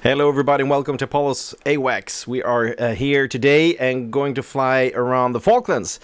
Hello, everybody, and welcome to Apollo's AWACS. We are uh, here today and going to fly around the Falklands.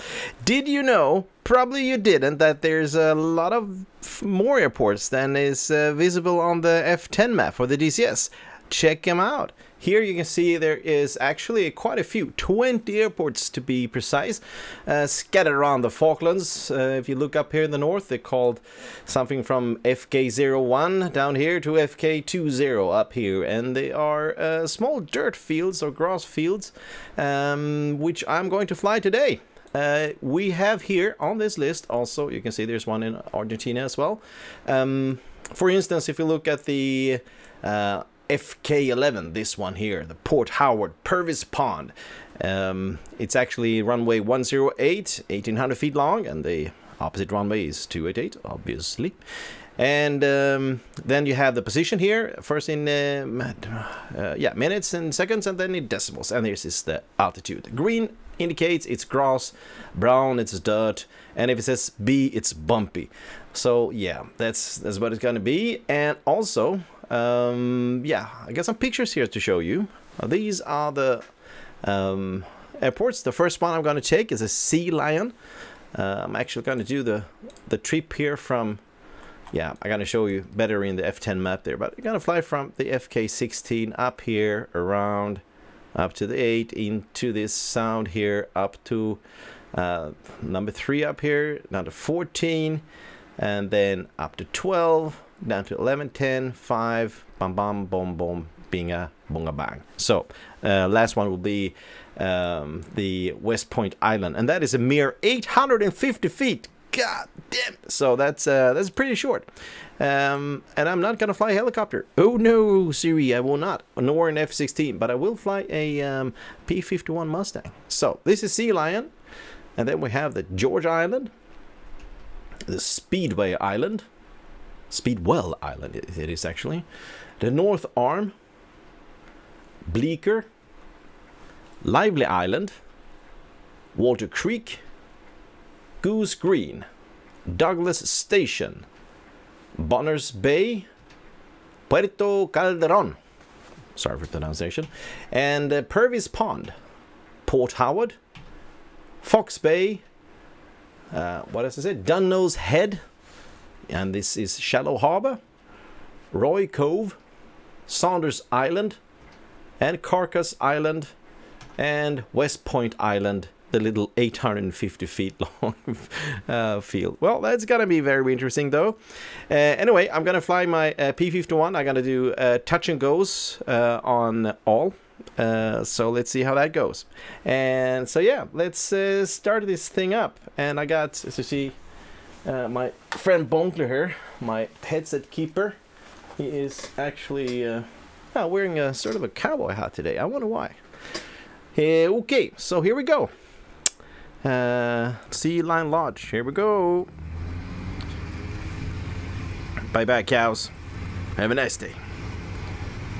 Did you know, probably you didn't, that there's a lot of more airports than is uh, visible on the F10 map for the DCS? Check them out. Here you can see there is actually quite a few, 20 airports to be precise, uh, scattered around the Falklands. Uh, if you look up here in the north, they're called something from FK01 down here to FK20 up here, and they are uh, small dirt fields or grass fields, um, which I'm going to fly today. Uh, we have here on this list also, you can see there's one in Argentina as well. Um, for instance, if you look at the uh, FK11, this one here, the Port Howard Purvis Pond. Um, it's actually runway 108, 1800 feet long, and the opposite runway is 288, obviously. And um, then you have the position here, first in um, uh, yeah minutes and seconds, and then in decimals. And this is the altitude. Green indicates it's grass, brown it's dirt, and if it says B, it's bumpy. So yeah, that's that's what it's gonna be. And also, um, yeah, I got some pictures here to show you. Uh, these are the um, airports. The first one I'm going to take is a Sea Lion. Uh, I'm actually going to do the the trip here from. Yeah, I'm going to show you better in the F10 map there, but I'm going to fly from the FK16 up here around up to the 8 into this sound here up to uh, number 3 up here, to 14 and then up to 12 down to 11, 10, 5, bam, bam, boom, boom, binga, bunga, bang. So, uh, last one will be um, the West Point Island, and that is a mere 850 feet. God damn! So that's uh, that's pretty short. Um, and I'm not gonna fly a helicopter. Oh no, Siri, I will not. Nor an F-16, but I will fly a um, P-51 Mustang. So this is Sea Lion, and then we have the George Island, the Speedway Island, Speedwell Island, it is actually. The North Arm, Bleaker, Lively Island, Walter Creek, Goose Green, Douglas Station, Bonners Bay, Puerto Calderon, sorry for pronunciation, and uh, Purvis Pond, Port Howard, Fox Bay, uh, what say? Dunnose Head, and this is Shallow Harbor, Roy Cove, Saunders Island, and Carcass Island, and West Point Island, the little 850 feet long uh, field. Well, that's gonna be very interesting though. Uh, anyway, I'm gonna fly my uh, P51. I'm gonna do uh, touch and goes uh, on all. Uh, so let's see how that goes. And so yeah, let's start this thing up. And I got, as you see, uh, my friend Bonkler here, my headset keeper, he is actually uh, wearing a sort of a cowboy hat today. I wonder why. Uh, okay, so here we go. Uh, sea Lion Lodge. Here we go. Bye bye, cows. Have a nice day.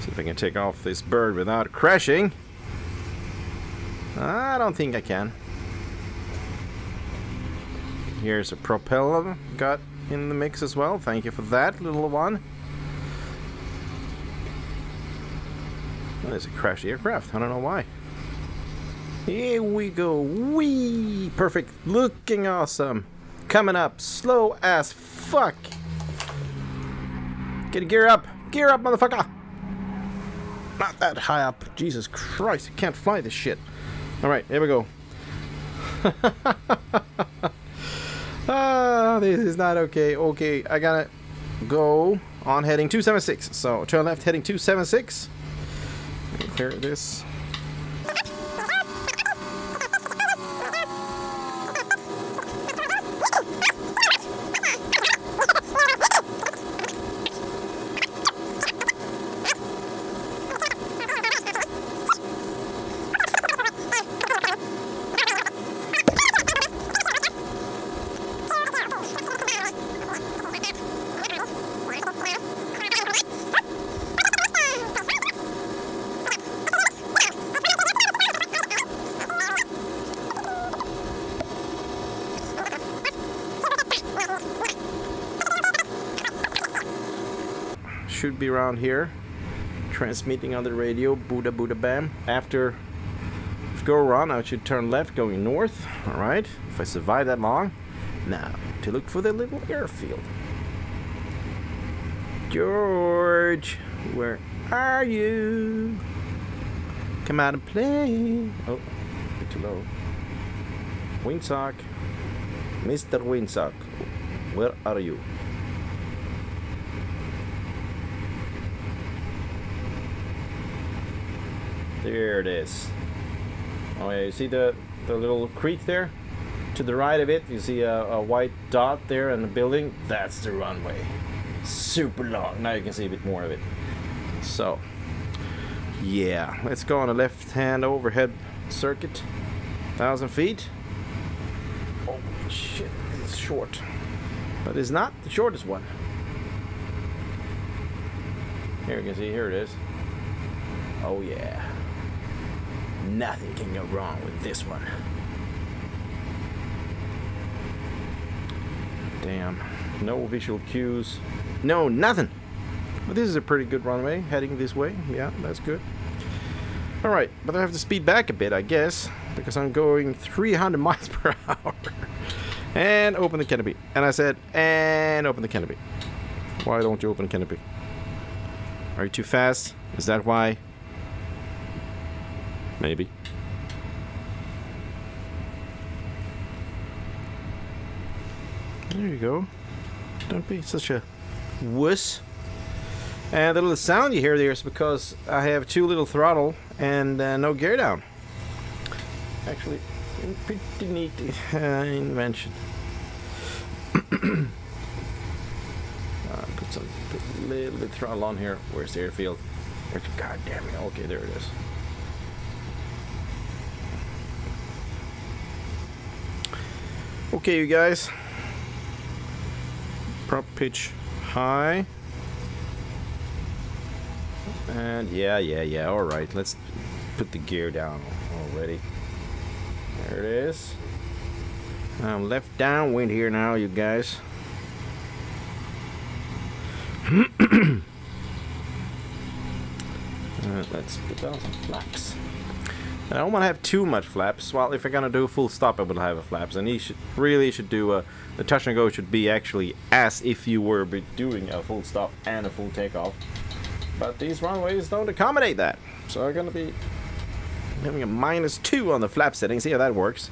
See if I can take off this bird without crashing. I don't think I can. Here's a propeller got in the mix as well. Thank you for that, little one. There's a crashed aircraft. I don't know why. Here we go. Wee! Perfect. Looking awesome. Coming up. Slow as fuck. Get a gear up. Gear up, motherfucker. Not that high up. Jesus Christ. I can't fly this shit. Alright, here we go. Ah, this is not okay. Okay, I gotta go on heading 276. So turn left heading 276. Clear this. Should be around here. transmitting on the radio, Buddha Buddha Bam. After if go around, I should turn left going north. Alright, if I survive that long. Now, to look for the little airfield. George, where are you? Come out and play. Oh, bit too low. Windsock. Mr. Windsock, where are you? There it is. Oh yeah, you see the, the little creek there? To the right of it, you see a, a white dot there and the building. That's the runway. Super long. Now you can see a bit more of it. So, yeah, let's go on the left-hand overhead circuit. Thousand feet. Oh shit, it's short. But it's not the shortest one. Here you can see, here it is. Oh yeah. Nothing can go wrong with this one. Damn. No visual cues. No, nothing. But this is a pretty good runway, heading this way. Yeah, that's good. Alright, but I have to speed back a bit, I guess, because I'm going 300 miles per hour. and open the canopy. And I said, and open the canopy. Why don't you open the canopy? Are you too fast? Is that why? Maybe. There you go. Don't be such a wuss. And the little sound you hear there is because I have too little throttle and uh, no gear down. Actually, pretty neat uh, invention. uh, put some put a little bit throttle on here. Where's the airfield? God damn it. Okay, there it is. Okay, you guys. Prop pitch high. And yeah, yeah, yeah. All right, let's put the gear down already. There it is. I'm left downwind here now, you guys. uh, let's put down some flaps. I don't want to have too much flaps. Well, if I'm gonna do a full stop, I will have a flaps, and he should really should do a the touch and go should be actually as if you were doing a full stop and a full takeoff. But these runways don't accommodate that, so I'm gonna be having a minus two on the flap setting. See how that works.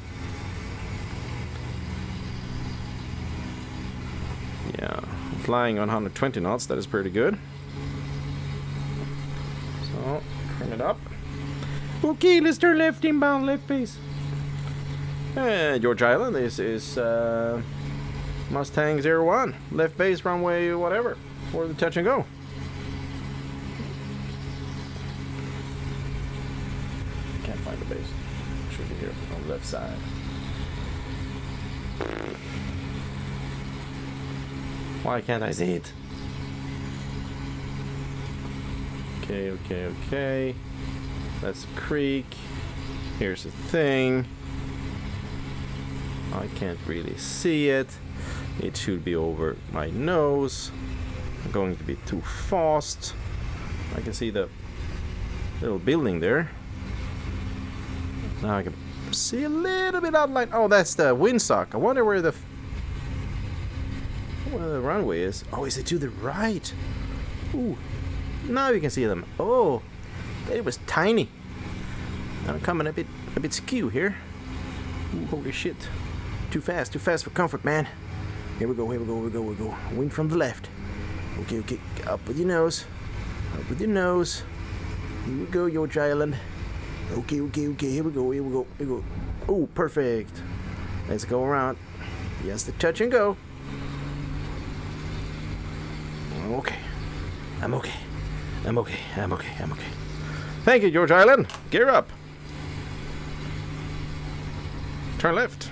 Yeah, flying on 120 knots. That is pretty good. So, turn it up. Okay, let's turn left inbound, left base. Uh, George Island, this is uh, Mustang 01. Left base, runway, whatever, for the touch and go. Can't find the base. Should be here on the left side. Why can't I see it? Okay, okay, okay. That's a creek. Here's the thing. I can't really see it. It should be over my nose. I'm going to be too fast. I can see the little building there. Now I can see a little bit outline. Oh, that's the windsock. I wonder where the where the runway is. Oh, is it to the right? Ooh, now you can see them. Oh, it was tiny. I'm coming a bit a bit skew here. Ooh, holy shit. Too fast, too fast for comfort, man. Here we go, here we go, here we go, here we go. Wing from the left. Okay, okay, up with your nose. Up with your nose. Here we go, George Island. Okay, okay, okay, here we go, here we go, here we go. Oh, perfect. Let's go around. Yes, the touch and go. Okay. I'm okay. I'm okay. I'm okay. I'm okay. Thank you, George Island. Gear up. Turn left.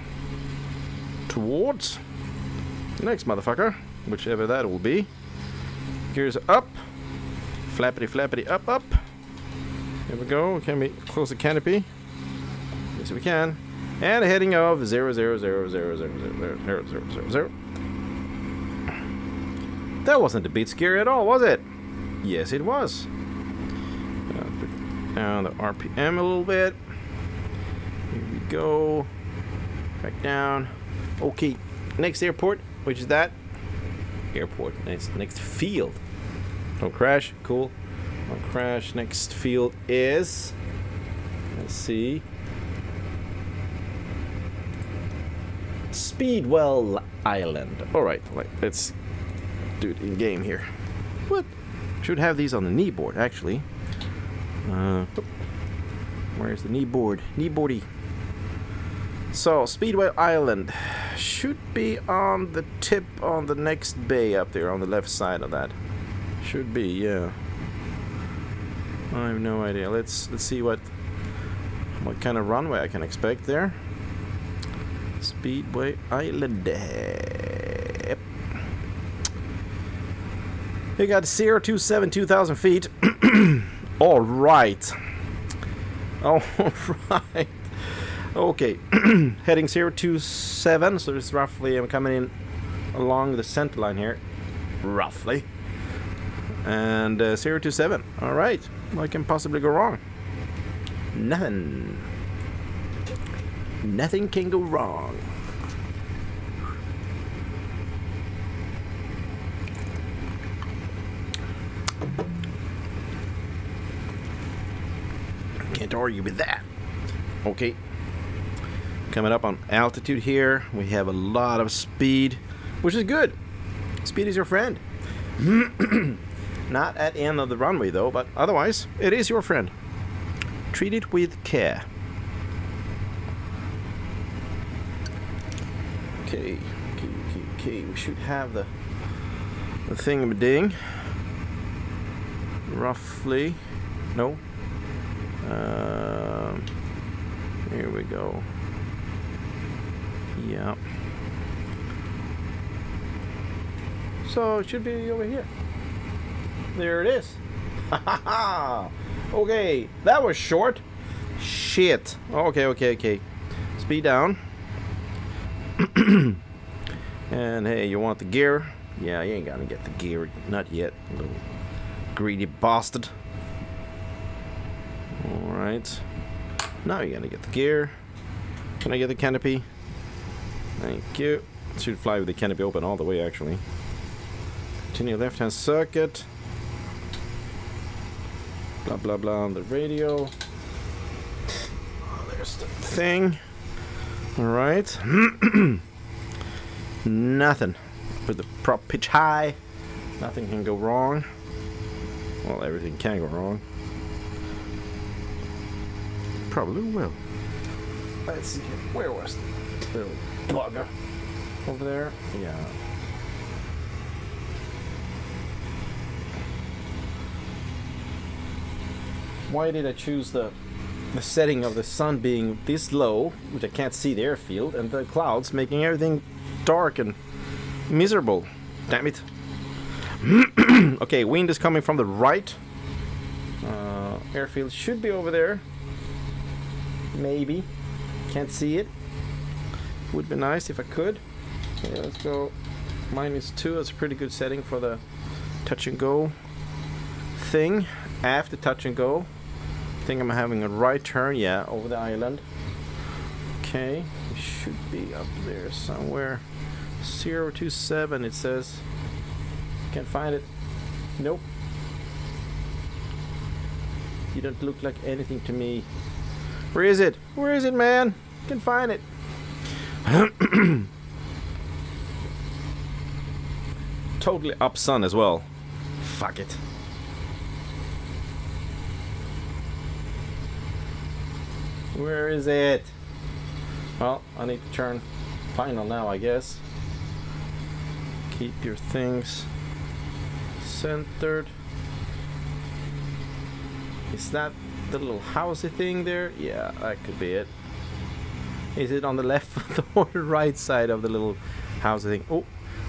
Towards next motherfucker, whichever that will be. Gears up. Flappity flappity up up. Here we go. Can we close the canopy? Yes, we can. And a heading of 0, 0, 0, 0, 0, 0, 0, 0, 0, 0. That wasn't a bit scary at all, was it? Yes, it was. Down the RPM a little bit. Here we go. Back down. Okay, next airport, which is that? Airport. Next, next field. Don't crash. Cool. Don't crash. Next field is. Let's see. Speedwell Island. All right, let's do it in game here. What? Should have these on the knee board actually. Uh, where's the knee board? Knee boardy. So, Speedway Island should be on the tip on the next bay up there on the left side of that. Should be, yeah. I have no idea. Let's let's see what what kind of runway I can expect there. Speedway Island. Yep. You got 027 2000 feet. All right. All right. Okay. Heading 027, so it's roughly, I'm coming in along the center line here. Roughly. And uh, 027. All right. What can possibly go wrong? Nothing. Nothing can go wrong. Can't argue with that. Okay. Coming up on altitude here, we have a lot of speed, which is good. Speed is your friend. Not at the end of the runway though, but otherwise, it is your friend. Treat it with care. Okay, okay, okay, okay. We should have the the thing ding. Roughly. No. Um, here we go. Yeah. So it should be over here. There it is. okay, that was short. Shit. Okay, okay, okay. Speed down. and hey, you want the gear? Yeah, you ain't gonna get the gear. Not yet, little greedy bastard. Alright. Now you're gonna get the gear. Can I get the canopy? Thank you. Should fly with the canopy open all the way, actually. Continue left-hand circuit. Blah, blah, blah on the radio. Oh, there's the thing. Alright. Nothing. Put the prop pitch high. Nothing can go wrong. Well, everything can go wrong. Probably will. Let's see. Where was the bugger? Over there? Yeah. Why did I choose the the setting of the sun being this low, which I can't see the airfield, and the clouds making everything dark and miserable. Damn it. okay, wind is coming from the right. Uh, airfield should be over there. Maybe. Can't see it. Would be nice if I could. Let's go minus two. That's a pretty good setting for the touch and go thing. After touch and go, I think I'm having a right turn. Yeah, over the island. Okay, it should be up there somewhere. 027 it says. Can't find it. Nope. You don't look like anything to me. Where is it? Where is it, man? Can find it. totally up sun as well. Fuck it. Where is it? Well, I need to turn final now, I guess. Keep your things centered. Is that the little housey thing there? Yeah, that could be it. Is it on the left or the right side of the little housey thing? Oh,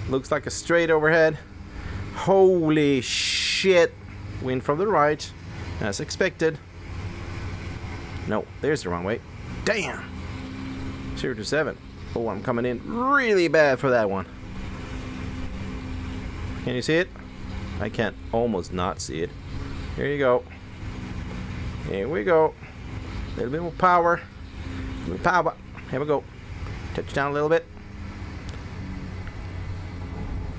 looks like a straight overhead. Holy shit! Wind from the right, as expected. No, there's the wrong way. Damn! 0 to 7. Oh, I'm coming in really bad for that one. Can you see it? I can't almost not see it. Here you go. Here we go. A little bit more power. Power. Here we go. Touch down a little bit.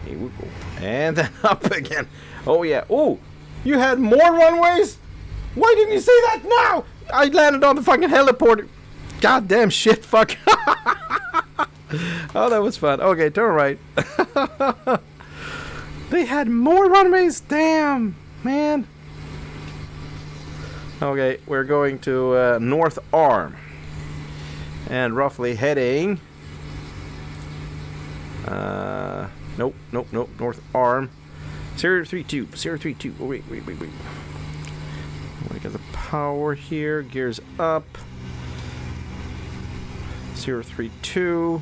Here we go. And then up again. Oh yeah. Oh, you had more runways? Why didn't you say that now? I landed on the fucking heliport. Goddamn shit, fuck. oh, that was fun. Okay, turn right. they had more runways. Damn, man. Okay, we're going to uh, North Arm. And roughly heading... Uh, nope, nope, nope, North Arm. 032, 032. Oh, wait, wait, wait, wait. We got the power here, gears up. 032.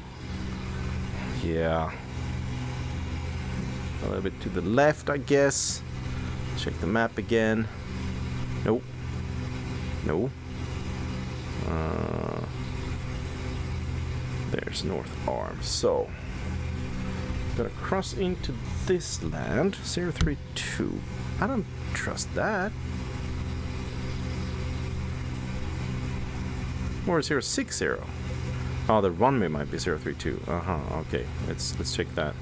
Yeah. A little bit to the left, I guess. Check the map again. Nope. No. Uh, there's North Arm. So, gonna cross into this land. 032. I don't trust that. Or 060. Oh, the runway might be 032. Uh-huh, okay. Let's let's check that.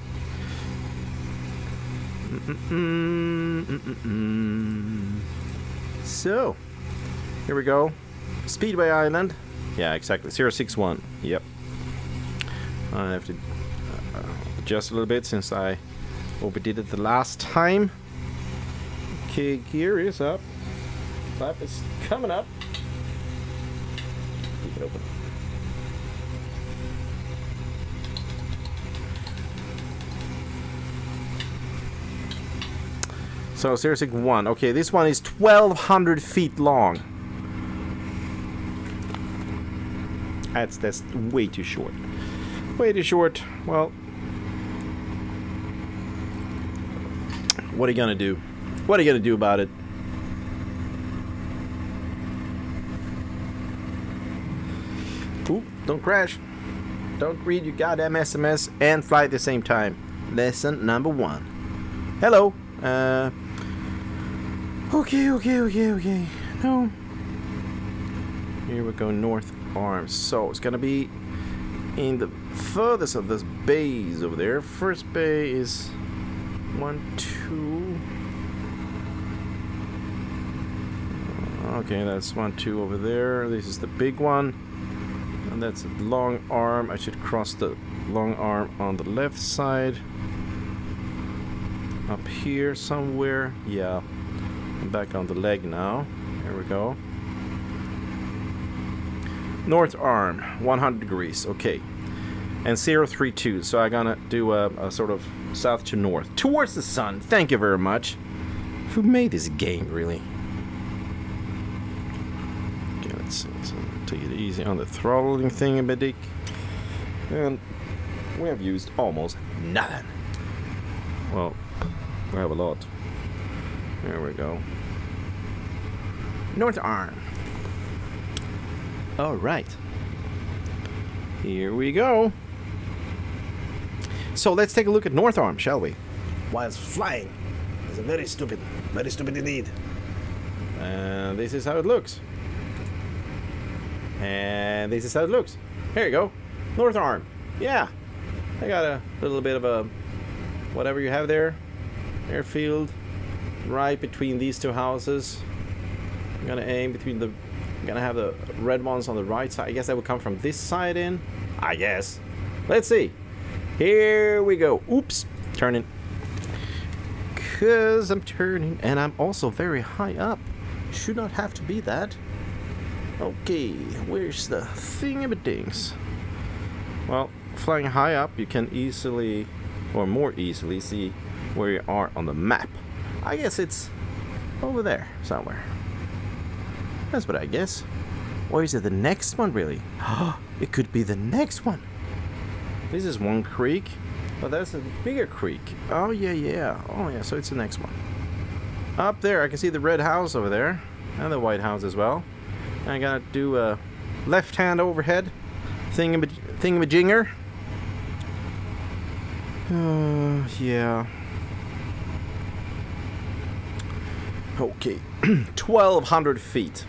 Mm -mm -mm so, here we go. Speedway Island. Yeah, exactly. 061. Yep. I have to uh, adjust a little bit since I overdid it the last time. Okay, gear is up. Flap is coming up. Keep it open. So seriously, one. Okay, this one is 1,200 feet long. That's that's way too short. Way too short. Well, what are you gonna do? What are you gonna do about it? Ooh, don't crash. Don't read your goddamn SMS and fly at the same time. Lesson number one. Hello. Uh, Okay, okay, okay, okay. No. Here we go, North Arm. So it's gonna be in the furthest of this bays over there. First bay is one, two. Okay, that's one, two over there. This is the big one. And that's a long arm. I should cross the long arm on the left side. Up here somewhere. Yeah. I'm back on the leg now. Here we go. North arm, 100 degrees. Okay. And 032. So I'm gonna do a, a sort of south to north. Towards the sun. Thank you very much. Who made this game, really? Okay, let's take it easy on the throttling thingamadig. And we have used almost nothing. Well, we have a lot. There we go. North Arm. All right. Here we go. So let's take a look at North Arm, shall we? Whilst flying. It's a very stupid, very stupid indeed. And this is how it looks. And this is how it looks. Here you go. North Arm. Yeah. I got a little bit of a whatever you have there. Airfield right between these two houses. I'm gonna aim between the I'm gonna have the red ones on the right side. I guess they would come from this side in. I guess. Let's see. Here we go. Oops. Turning. Cause I'm turning. And I'm also very high up. Should not have to be that. Okay, where's the thingamadings? Well, flying high up, you can easily, or more easily, see where you are on the map. I guess it's over there somewhere. That's what I guess. Or is it the next one, really? it could be the next one. This is one creek, but that's a bigger creek. Oh, yeah, yeah. Oh, yeah, so it's the next one. Up there, I can see the red house over there, and the white house as well. And I gotta do a left hand overhead thingamaj thingamajinger. Uh, yeah. Okay, 1200 feet.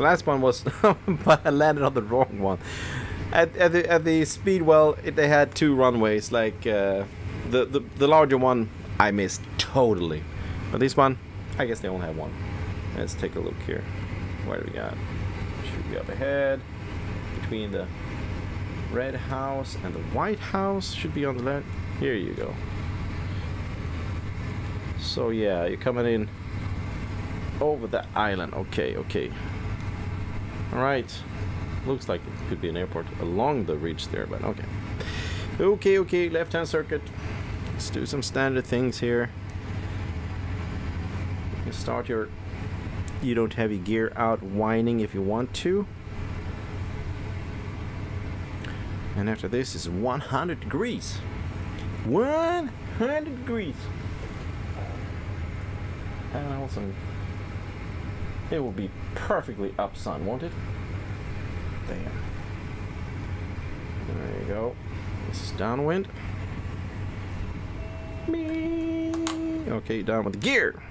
The last one was, but I landed on the wrong one. At, at the at the Speedwell, it, they had two runways. Like uh, the, the the larger one, I missed totally, but this one, I guess they only have one. Let's take a look here. What do we got? Should be up ahead, between the red house and the white house. Should be on the left. Here you go. So yeah, you're coming in over the island. Okay, okay. All right. Looks like it could be an airport along the ridge there, but okay. Okay, okay, left-hand circuit. Let's do some standard things here. You can start your... You don't have your gear out whining if you want to. And after this is 100 degrees. 100 degrees. And also, it will be perfectly up sun, won't it? Damn. There you go. This is downwind. Me. Okay, down with the gear.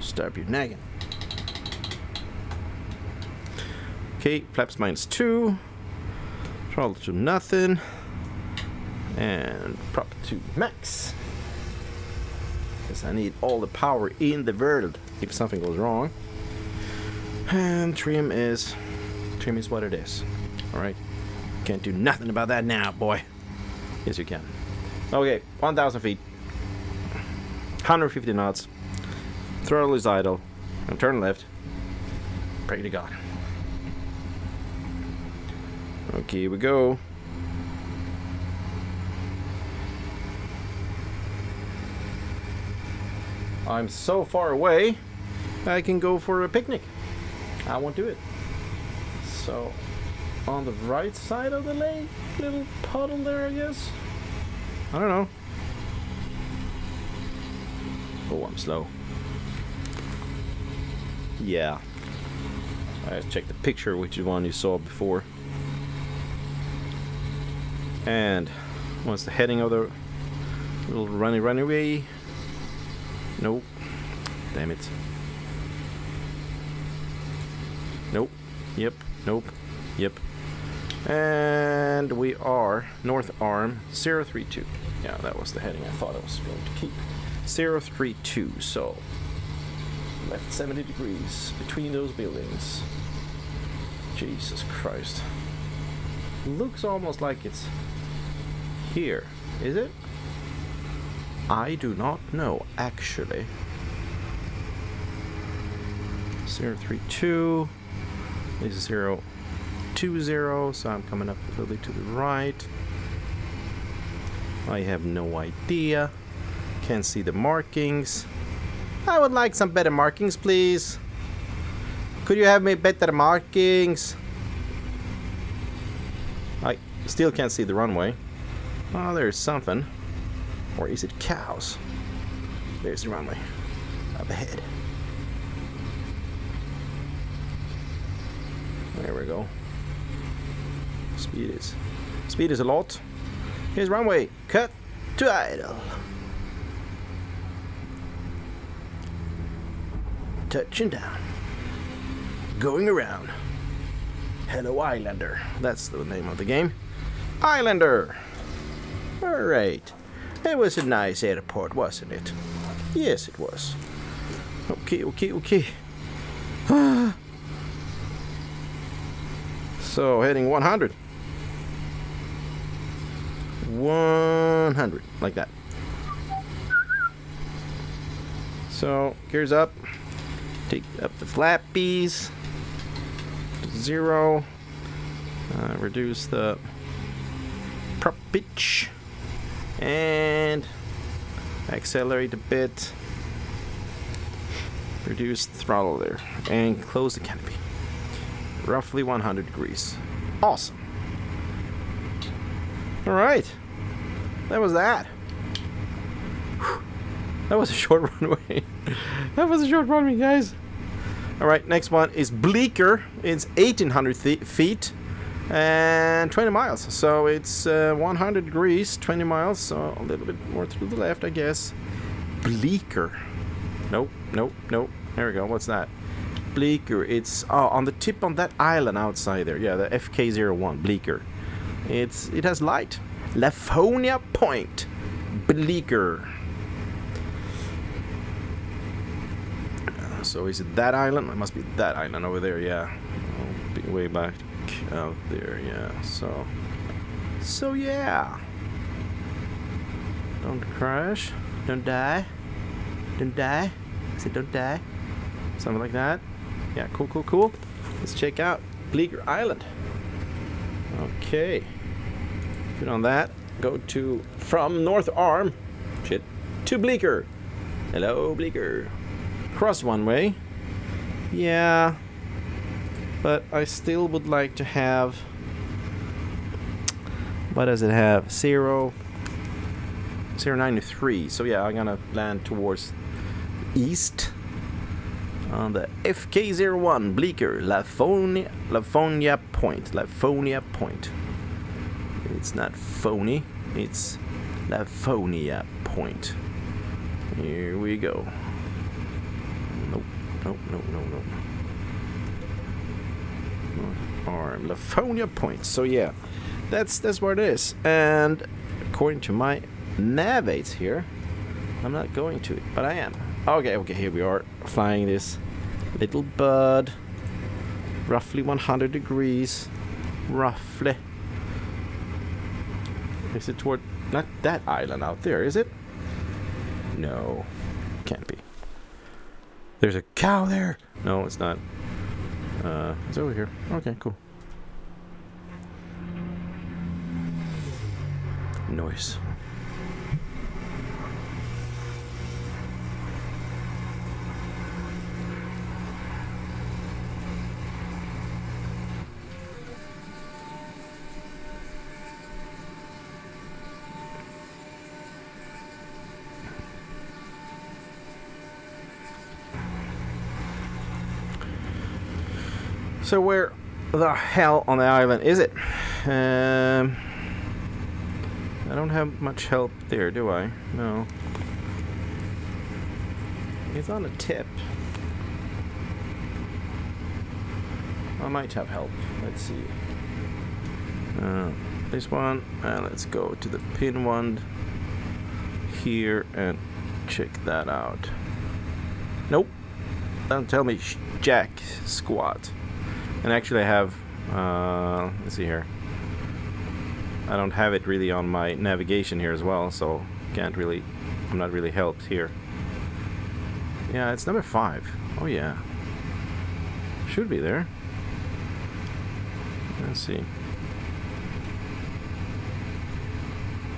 Stop your nagging. Okay, flaps minus two. Throttle to nothing. And prop to max. Because I need all the power in the world if something goes wrong. And trim is trim is what it is. Alright. Can't do nothing about that now, boy. Yes you can. Okay, 1000 feet. 150 knots. Throttle is idle. And turn left. Pray to God. Okay, here we go. I'm so far away, I can go for a picnic. I won't do it. So, on the right side of the lake, little puddle there, I guess. I don't know. Oh, I'm slow. Yeah. I just check the picture, which is one you saw before. And what's the heading of the little runny runaway? Nope. Damn it. Nope. Yep. Nope. Yep. And we are North Arm 032. Yeah, that was the heading I thought I was going to keep. 032, so left 70 degrees between those buildings. Jesus Christ. Looks almost like it's here, is it? I do not know, actually. 032 is 020, so I'm coming up a little bit to the right. I have no idea. Can't see the markings. I would like some better markings, please. Could you have me better markings? I still can't see the runway. Oh, there's something. Or is it cows? There's the runway. Up ahead. There we go. Speed is speed is a lot. Here's runway. Cut to idle. Touching down. Going around. Hello Islander. That's the name of the game. Islander. Alright. It was a nice airport, wasn't it? Yes, it was. Okay, okay, okay. Ah. So, heading 100. 100, like that. So, gears up. Take up the flappies. Zero. Uh, reduce the prop pitch and accelerate a bit reduce throttle there and close the canopy roughly 100 degrees. Awesome. All right. That was that. That was a short runway. That was a short runway guys. All right next one is Bleaker. It's 1800 feet and 20 miles. So it's uh, 100 degrees 20 miles so a little bit more to the left I guess. Bleaker. Nope nope nope. There we go. What's that Bleaker. It's oh, on the tip on that island outside there. Yeah, the FK01 Bleaker. It's it has light. Lafonia Point, Bleaker. So is it that island? It must be that island over there. Yeah, be way back out there. Yeah. So. So yeah. Don't crash. Don't die. Don't die. Say don't die. Something like that. Yeah, cool, cool, cool. Let's check out Bleaker Island. Okay. Good on that. Go to from North Arm. Shit. To Bleaker. Hello, Bleaker. Cross one way. Yeah. But I still would like to have. What does it have? Zero. 093. So yeah, I'm gonna land towards east on the FK01 Bleaker Lafonia Lafonia Point. Lafonia Point. It's not phony, it's Lafonia Point. Here we go. Nope, nope, nope, nope, nope. Arm Lafonia Point. So yeah, that's that's where it is. And according to my navaids here, I'm not going to it, but I am. Okay, okay, here we are flying this little bird. Roughly 100 degrees. Roughly. Is it toward... Not that island out there, is it? No. Can't be. There's a cow there! No, it's not. Uh, it's over here. Okay, cool. Noise. So where the hell on the island is it? Um, I don't have much help there, do I? No. It's on a tip. I might have help. Let's see. Uh, this one, and let's go to the pin one here and check that out. Nope. Don't tell me jack squat. And actually I have, uh, let's see here. I don't have it really on my navigation here as well, so can't really, I'm not really helped here. Yeah, it's number five. Oh yeah. Should be there. Let's see.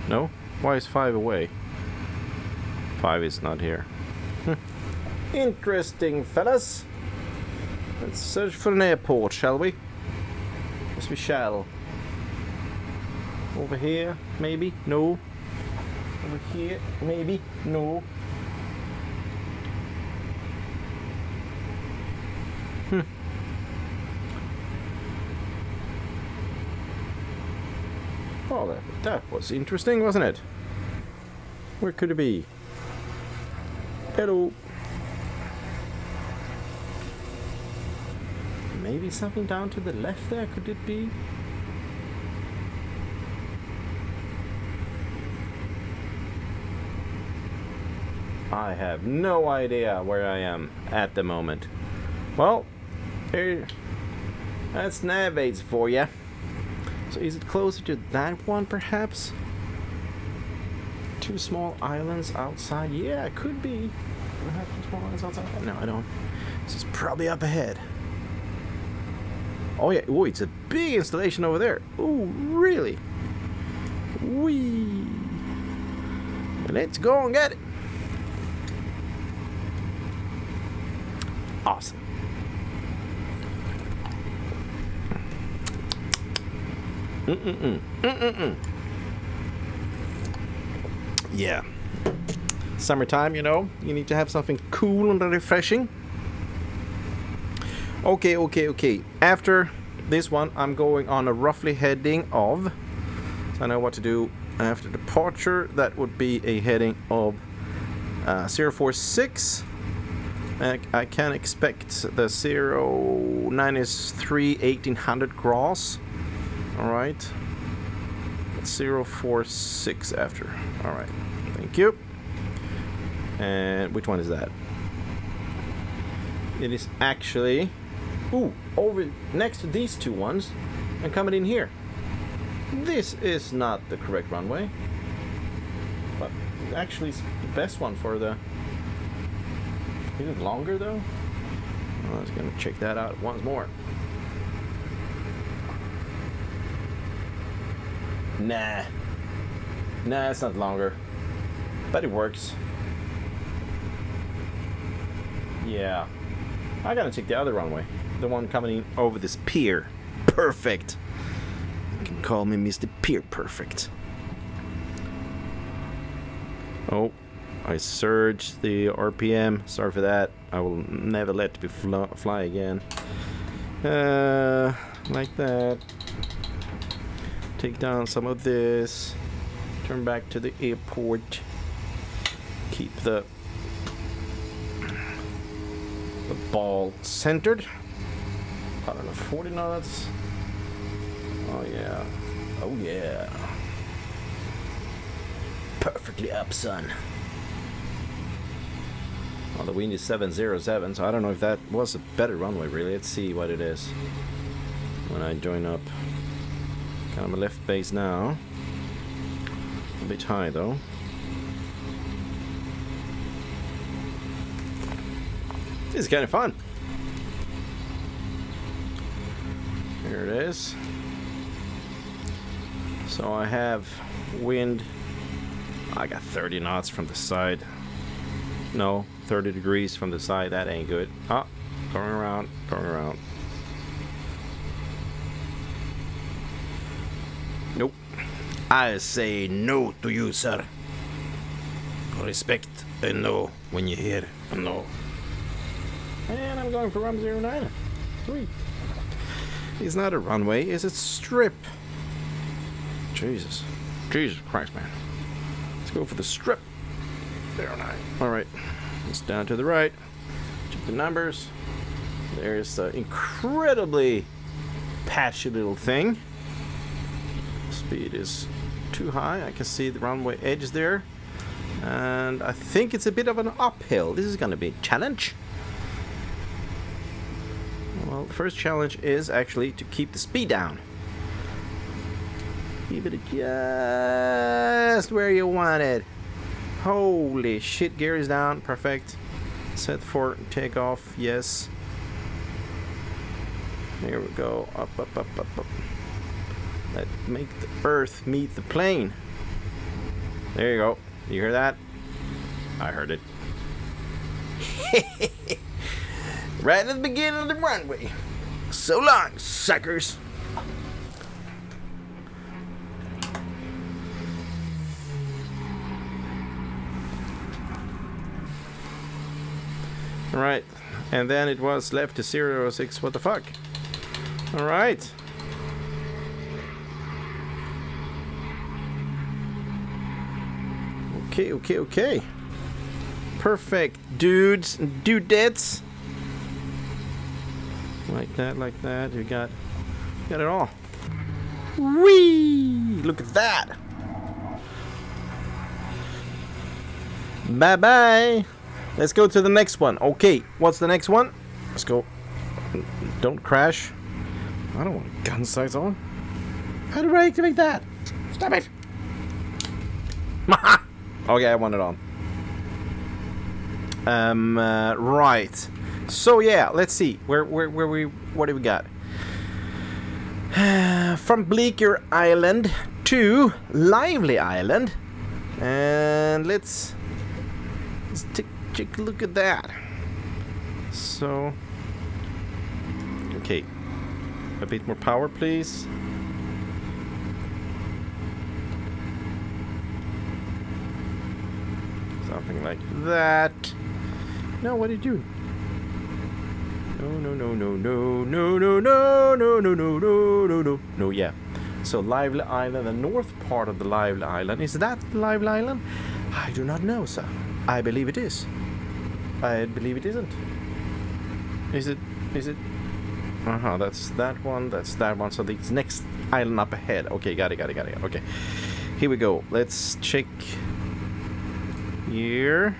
No? Why is five away? Five is not here. Interesting, fellas. Let's search for an airport, shall we? Yes, we shall. Over here, maybe? No. Over here, maybe? No. Hmm. Oh, that, that was interesting, wasn't it? Where could it be? Hello. Maybe something down to the left there, could it be? I have no idea where I am at the moment. Well, here, that's Navaids for you. So is it closer to that one, perhaps? Two small islands outside? Yeah, it could be. I two small islands outside? No, I don't. This is probably up ahead. Oh yeah, oh, it's a big installation over there. Oh, really? Wee. Let's go and get it. Awesome. Mm-mm-mm. Mm-mm-mm. Yeah. Summertime, you know, you need to have something cool and refreshing. Okay, okay, okay. After this one, I'm going on a roughly heading of. So I know what to do after departure. That would be a heading of uh, 046 I, I can expect the 09 is 3 1800 gross. Alright. 046 after. Alright. Thank you. And which one is that? It is actually ooh over next to these two ones and coming in here. This is not the correct runway. But actually it's the best one for the is it longer though? I was gonna check that out once more. Nah. Nah, it's not longer. But it works. Yeah. I gotta take the other runway. The one coming in over this pier. Perfect. You can call me Mr. Pier Perfect. Oh, I surged the RPM. Sorry for that. I will never let it be fly, fly again. Uh, like that. Take down some of this. Turn back to the airport. Keep the the ball centered. I don't know, 40 knots. Oh yeah. Oh yeah. Perfectly up, son. Well, the wind is 707, so I don't know if that was a better runway, really. Let's see what it is when I join up. Kind of a left base now. A bit high, though. This is kind of fun. Here it is. So I have wind. I got 30 knots from the side. No, 30 degrees from the side. That ain't good. Ah, going around, going around. Nope. I say no to you, sir. Respect a no when you hear a no. And I'm going for run 09. Sweet. It's not a runway, it's a strip. Jesus. Jesus Christ, man. Let's go for the strip. 09. Alright. It's down to the right. Check the numbers. There's the incredibly patchy little thing. Speed is too high. I can see the runway edge there. And I think it's a bit of an uphill. This is going to be a challenge. Well, the first challenge is actually to keep the speed down. Keep it just where you want it. Holy shit, gear is down. Perfect. Set for takeoff. Yes. Here we go. Up, up, up, up, up. Let make the earth meet the plane. There you go. You hear that? I heard it. right at the beginning of the runway. So long, suckers. Alright, and then it was left to 06, what the fuck? Alright. Okay, okay, okay. Perfect, dudes dudettes. Like that, like that. You got, got it all. Whee! Look at that. Bye bye. Let's go to the next one. Okay, what's the next one? Let's go. Don't crash. I don't want gun sights on. How do I activate that? Stop it. okay, I want it on. Um, uh, right. So yeah, let's see. Where, where, where we, what do we got? From Bleaker Island to Lively Island, and let's let's take take a look at that. So, okay, a bit more power, please. Something like that. No, what are you doing? No, no, no, no, no, no, no, no, no, no, no, no, no, no, no, yeah. So Lively Island, the north part of the Lively Island, is that Lively Island? I do not know, sir. I believe it is. I believe it isn't. Is it? Is it? Uh huh. That's that one. That's that one. So the next island up ahead. Okay, got it. Got it. Got it. Okay. Here we go. Let's check. Here.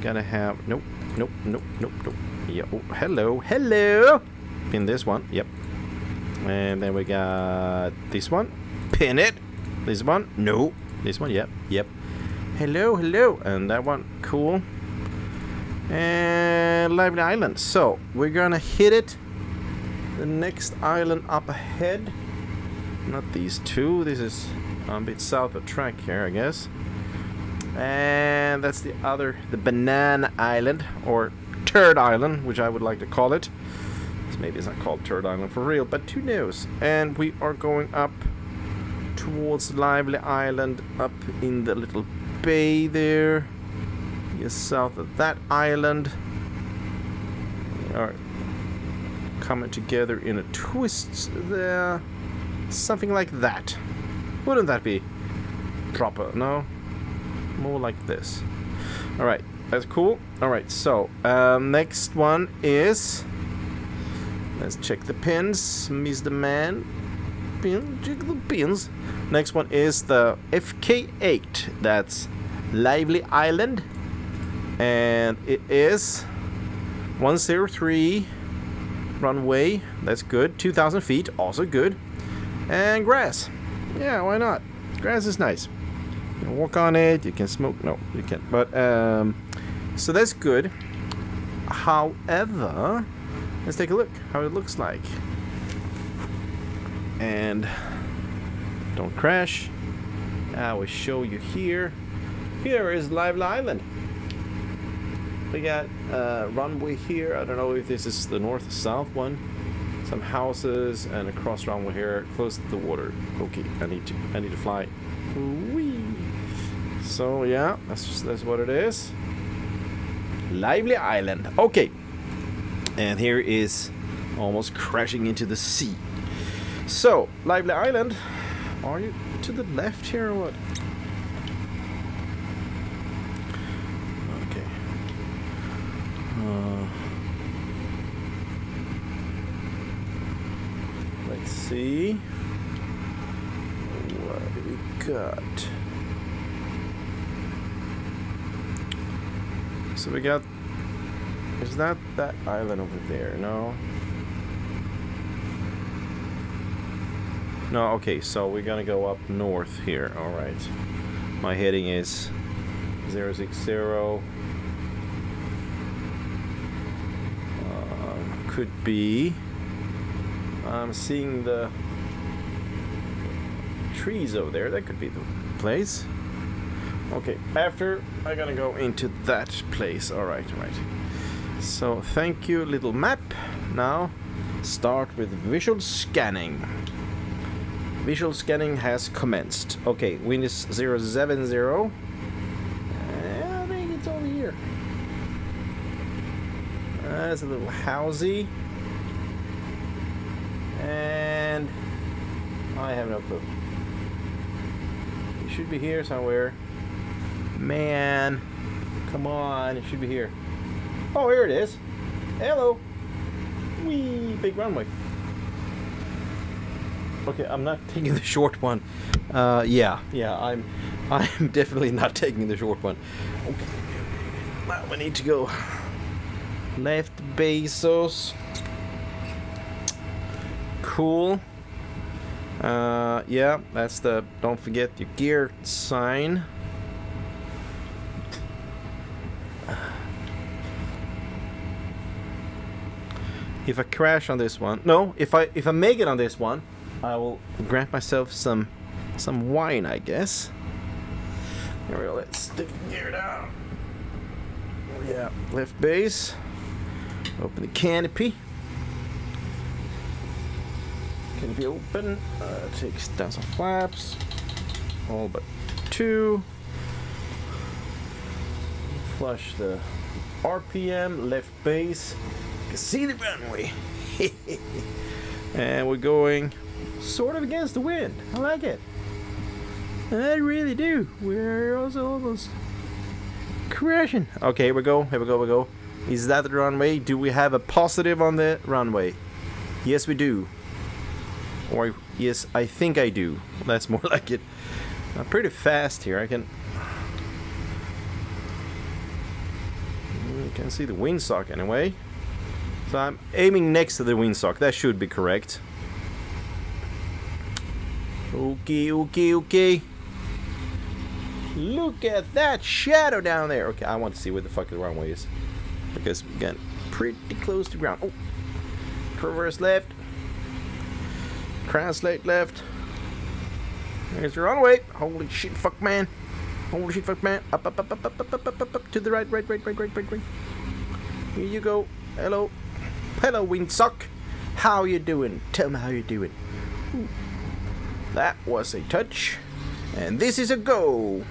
Gotta have. Nope. Nope. Nope. Nope. Nope. Yeah. Oh, hello. Hello. Pin this one. Yep. And then we got this one. Pin it. This one. No. This one. Yep. Yep. Hello. Hello. And that one. Cool and Lively Island. So we're gonna hit it. The next island up ahead. Not these two. This is a bit south of track here, I guess. And that's the other, the Banana Island or Turd Island, which I would like to call it. Maybe it's not called Turd Island for real, but who knows? And we are going up towards Lively Island, up in the little bay there just south of that island. We are coming together in a twist there. Something like that. Wouldn't that be proper? No? More like this. Alright, that's cool. Alright, so um, next one is. Let's check the pins. Mr. Man. Pin, check the pins. Next one is the FK8. That's Lively Island and it is 103 runway that's good 2000 feet also good and grass yeah why not grass is nice you can walk on it you can smoke no you can't but um so that's good however let's take a look how it looks like and don't crash I will show you here here is Lively Island we got uh, runway here. I don't know if this is the north-south one. Some houses and a cross runway here, close to the water. Okay, I need to I need to fly. Whee. So yeah, that's just, that's what it is. Lively Island. Okay, and here is almost crashing into the sea. So Lively Island. Are you to the left here or what? Okay. Uh, let's see what we got. So we got. Is that that island over there? No. No, okay, so we're gonna go up north here. Alright. My heading is 060. Uh, could be I'm seeing the trees over there. That could be the place. Okay, after I gotta go into that place. Alright, alright. So thank you, little map. Now start with visual scanning. Visual scanning has commenced. Okay, wind is 070. I think it's over here. That's a little housey. And I have no clue. It should be here somewhere. Man, come on, it should be here. Oh, here it is. Hello. Wee, big runway. Okay, I'm not taking the short one. Uh, yeah, yeah, I'm, I'm definitely not taking the short one. Okay, now we need to go left Bezos cool. Uh, yeah, that's the don't forget your gear sign. If I crash on this one, no, if I if I make it on this one, I will grant myself some some wine, I guess. Here we go. Let's stick gear down. Yeah, left base. Open the canopy can be open. Uh, takes down some flaps, all but two. Flush the RPM, left base. Can see the runway. and we're going sort of against the wind. I like it. I really do. We're also almost crashing. Okay, here we go. Here we go. We go. Is that the runway? Do we have a positive on the runway? Yes, we do. Or yes, I think I do. That's more like it. I'm pretty fast here. I can. You can see the windsock anyway. So I'm aiming next to the windsock. That should be correct. Okay, okay, okay. Look at that shadow down there. Okay, I want to see where the fuck the runway is. Because we got pretty close to ground. Oh, traverse left. Translate left. There's the runway. Holy shit, fuck man. Holy shit, fuck man. Up, up, up, up, up, up, up, up, up, up, to the right, right, right, right, right, right, right. Here you go. Hello. Hello, windsock. How you doing? Tell me how you doing. That was a touch. And this is a go.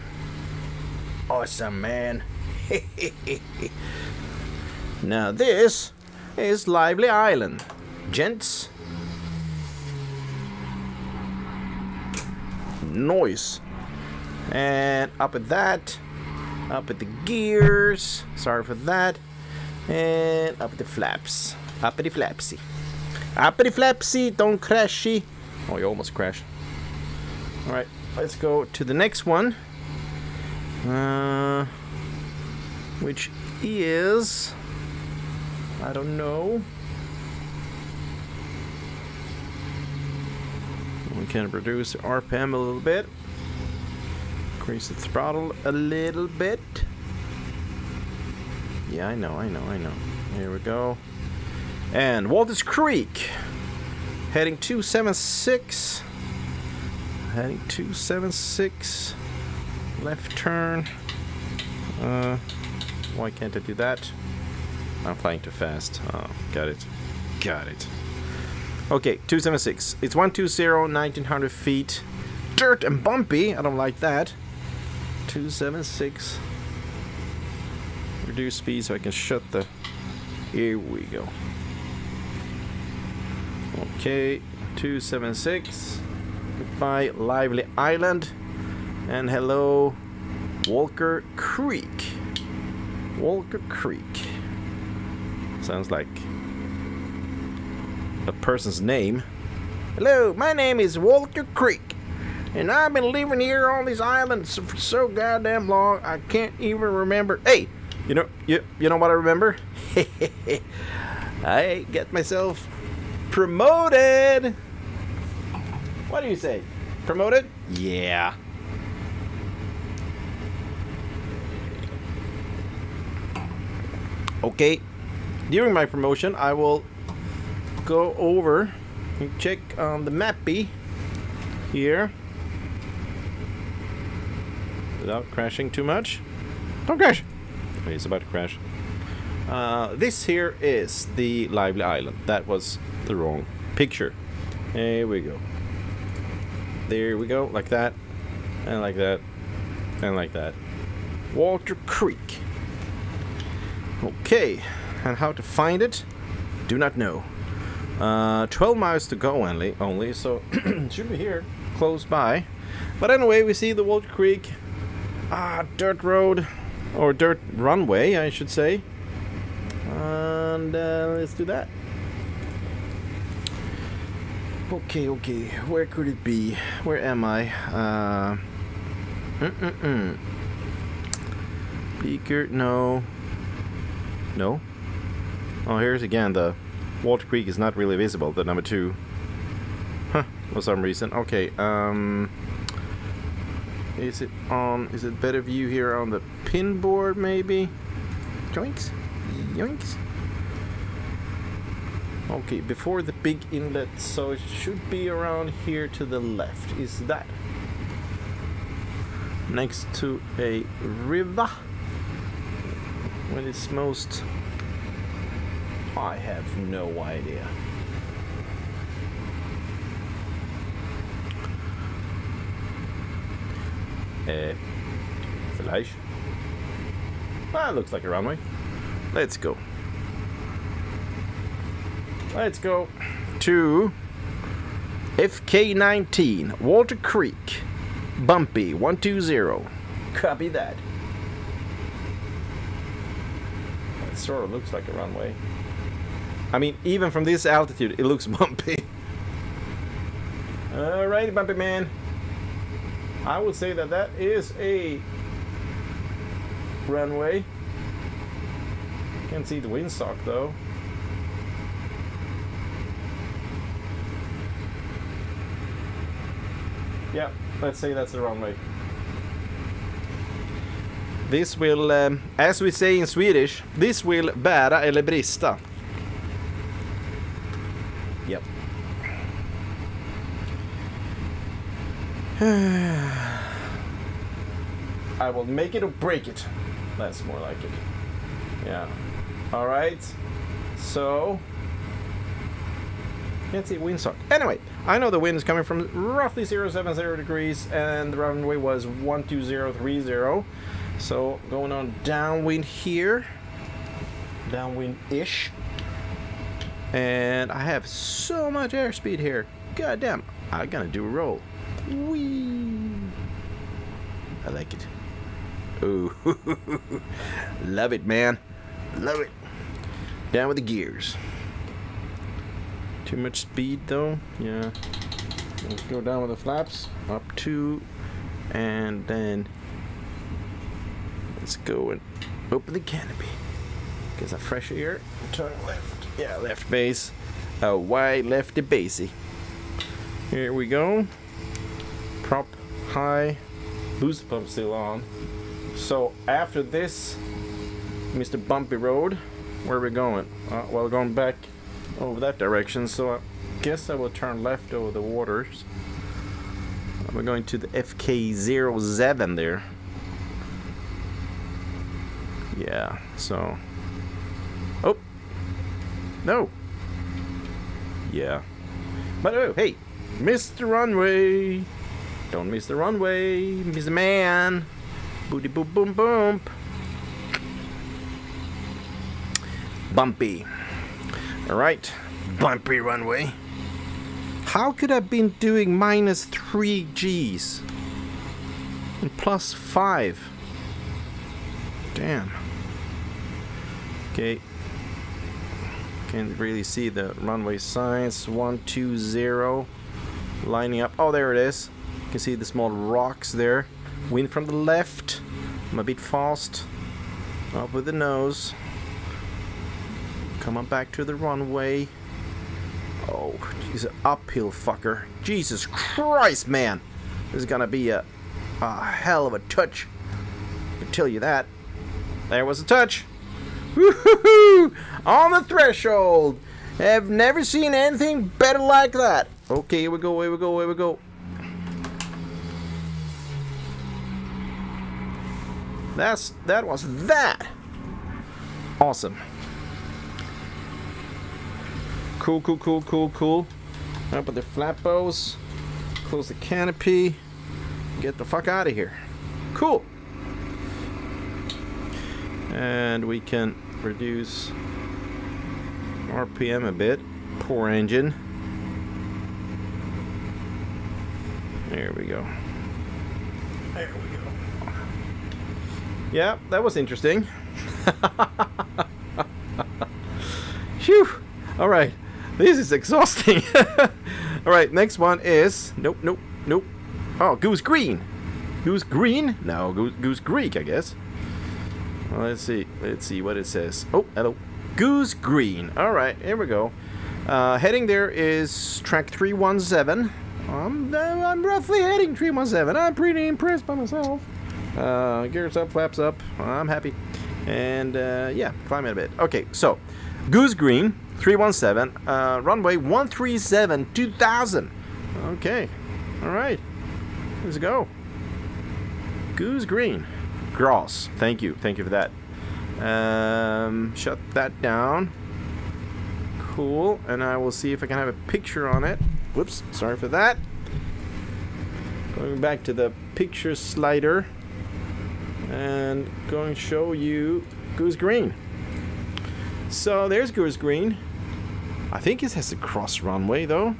Awesome, man. now this is Lively Island. Gents. Noise. And up at that. Up at the gears. Sorry for that. And up at the flaps. Up at flapsy. Up at flapsy. Don't crashy. Oh, you almost crashed. Alright, let's go to the next one. Uh, which is... I don't know. We can reduce the RPM a little bit. Increase the throttle a little bit. Yeah, I know, I know, I know. Here we go. And Walters Creek. Heading 276 heading 276 left turn. Uh, why can't I do that? I'm flying too fast. Oh got it got it. Okay 276 it's 120 1900 feet. Dirt and bumpy I don't like that. 276 reduce speed so I can shut the here we go okay 276 Goodbye, Lively Island. And hello, Walker Creek. Walker Creek. Sounds like a person's name. Hello, my name is Walker Creek. And I've been living here on these islands for so goddamn long, I can't even remember. Hey, you know, you, you know what I remember? I get myself promoted. What do you say? Promoted? Yeah. Okay. During my promotion, I will go over and check on the mappy here without crashing too much. Don't crash! Wait, it's about to crash. Uh, this here is the lively island. That was the wrong picture. Here we go. There we go, like that, and like that, and like that. Walter Creek. Okay, and how to find it? Do not know. Uh, 12 miles to go only, only so should be here, close by. But anyway, we see the Walter Creek. Ah, dirt road, or dirt runway, I should say. And uh, let's do that. Okay, okay. Where could it be? Where am I? Uh. Mm mm mm. Bleaker, no. No. Oh, here's again the Walter Creek is not really visible. The number two. Huh. For some reason. Okay. Um. Is it on? Is it better view here on the pin board? Maybe. Yoinks. Yoinks. Okay, before the big inlet, so it should be around here to the left. Is that next to a river? When it's most... I have no idea. eh Uh, flash. Ah, looks like a runway. Let's go. Let's go to FK19, Walter Creek, Bumpy 120. Copy that. It sort of looks like a runway. I mean, even from this altitude, it looks bumpy. Alrighty, bumpy man. I would say that that is a runway. Can't see the windsock though. Yeah, let's say that's the runway. This will, um, as we say in Swedish, this will bära eller brista. Yep. I will make it or break it. That's more like it. Yeah. All right. So can't see windsock. Anyway, I know the wind is coming from roughly 070 degrees and the runway was 12030. So going on downwind here. Downwind-ish. And I have so much airspeed here. God damn. I'm gonna do a roll. Whee! I like it. Ooh. Love it, man. Love it. Down with the gears. Too much speed, though. Yeah. Let's go down with the flaps. Up two. And then... Let's go and open the canopy. Get some fresh air. Turn left. Yeah, left base. A wide lefty basey. Here we go. Prop high. Boost pump still on. So after this, Mr. Bumpy Road, where are we going? Uh, well, going back over that direction, so I guess I will turn left over the waters. We're going to the FK07 there. Yeah, so... Oh! No! Yeah. But oh, hey! The runway! Don't miss the runway, Mr. Man! Booty boom boom boom. Bumpy. Alright. Bumpy runway. How could I have been doing minus 3 Gs? And plus 5. Damn. Okay. Can't really see the runway signs. 120. Lining up. Oh, there it is. You can see the small rocks there. Wind from the left. I'm a bit fast. Up with the nose. Come on back to the runway. Oh, he's an uphill fucker. Jesus Christ, man. This is gonna be a, a hell of a touch. I can tell you that. There was a touch. Woohoo! On the threshold. I've never seen anything better like that. Okay, here we go, here we go, here we go. That's that was that. Awesome. Cool, cool, cool, cool, cool. Open the flat bows. Close the canopy. Get the fuck out of here. Cool. And we can reduce RPM a bit. Poor engine. There we go. There we go. Yeah, that was interesting. Phew. All right. This is exhausting. All right, next one is nope, nope, nope. Oh, Goose Green. Goose Green? No, Goose, Goose Creek, I guess. Well, let's see. Let's see what it says. Oh, hello. Goose Green. All right, here we go. Uh, heading there is track 317. Um, I'm roughly heading 317. I'm pretty impressed by myself. Uh, gears up, flaps up. I'm happy. And uh, yeah, climb a bit. Okay, so Goose Green 317, uh, runway 137 2000. Okay, all right, let's go. Goose Green, Gross. Thank you, thank you for that. Um, shut that down. Cool, and I will see if I can have a picture on it. Whoops, sorry for that. Going back to the picture slider and going to show you Goose Green. So there's Goose Green. I think it has a cross runway though.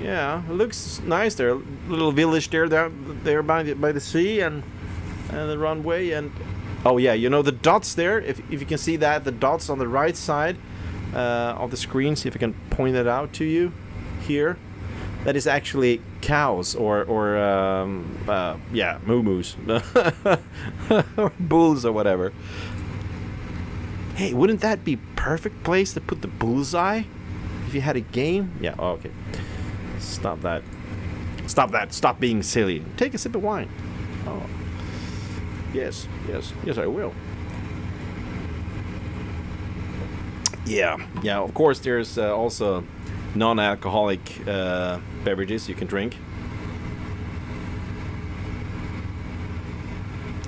Yeah, it looks nice there. A little village there, there, there by the, by the sea and and the runway and Oh yeah, you know the dots there. If if you can see that, the dots on the right side uh, of the screen. See if I can point that out to you here. That is actually cows or or um, uh, yeah, moo moos bulls or whatever. Hey, wouldn't that be perfect place to put the bullseye if you had a game? Yeah. Oh, okay. Stop that. Stop that. Stop being silly. Take a sip of wine. Oh. Yes, yes, yes, I will. Yeah, yeah, of course, there's uh, also non alcoholic uh, beverages you can drink.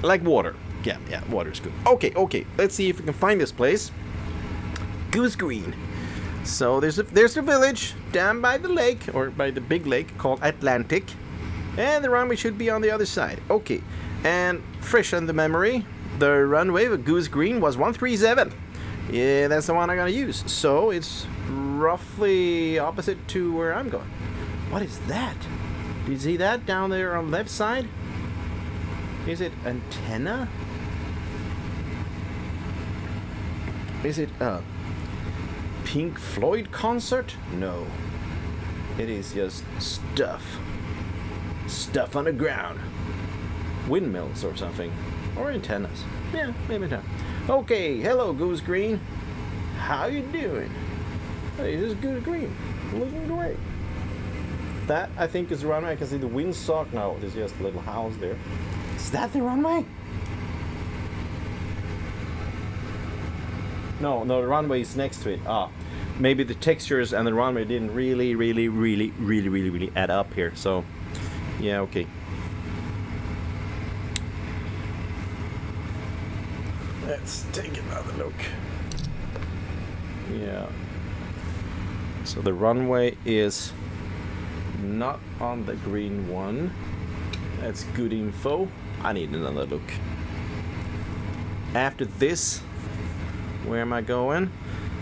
Like water. Yeah, yeah, water is good. Okay, okay, let's see if we can find this place. Goose Green. So there's a there's a village down by the lake or by the big lake called Atlantic, and the runway should be on the other side. Okay, and fresh in the memory, the runway with Goose Green was 137. Yeah, that's the one I'm gonna use. So it's roughly opposite to where I'm going. What is that? Do you see that down there on the left side? Is it antenna? Is it a Pink Floyd concert? No. It is just stuff. Stuff on the ground windmills or something. Or antennas. Yeah, maybe not. Okay, hello Goose Green. How you doing? Hey, this is Goose Green. Looking great. That, I think, is the runway. I can see the windsock. now. there's just a little house there. Is that the runway? No, no, the runway is next to it. Ah, maybe the textures and the runway didn't really, really, really, really, really, really add up here. So, yeah, okay. Let's take another look. Yeah. So the runway is not on the green one. That's good info. I need another look. After this, where am I going?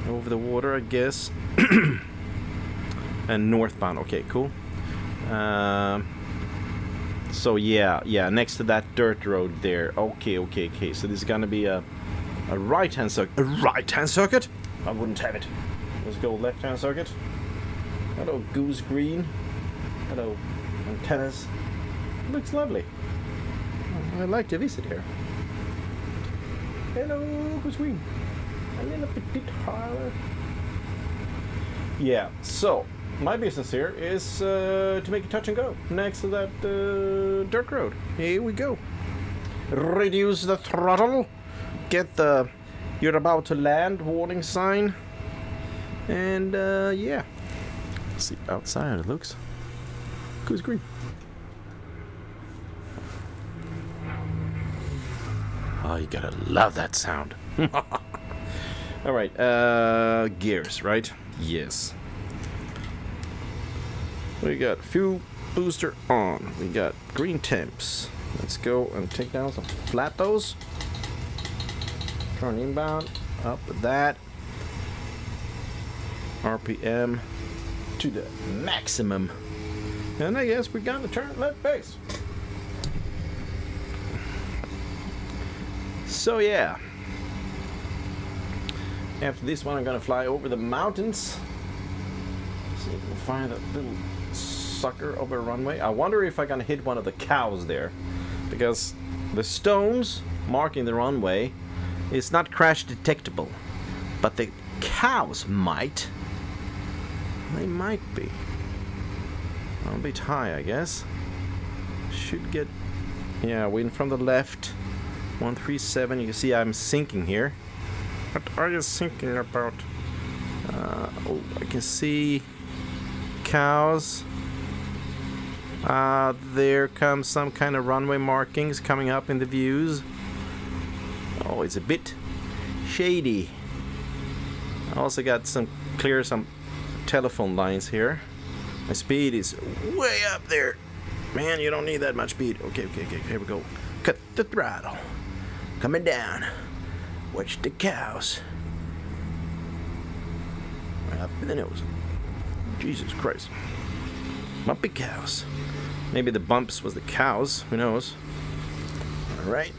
Over the water, I guess. and northbound. Okay, cool. Um, so yeah, yeah, next to that dirt road there. Okay, okay, okay. So this is gonna be a a right-hand circuit. A right-hand circuit? I wouldn't have it. Let's go left-hand circuit. Hello, goose green. Hello, antennas. Looks lovely. I'd like to visit here. Hello, goose green. A little bit higher. Yeah, so my business here is uh, to make a touch and go next to that uh, dirt road. Here we go. Reduce the throttle. Get the you're about to land warning sign. And uh, yeah. Let's see outside it looks. Goose green. Oh, you gotta love that sound. All right, uh, gears, right? Yes. We got fuel booster on. We got green temps. Let's go and take down some flatos. Turn inbound. Up with that. RPM to the maximum. And I guess we got to turn left base. So yeah. After this one I'm gonna fly over the mountains. See if we can find that little sucker over a runway. I wonder if I can hit one of the cows there. Because the stones marking the runway is not crash detectable. But the cows might. They might be. A bit high, I guess. Should get... Yeah, wind from the left. 137. You see I'm sinking here. What are you thinking about? Uh, oh, I can see cows. Uh, there comes some kind of runway markings coming up in the views. Oh, it's a bit shady. I also got some clear some telephone lines here. My speed is way up there. Man, you don't need that much speed. Okay, okay, okay, here we go. Cut the throttle. Coming down. Watch the cows. And then it was Jesus Christ. Bumpy cows. Maybe the bumps was the cows. Who knows? All right.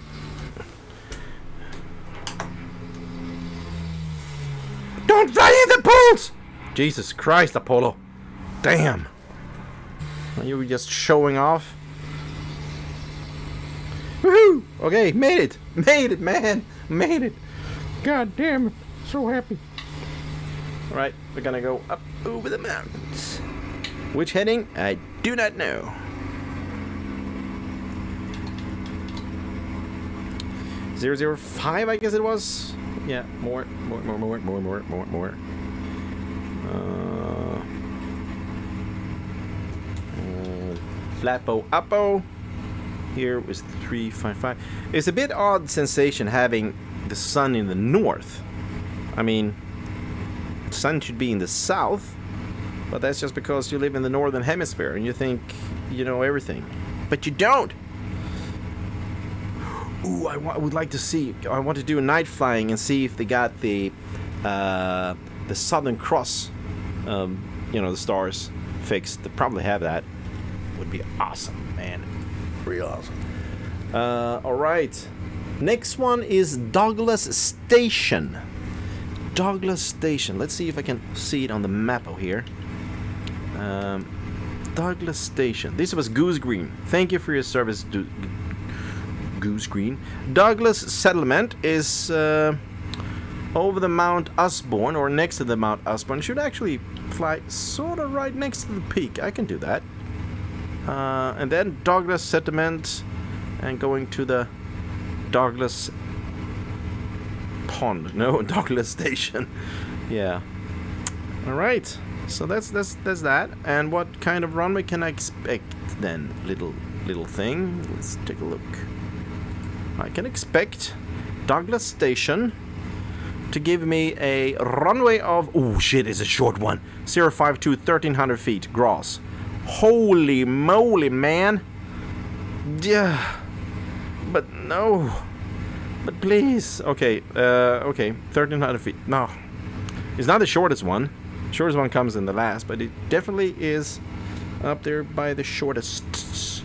Don't fly in the pools! Jesus Christ, Apollo. Damn. Are you just showing off? Woohoo! Okay, made it! Made it, man! Made it! God damn it. So happy. Alright, we're gonna go up over the mountains. Which heading? I do not know. Zero zero five, I guess it was. Yeah, more, more, more, more, more, more, more, more. Uh, uh, Flapo Uppo. Here was 355. It's a bit odd sensation having the sun in the north. I mean, sun should be in the south, but that's just because you live in the northern hemisphere and you think you know everything. But you don't! Ooh, I, would like to see. I want to do a night flying and see if they got the uh, the Southern Cross, um, you know, the stars fixed. They probably have that. Would be awesome, Real awesome. Uh, all right. Next one is Douglas Station. Douglas Station. Let's see if I can see it on the map over here. Um, Douglas Station. This was Goose Green. Thank you for your service, Goose Green. Douglas Settlement is uh, over the Mount Usborne, or next to the Mount Usborne. Should actually fly sort of right next to the peak. I can do that. Uh, and then Douglas Settlement, and going to the Douglas Pond. No, Douglas Station. yeah. All right. So that's that's that's that. And what kind of runway can I expect then, little little thing? Let's take a look. I can expect Douglas Station to give me a runway of... Oh, shit, it's a short one. 052, 1300 feet, gross. Holy moly, man. Yeah. But no. But please. Okay, uh, okay. 1300 feet. No. It's not the shortest one. Shortest one comes in the last, but it definitely is up there by the shortest.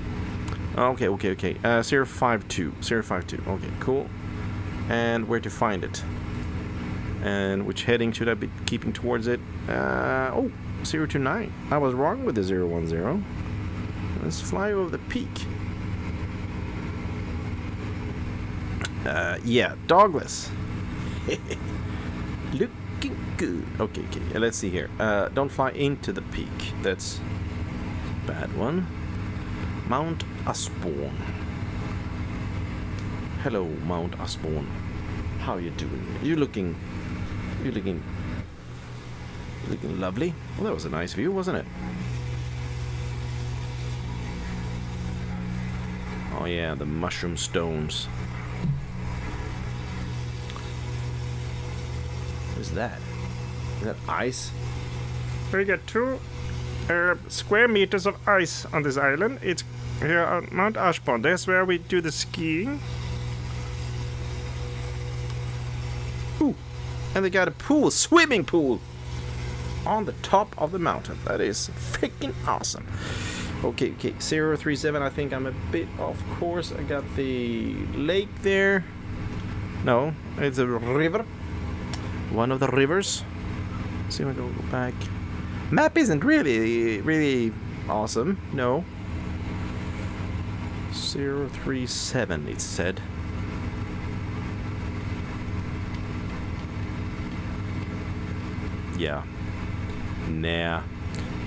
Okay, okay, okay. Uh, 052. 052. Okay, cool. And where to find it? And which heading should I be keeping towards it? Uh, oh, 029. I was wrong with the 010. Let's fly over the peak. Uh, yeah, Douglas. Looking good. Okay, okay. Let's see here. Uh, don't fly into the peak. That's bad one. Mount Usborne. Hello, Mount Usborne. How you doing? You looking... You looking... Looking lovely? Well, that was a nice view, wasn't it? Oh yeah, the mushroom stones. What is that? Is that ice? We get two uh, square meters of ice on this island. It's here on Mount Usborne. That's where we do the skiing. Ooh, and they got a pool, swimming pool, on the top of the mountain. That is freaking awesome. Okay, okay, 037, I think I'm a bit off course. I got the lake there. No, it's a river. One of the rivers. Let's see if I go back. Map isn't really, really awesome. No, 037, it said. Yeah. Nah.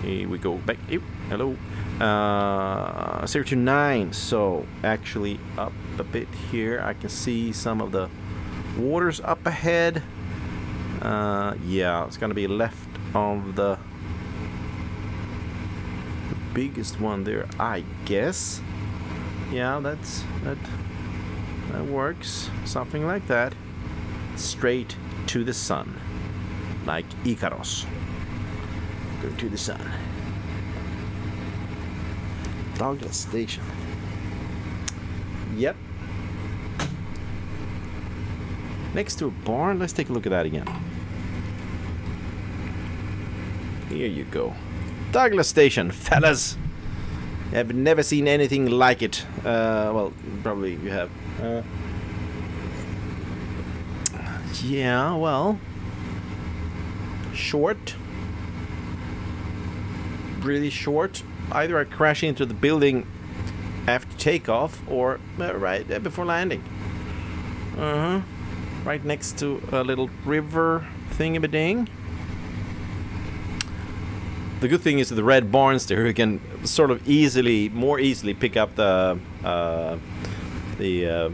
Here we go back. Ew, hello. Uh, 029. So, actually, up a bit here. I can see some of the waters up ahead. Uh, yeah, it's gonna be left of the biggest one there, I guess yeah, that's that that works. Something like that. Straight to the sun, like Icarus. Go to the sun. Douglas Station. Yep. Next to a barn. Let's take a look at that again. Here you go. Douglas Station, fellas. I've never seen anything like it. Uh, well, probably you have. Uh, yeah, well. short. Really short. Either I crash into the building after takeoff or uh, right before landing. Uh huh. Right next to a little river thingy-a-ding. The good thing is the red barns there, you can sort of easily, more easily pick up the uh, the uh,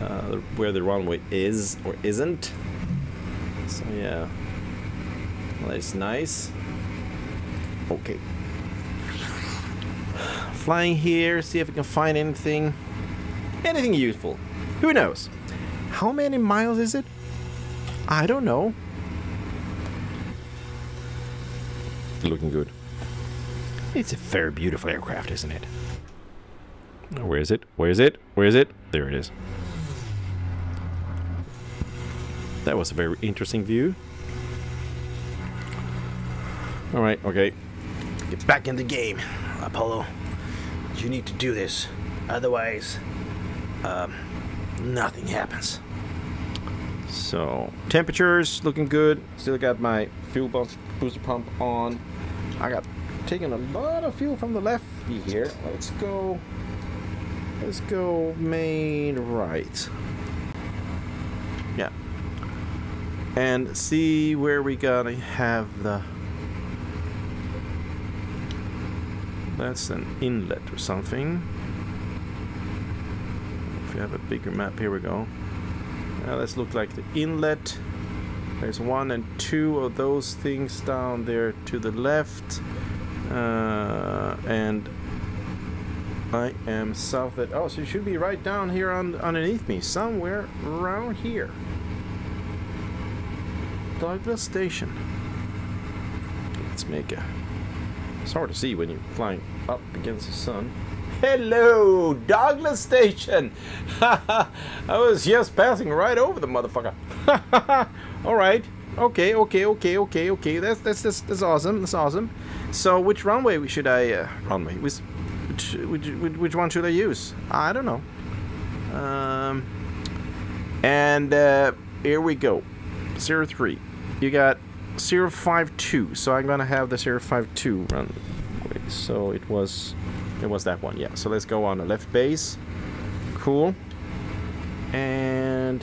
uh, where the runway is or isn't. So yeah, well, that's nice. Okay, flying here, see if we can find anything, anything useful. Who knows? How many miles is it? I don't know. Looking good. It's a very beautiful aircraft, isn't it? Where is it? Where is it? Where is it? There it is. That was a very interesting view. Alright, okay. Get back in the game, Apollo. You need to do this. Otherwise, um, nothing happens. So, temperatures looking good. Still got my fuel booster pump on. I got taking a lot of fuel from the left here. Let's go. Let's go main right. Yeah. And see where we gotta have the. That's an inlet or something. If you have a bigger map, here we go. Now let's look like the inlet. There's one and two of those things down there to the left. Uh, and I am south at... Oh, so you should be right down here on underneath me. Somewhere around here. Douglas Station. Let's make a... It's hard to see when you're flying up against the sun. Hello, Douglas Station! I was just passing right over the motherfucker. Alright. Okay, okay, okay, okay, okay. That's, that's, that's, that's awesome. That's awesome. So, which runway should I... Uh, runway? Which, which, which, which one should I use? I don't know. Um, and uh, here we go. 03. You got 052. So I'm to have the 052 run runway. So it was... It was that one, yeah. So let's go on the left base. Cool. And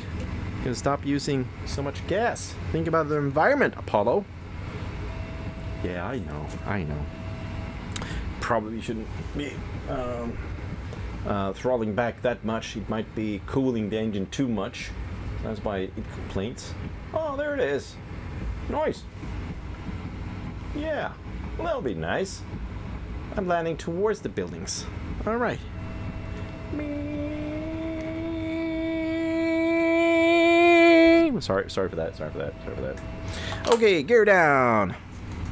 gonna stop using so much gas. Think about the environment, Apollo. Yeah, I know. I know. Probably shouldn't be um, uh, throttling back that much. It might be cooling the engine too much. That's why it complains. Oh, there it is. Noise. Yeah, well, that'll be nice. I'm landing towards the buildings. All right. Sorry, sorry for that. Sorry for that. Sorry for that. Okay, gear down.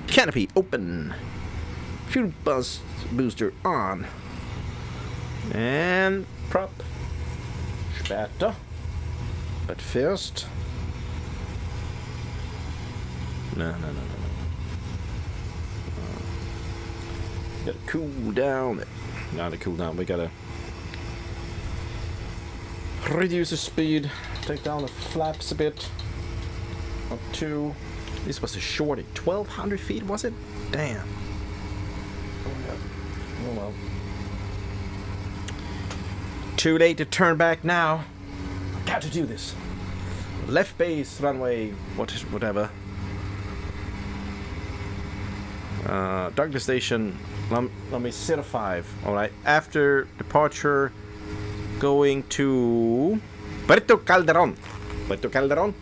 Canopy open. Fuel bus booster on. And prop. Später. But first. No, no, no, no, no. Uh, gotta cool down. Not to cool down. We gotta reduce the speed. Take down the flaps a bit. Up to. This was a shorty. 1200 feet, was it? Damn. Oh, oh well. Too late to turn back now. Got to do this. Left base, runway, what, whatever. Uh, Douglas Station, let, me sit a five. All right. After departure, going to Puerto Calderon. Puerto Calderon.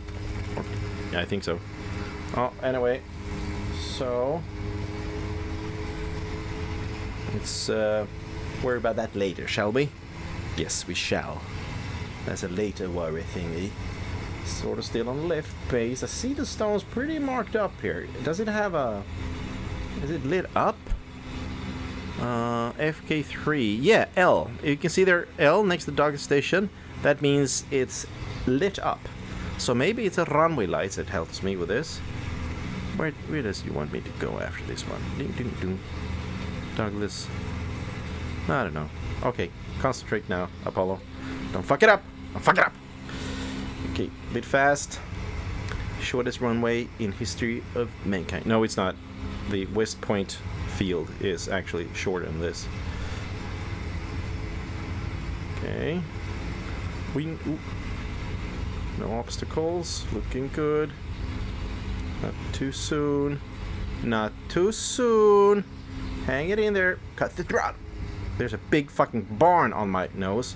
Yeah, I think so. Oh, anyway. So let's uh, worry about that later, shall we? Yes, we shall. That's a later worry thingy. Sort of still on the left base. I see the stones pretty marked up here. Does it have a... Is it lit up? Uh, FK3. Yeah, L. You can see there L next to the Douglas Station. That means it's lit up. So maybe it's a runway light that helps me with this. Where, where does you want me to go after this one? Ding, ding, ding. Douglas. I don't know. Okay, concentrate now, Apollo. Don't fuck it up. Don't fuck it up. Okay, bit fast. Shortest runway in history of mankind. No, it's not. The West Point field is actually shorter than this. Okay. We. No obstacles. Looking good. Not too soon. Not too soon. Hang it in there. Cut the throttle. There's a big fucking barn on my nose.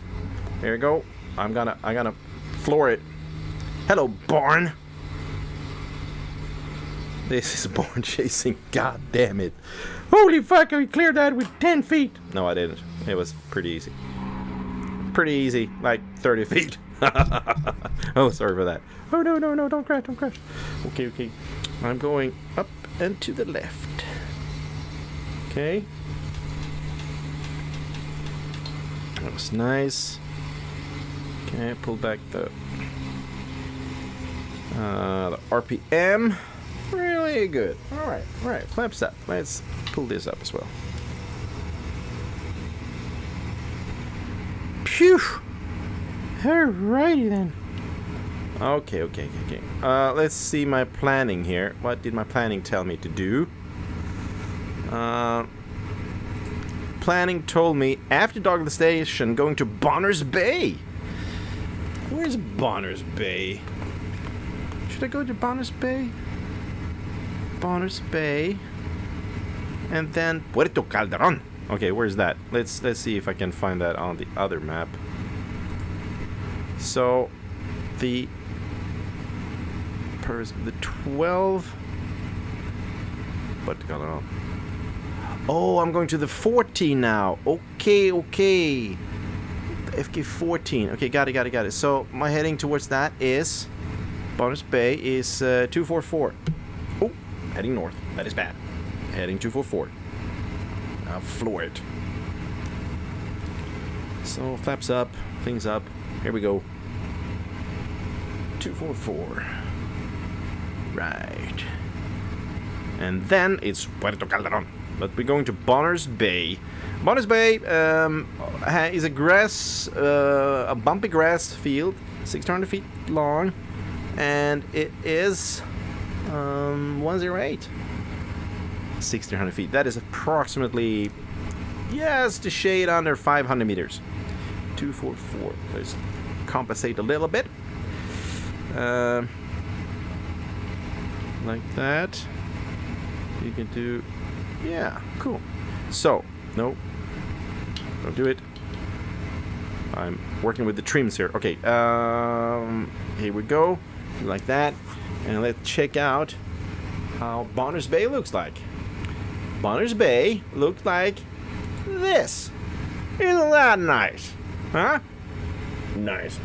There you go. I'm gonna I'm gonna floor it. Hello, barn. This is born chasing. God damn it. Holy fuck, I cleared that with 10 feet. No, I didn't. It was pretty easy. Pretty easy. Like 30 feet. oh, sorry for that. Oh, no, no, no. Don't crash. Don't crash. Okay, okay. I'm going up and to the left. Okay. That was nice. Okay, pull back the uh, the RPM. Really good. All right, all right. Flaps up. Let's pull this up as well. Phew. Alrighty then. Okay, okay, okay, okay. Uh, let's see my planning here. What did my planning tell me to do? Uh, planning told me after Douglas Station, going to Bonners Bay. Where's Bonners Bay? Should I go to Bonners Bay? Bonners Bay. And then Puerto Calderon. Okay, where's that? Let's let's see if I can find that on the other map. So the pers the 12 Puerto Calderon. Oh, I'm going to the 14 now. Okay, okay. FK14. Okay, got it, got it, got it. So my heading towards that is Bonners Bay is uh, 244. Heading north. That is bad. Heading 244. I'll floor it. So flaps up, things up. Here we go. 244. Right. And then it's Puerto Calderon. But we're going to Bonners Bay. Bonners Bay um, is a grass, uh, a bumpy grass field, 600 feet long, and it is um, 108. 1600 feet. That is approximately, yes, the shade under 500 meters. 244. Let's compensate a little bit. Uh, like that. You can do, yeah, cool. So, no, don't do it. I'm working with the trims here. Okay, um, here we go, like that. And let's check out how Bonners Bay looks like. Bonners Bay looks like this. Isn't that nice? Huh? Nice.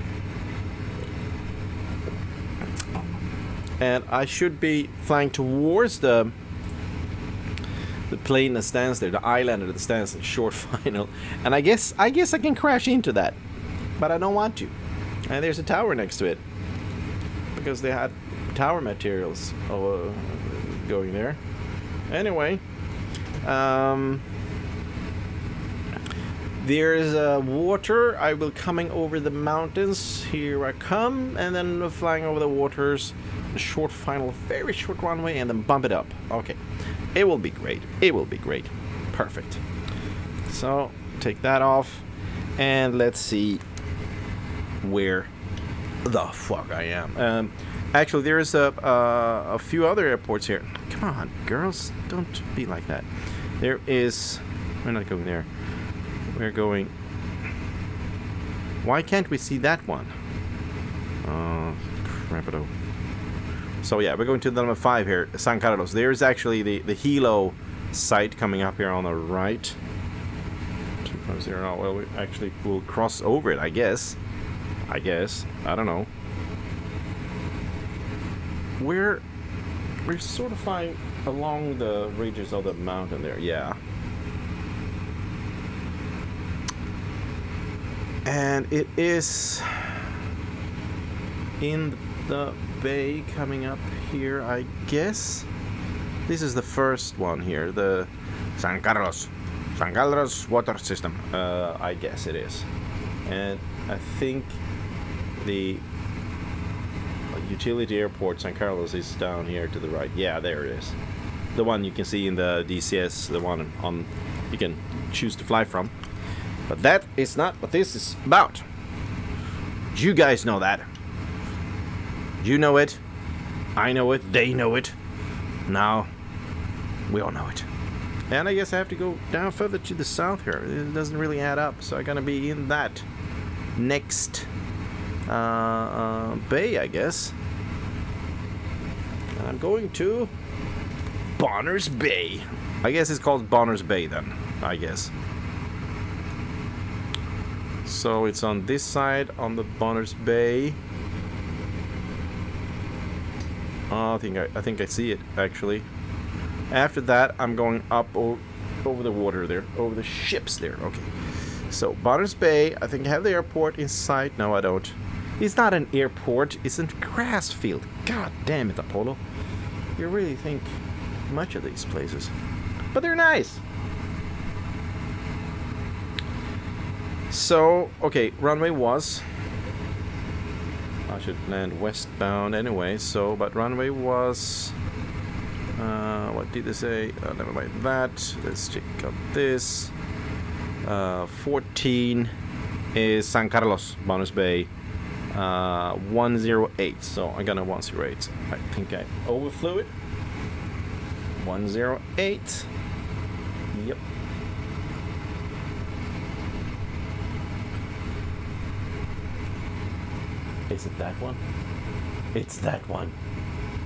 And I should be flying towards the the plane that stands there, the islander that stands in short final. And I guess I guess I can crash into that. But I don't want to. And there's a tower next to it. Because they had tower materials uh, going there. Anyway, um, there's uh, water. I will coming over the mountains. Here I come, and then flying over the waters. A short final, very short runway, and then bump it up. Okay, it will be great. It will be great. Perfect. So take that off, and let's see where the fuck I am. Um, actually, there's a uh, a few other airports here. Come on, girls, don't be like that. There is. We're not going there. We're going. Why can't we see that one? Oh, crapito. So yeah, we're going to the number five here, San Carlos. There's actually the the Hilo site coming up here on the right. Two five zero. Well, we actually will cross over it, I guess. I guess. I don't know. We're we're sort of along the ridges of the mountain there. Yeah. and it is in the bay coming up here I guess this is the first one here the San Carlos San Carlos water system uh, I guess it is and I think the utility airport San Carlos is down here to the right. Yeah, there it is. The one you can see in the DCS, the one on you can choose to fly from. But that is not what this is about. You guys know that. You know it. I know it. They know it. Now, we all know it. And I guess I have to go down further to the south here. It doesn't really add up, so I'm gonna be in that next uh, uh, bay, I guess. I'm going to Bonners Bay. I guess it's called Bonners Bay then, I guess. So it's on this side, on the Bonners Bay. Oh, I think I, I think I see it actually. After that, I'm going up over the water there, over the ships there. Okay. So Bonners Bay, I think I have the airport in sight. No, I don't. It's not an airport. It's a grass field. God damn it, Apollo. You really think much of these places, but they're nice. So, okay, runway was. I should land westbound anyway, so, but runway was. Uh, what did they say? Uh, never mind that. Let's check out this. Uh, 14 is San Carlos, Bonners Bay. Uh, 108, so I got a 108. I think I overflew it. 108. Yep. Is it that one? It's that one.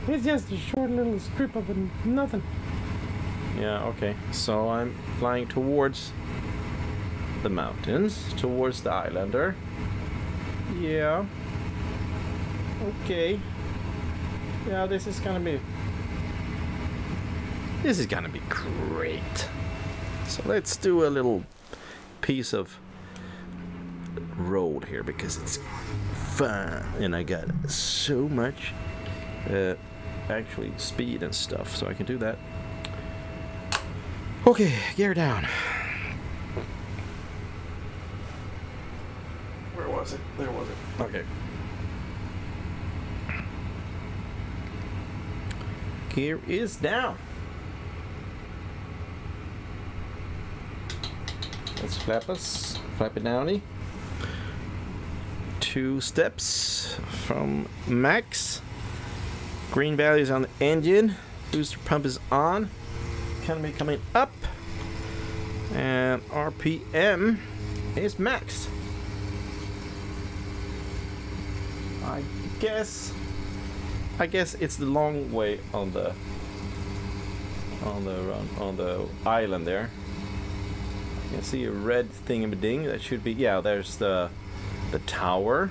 It's just a short little strip of nothing. Yeah, okay. So I'm flying towards the mountains, towards the islander. Yeah. Okay. Yeah, this is gonna be... This is gonna be great. So let's do a little piece of road here because it's fun and I got so much uh, actually speed and stuff so I can do that. Okay, gear down. Where was it? There was it. Okay. Gear is down. Let's flap us. Flap it downy. Two steps from max. Green values on the engine. Booster pump is on. Economy coming up. And RPM is max. I guess I guess it's the long way on the on the run on the island there. You can see a red thing in the ding. That should be yeah. There's the the tower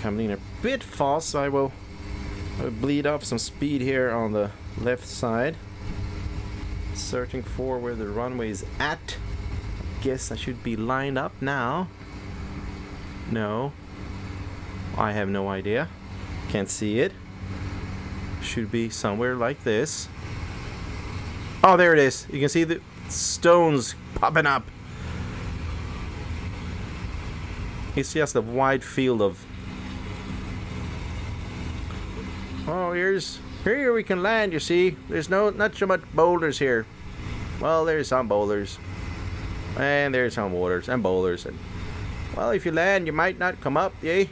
coming in a bit fast, so I will, I will bleed off some speed here on the left side. Searching for where the runway is at. Guess I should be lined up now. No. I have no idea. Can't see it. Should be somewhere like this. Oh, there it is. You can see the stones popping up. It's just a wide field of... Oh, here's... Here we can land, you see. There's no not so much boulders here. Well, there's some boulders. And there's some waters and boulders. And, well, if you land, you might not come up, yay?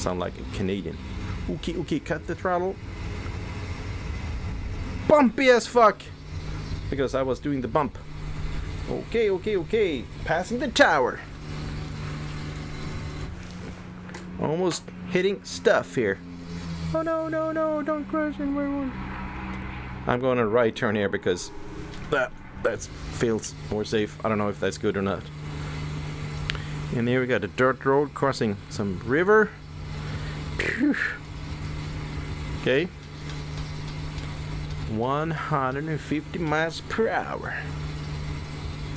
Sound like a Canadian. Okay, okay, cut the throttle. Bumpy as fuck! Because I was doing the bump. Okay, okay, okay. Passing the tower. Almost hitting stuff here. Oh no, no, no, don't crash my one. I'm going a right turn here because that that feels more safe. I don't know if that's good or not. And here we got a dirt road crossing some river. Okay. 150 miles per hour.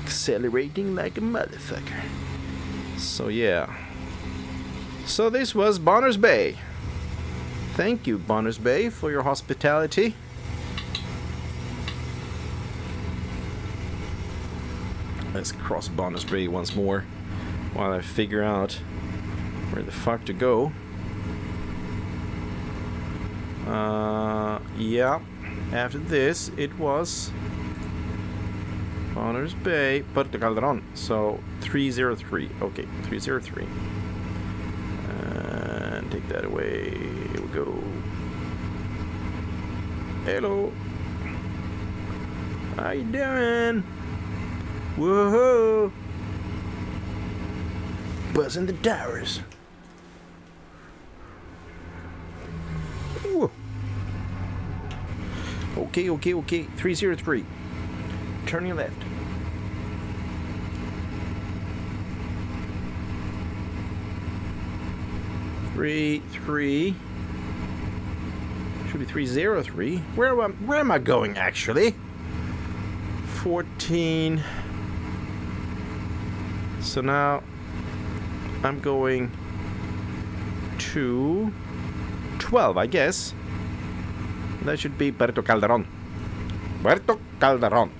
Accelerating like a motherfucker. So yeah. So this was Bonners Bay. Thank you, Bonners Bay, for your hospitality. Let's cross Bonners Bay once more while I figure out where the fuck to go. Uh, yeah. After this, it was Bonners Bay, Puerto Calderon. So 303. Okay, 303. And take that away. Here we go. Hello. How you doing? Whoa. Buzzing the towers. Whoa. Okay, okay, okay. 303. Turn your left. Three, three. Should be 303. Where am I, where am I going actually? 14. So now I'm going to 12, I guess. That should be Puerto Calderon. Puerto Calderon.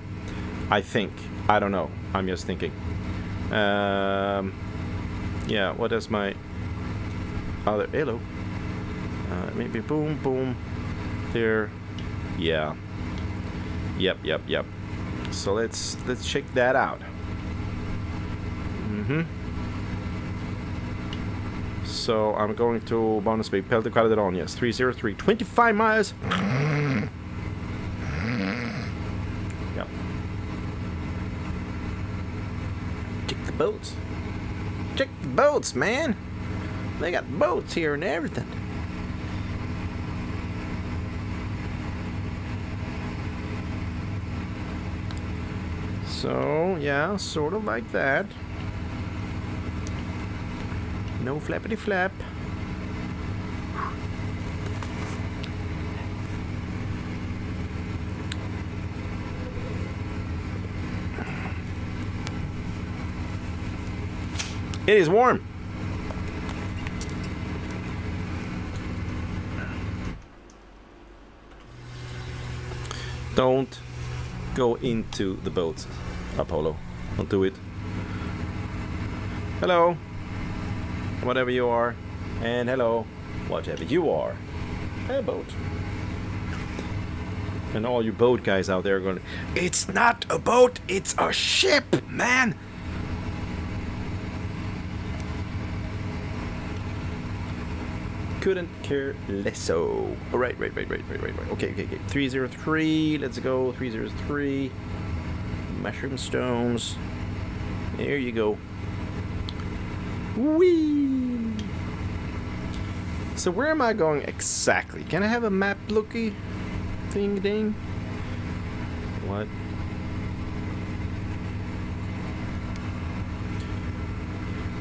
I think. I don't know. I'm just thinking. Um, yeah, what is my other... Hello. Uh, maybe boom, boom. There. Yeah. Yep, yep, yep. So let's let's check that out. Mm-hmm. So I'm going to Bonners Bay Puerto Calderon, yes, 303, 25 miles. yep. Check the boats. Check the boats, man. They got boats here and everything. So, yeah, sort of like that. No flappity flap. It is warm. Don't go into the boat, Apollo. Don't do it. Hello. Whatever you are. And hello. Whatever you are. A boat. And all you boat guys out there are going, It's not a boat, it's a ship, man! couldn't care less so. Oh, right, right, right, right, right, right, right. Okay, okay, okay. 303, let's go. 303. Mushroom stones. There you go. Whee! So where am I going exactly? Can I have a map looky thing ding? What?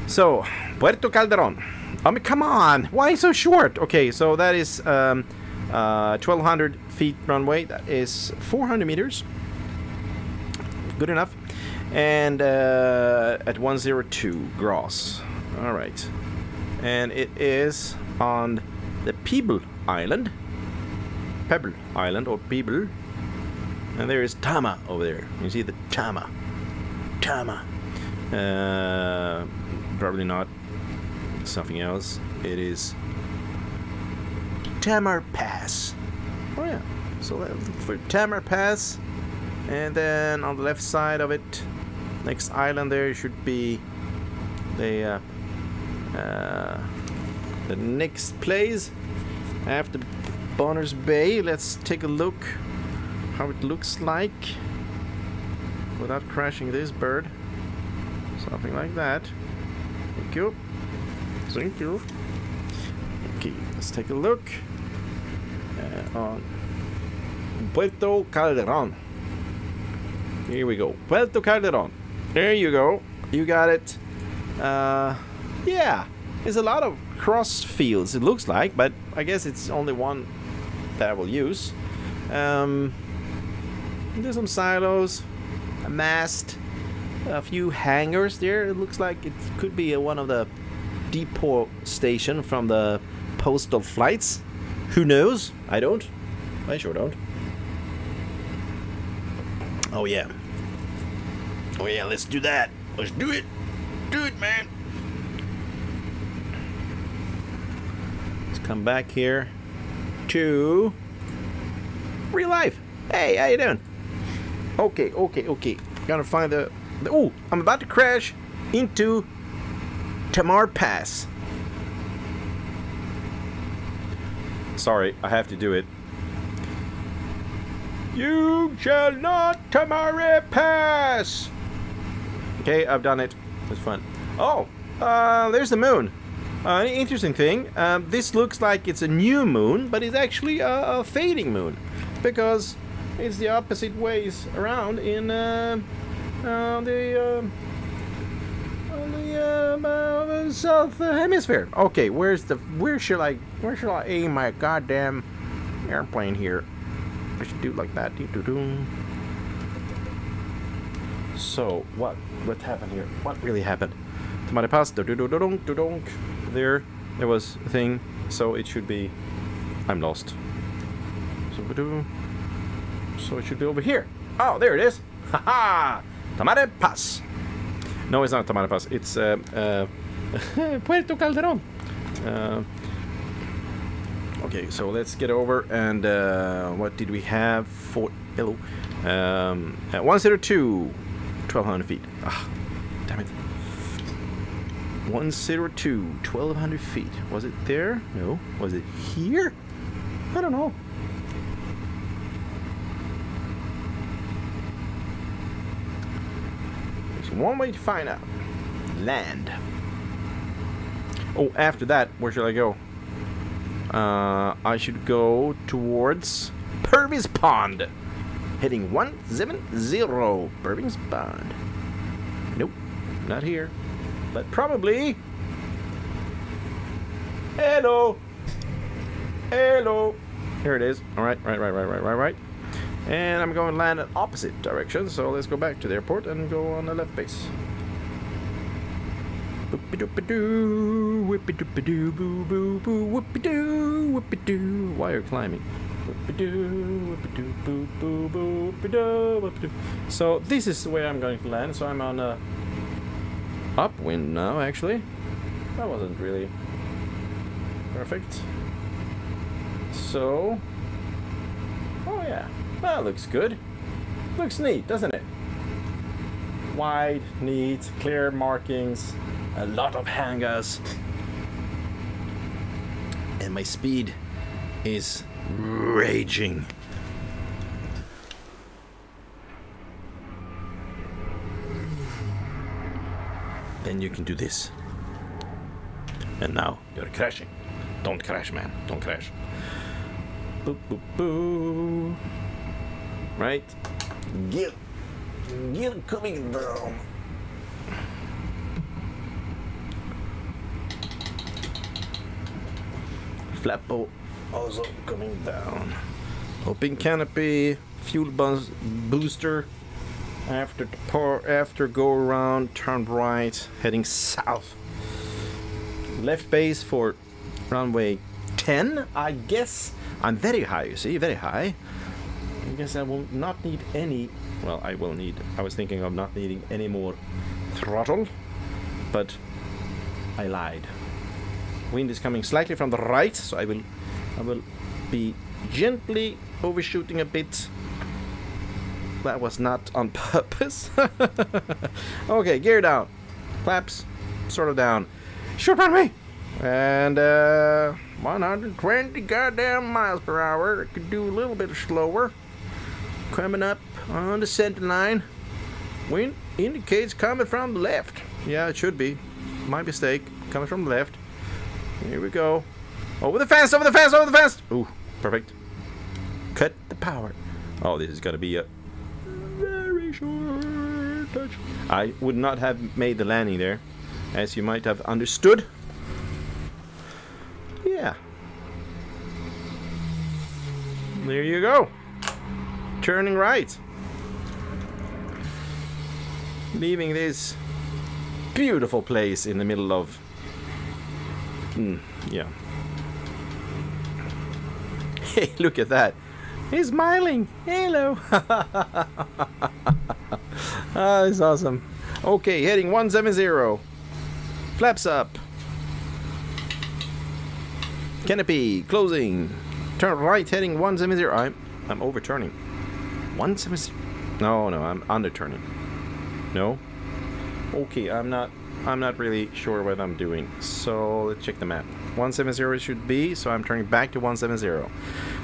So, Puerto Calderon. I mean, come on! Why so short? Okay, so that is um, uh, 1200 feet runway. That is 400 meters. Good enough. And uh, at 102 gross. All right. And it is on the Pebble Island. Pebble Island or Pebble. And there is Tama over there. You see the Tama. Tama. Uh, probably not something else. It is Tamar Pass. Oh yeah. So look for Tamar Pass, and then on the left side of it, next island there should be the uh, uh, the next place after Bonners Bay. Let's take a look how it looks like without crashing this bird. Something like that. Thank you. Thank you. Okay, let's take a look uh, on Puerto Calderon. Here we go. Puerto Calderon. There you go. You got it. Uh, yeah, there's a lot of cross fields, it looks like, but I guess it's only one that I will use. Um, there's some silos, a mast, a few hangars there. It looks like it could be a, one of the depot station from the postal flights. Who knows? I don't. I sure don't. Oh yeah. Oh yeah, let's do that. Let's do it. Do it, man. Come back here. to real life. Hey, how you doing? Okay, okay, okay. Gotta find the. the oh, I'm about to crash into Tamar Pass. Sorry, I have to do it. You shall not Tamar Pass. Okay, I've done it. It's fun. Oh, uh, there's the moon. Uh, interesting thing. Um, this looks like it's a new moon, but it's actually a, a fading moon because it's the opposite ways around in uh, uh, the uh, on the um, uh, south hemisphere. Okay, where's the where should I where should I aim my goddamn airplane here? I should do like that. So what what happened here? What really happened? There, there was a thing. So it should be. I'm lost. So so it should be over here. Oh, there it is. Haha! Tomate Pass. No, it's not Tomate Pass. It's uh, uh, Puerto Calderon. Uh, okay, so let's get over and uh, what did we have for hello? Um, uh, 102, 1200 feet. Ah, damn it. 102, 1200 feet. Was it there? No. Was it here? I don't know. There's one way to find out. Land. Oh, after that, where should I go? Uh, I should go towards Purvis Pond. Heading 170. Purvis Pond. Nope, not here. But probably... Hello! Hello! Here it is. Alright, right, right, right, right, right, right. And I'm going to land in opposite direction, so let's go back to the airport and go on the left base. Whoopie-doopie-doo, whoopie-doopie-doo, boo boo boo, whoopie-doo, whoopie-doo. Why are you climbing? So this is where I'm going to land, so I'm on a upwind now, actually. That wasn't really perfect. So, oh yeah. That looks good. Looks neat, doesn't it? Wide, neat, clear markings, a lot of hangars. And my speed is raging. Then you can do this. And now you're crashing. Don't crash, man. Don't crash. Boo, right? Get, get coming down. Flappo also coming down. Open canopy, fuel booster. After the par, after go around, turn right, heading south. Left base for runway 10, I guess. I'm very high, you see, very high. I guess I will not need any. Well, I will need. I was thinking of not needing any more throttle, but I lied. Wind is coming slightly from the right, so I will, I will be gently overshooting a bit. That was not on purpose. okay, gear down. Flaps sort of down. Short runway! And uh, 120 goddamn miles per hour. It could do a little bit slower coming up on the center line. Wind indicates coming from the left. Yeah, it should be. My mistake. Coming from the left. Here we go. Over the fence, over the fence, over the fence! Ooh, perfect. Cut the power. Oh, this is gonna be a I would not have made the landing there, as you might have understood. Yeah. There you go turning right. Leaving this beautiful place in the middle of... Mm, yeah. Hey, look at that. He's smiling. Hello. ah, it's awesome. Okay, heading 170. Flaps up. Canopy closing. Turn right, heading 170. I'm, I'm overturning. 170. No, no, I'm underturning. No. Okay, I'm not. I'm not really sure what I'm doing. So let's check the map. 170 should be. So I'm turning back to 170.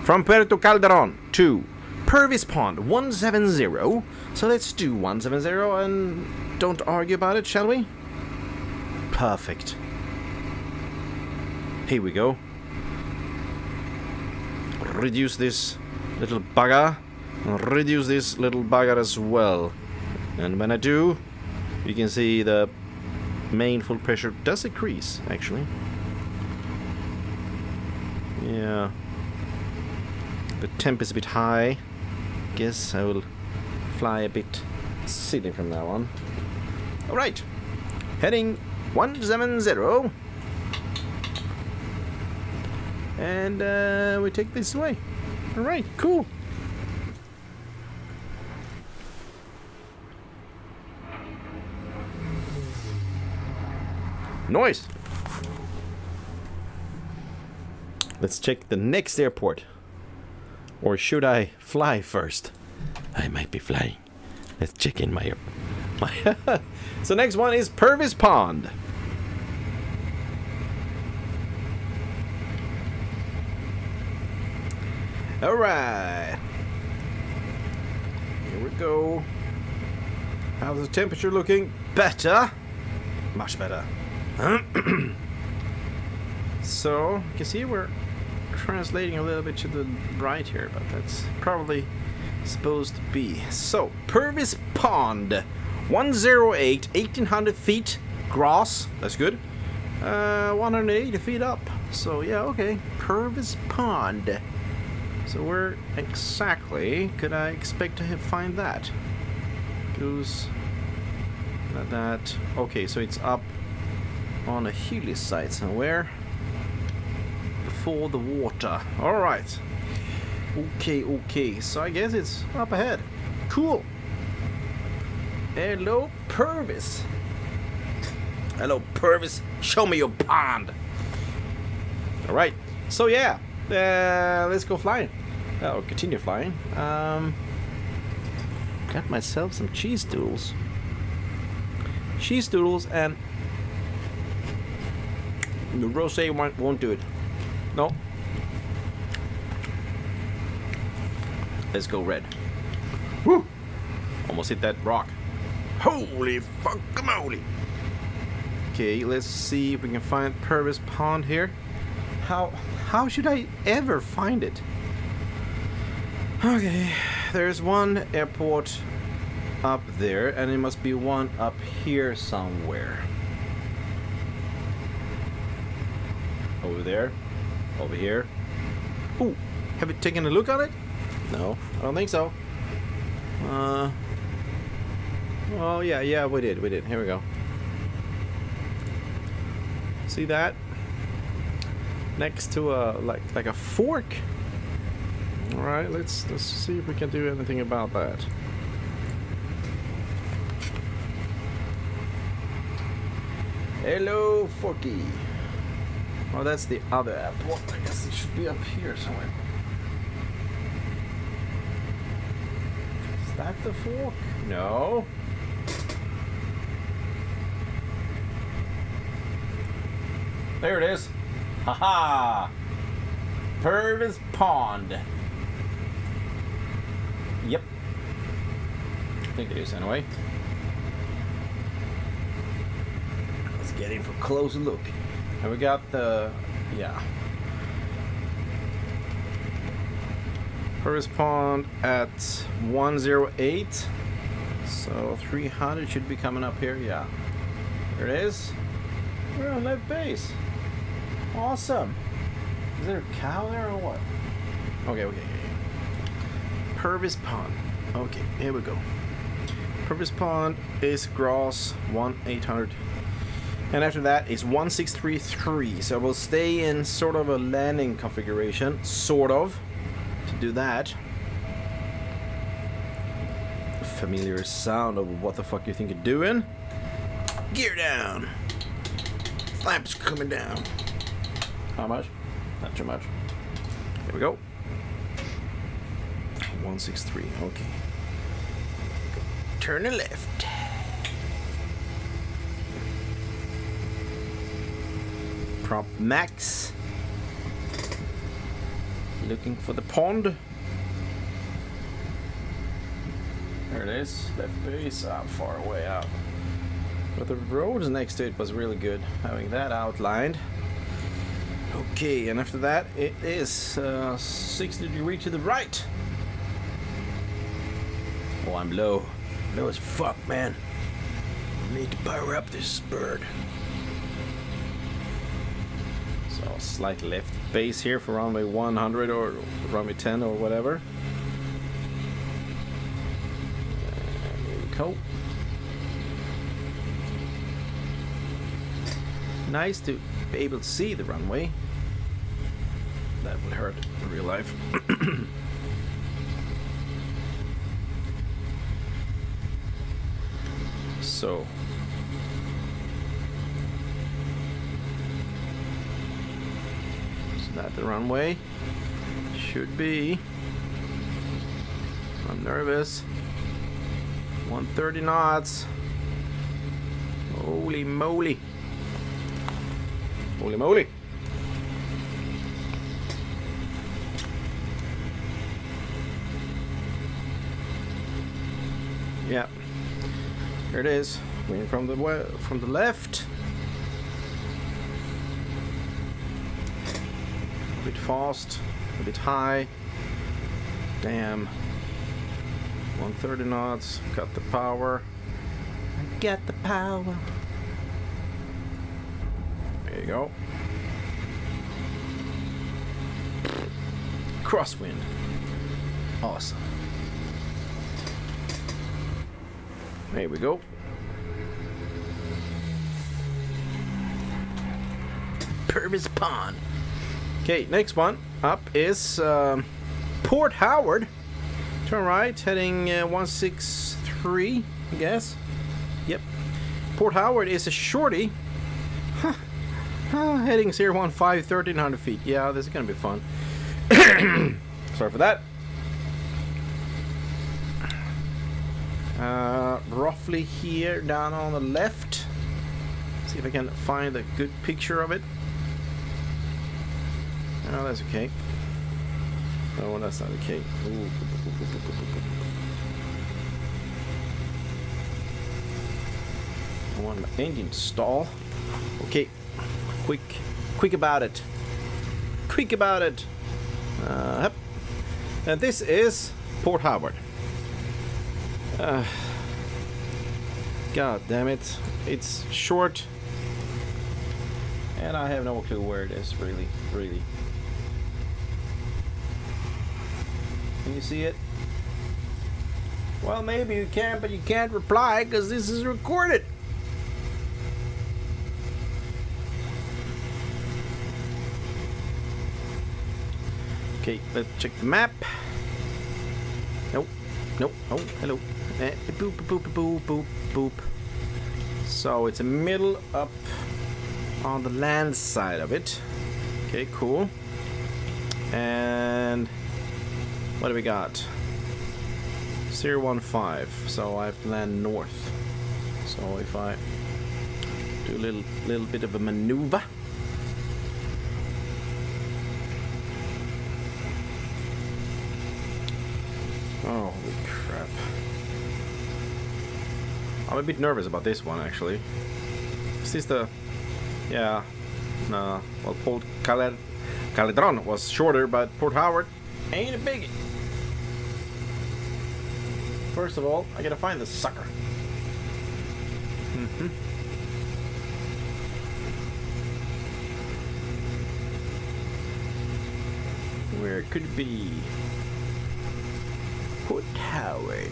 From Puerto Calderon to Purvis Pond 170. So let's do 170 and don't argue about it, shall we? Perfect. Here we go. Reduce this little bugger. Reduce this little bugger as well. And when I do, you can see the main full pressure does increase, actually. Yeah. The temp is a bit high. Guess I will fly a bit silly from now on. Alright. Heading 170. And uh, we take this way. Alright, cool. Noise. Let's check the next airport. Or should I fly first? I might be flying. Let's check in my... my so next one is Purvis Pond. Alright. Here we go. How's the temperature looking? Better. Much better. so, you can see we're translating a little bit to the right here, but that's probably supposed to be. So, Purvis Pond, 108, 1800 feet, grass, that's good. Uh, 180 feet up. So, yeah, okay, Purvis Pond. So where exactly could I expect to find that? Goes that. Okay, so it's up on a hilly site somewhere. Before the water. Alright. Okay, okay. So I guess it's up ahead. Cool. Hello, Purvis. Hello, Purvis. Show me your pond. Alright. So yeah. Uh, let's go flying. Oh, continue flying. Um, got myself some cheese doodles. Cheese doodles and the rosé won't, won't do it. No. Let's go red. Woo! Almost hit that rock. Holy fuck moly! Okay, let's see if we can find Purvis Pond here. How how should I ever find it? Okay, there's one airport up there, and it must be one up here somewhere. Over there. Over here. Ooh, have you taken a look at it? No, I don't think so. Uh. Oh yeah, yeah, we did, we did. Here we go. See that? Next to a like like a fork. All right, let's let's see if we can do anything about that. Hello, Forky. Oh, that's the other airport. I guess it should be up here somewhere. Is that the fork? No. There it is. Haha! -ha. Purvis Pond. Yep. I think it is anyway. Let's get in for a closer look. And we got the, yeah. Purvis Pond at 108. So 300 should be coming up here, yeah. There it is. We're on left base. Awesome. Is there a cow there or what? Okay, okay, okay. Purvis Pond. Okay, here we go. Purvis Pond is grass 1 800. And after that is 1633. So we'll stay in sort of a landing configuration. Sort of. To do that. Familiar sound of what the fuck you think you're doing. Gear down. Flaps coming down. How much? Not too much. Here we go. 163, okay. Turn a left. Prop max. Looking for the pond. There it is, left base, ah, far away out. But the roads next to it was really good, having that outlined. Okay, and after that it is uh, 60 degree to the right. Oh, I'm low. Low as fuck, man. Need to power up this bird. So slight left base here for runway 100 or runway 10 or whatever. And here we go. Nice to be able to see the runway. That would hurt in real life. so. That the runway? Should be. I'm nervous. 130 knots. Holy moly. Holy moly. Yeah. Here it is. Wind from the from the left. Bit fast, a bit high. Damn. 130 knots. Got the power. I got the power. There you go. Crosswind. Awesome. There we go. Purvis Pond. Okay, next one up is um, Port Howard. Turn right, heading uh, 163, I guess. Yep. Port Howard is a shorty. Huh. Uh, heading 015, 1300 feet. Yeah, this is gonna be fun. Sorry for that. Uh, roughly here down on the left. See if I can find a good picture of it. Oh, that's okay. No, that's not okay. Ooh. I want my engine to stall. Okay, quick, quick about it. Quick about it. Uh, yep. And this is Port Howard. Uh, God damn it. It's short. And I have no clue where it is, really, really. Can you see it? Well, maybe you can, but you can't reply because this is recorded. Okay, let's check the map. Nope. Nope. Oh, hello. Eh, boop, boop, boop, boop, boop. So it's a middle up on the land side of it. Okay, cool. And what do we got? 015. So I have to land north. So if I do a little little bit of a maneuver. Oh, holy crap. I'm a bit nervous about this one, actually. This is this the... Yeah. No. Well, Port Caled Caledron was shorter, but Port Howard ain't a biggie. First of all, I gotta find the sucker. Mm-hmm. Where it could be. Port Howard.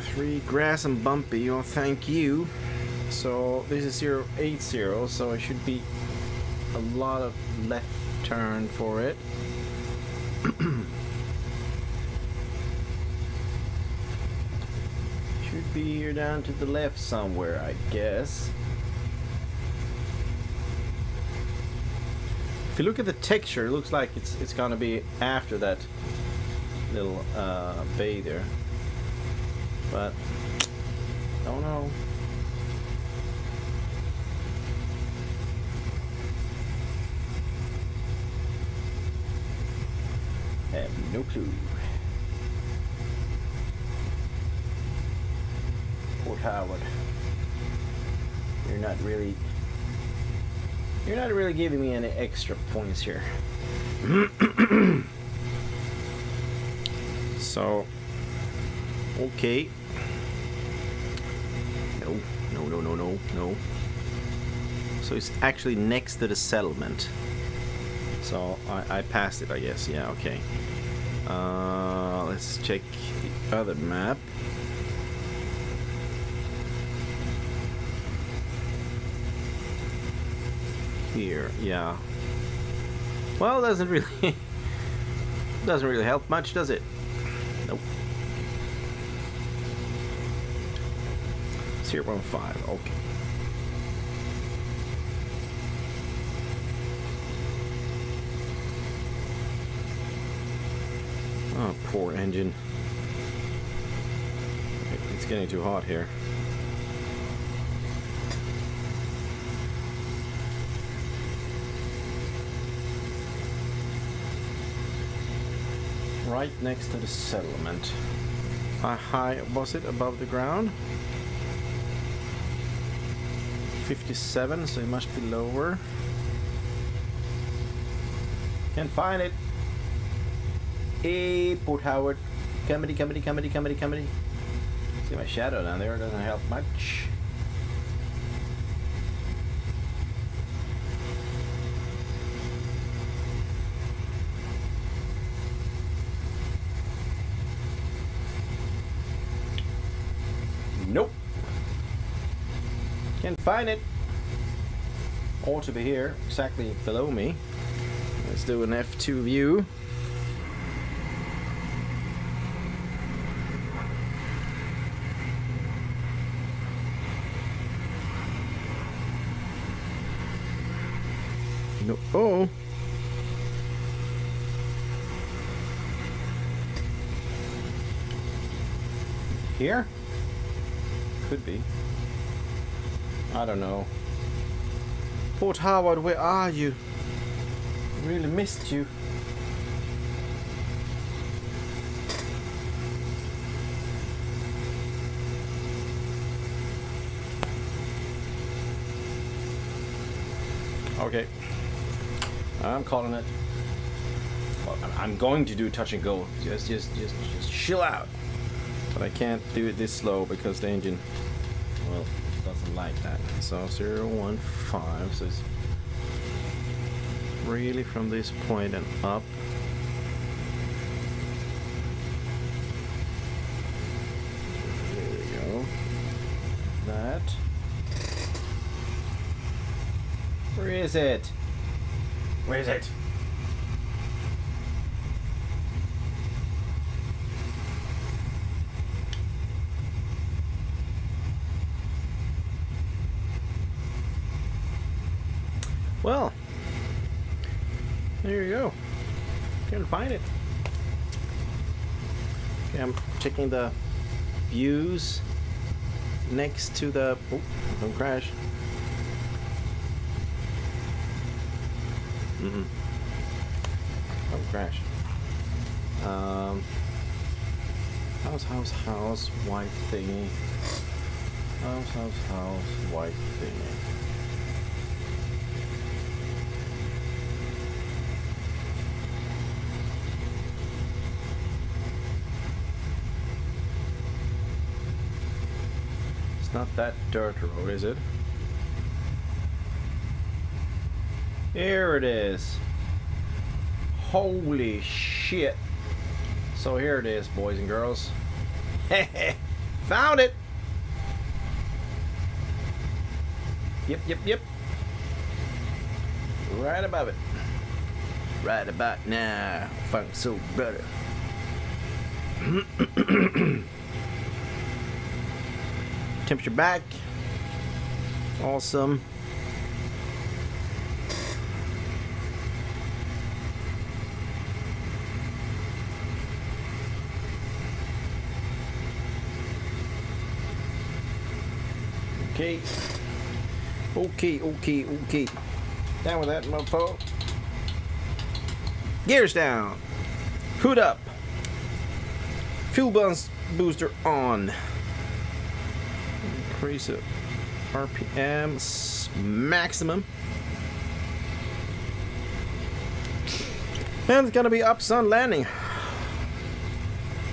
Three grass and bumpy, oh thank you. So this is 080, so it should be a lot of left turn for it. Should be here down to the left somewhere, I guess. If you look at the texture, it looks like it's it's gonna be after that little uh, bay there. But don't know. No clue. Port Howard. You're not really you're not really giving me any extra points here. so okay. No, no, no, no, no, no. So it's actually next to the settlement. So I, I passed it, I guess. Yeah, okay. Uh, let's check the other map. Here, yeah. Well, doesn't really doesn't really help much, does it? Nope. Zero point five. Okay. Oh, poor engine. It's getting too hot here. Right next to the settlement. How high was it above the ground? 57, so it must be lower. Can't find it. Hey, Port Howard. Comedy, comedy, comedy, comedy, comedy. See my shadow down there, doesn't help much. Nope. Can't find it. Ought to be here, exactly below me. Let's do an F2 view. No. Oh. Here? Could be. I don't know. Port Howard, where are you? Really missed you. Okay. I'm calling it. I'm- going to do touch and go. Just, just, just, just chill out. But I can't do it this slow because the engine, well, doesn't like that. So 015, so it's really from this point and up. There we go. That. Where is it? Where is it? Well, there you go. Can't find it. Okay, I'm checking the views next to the. Oh, don't crash. Mm-mm. Don't crash. Um, house, house, house, white thingy. House, house, house, white thingy. It's not that dirt road, is it? Here it is. Holy shit. So here it is, boys and girls. Found it! Yep, yep, yep. Right above it. Right about now. Funk so better. Temperature back. Okay. Okay, okay, okay. Down with that, mofo. Gears down. Hood up. Fuel boost booster on. Increase it. RPM maximum. And it's gonna be up sun landing.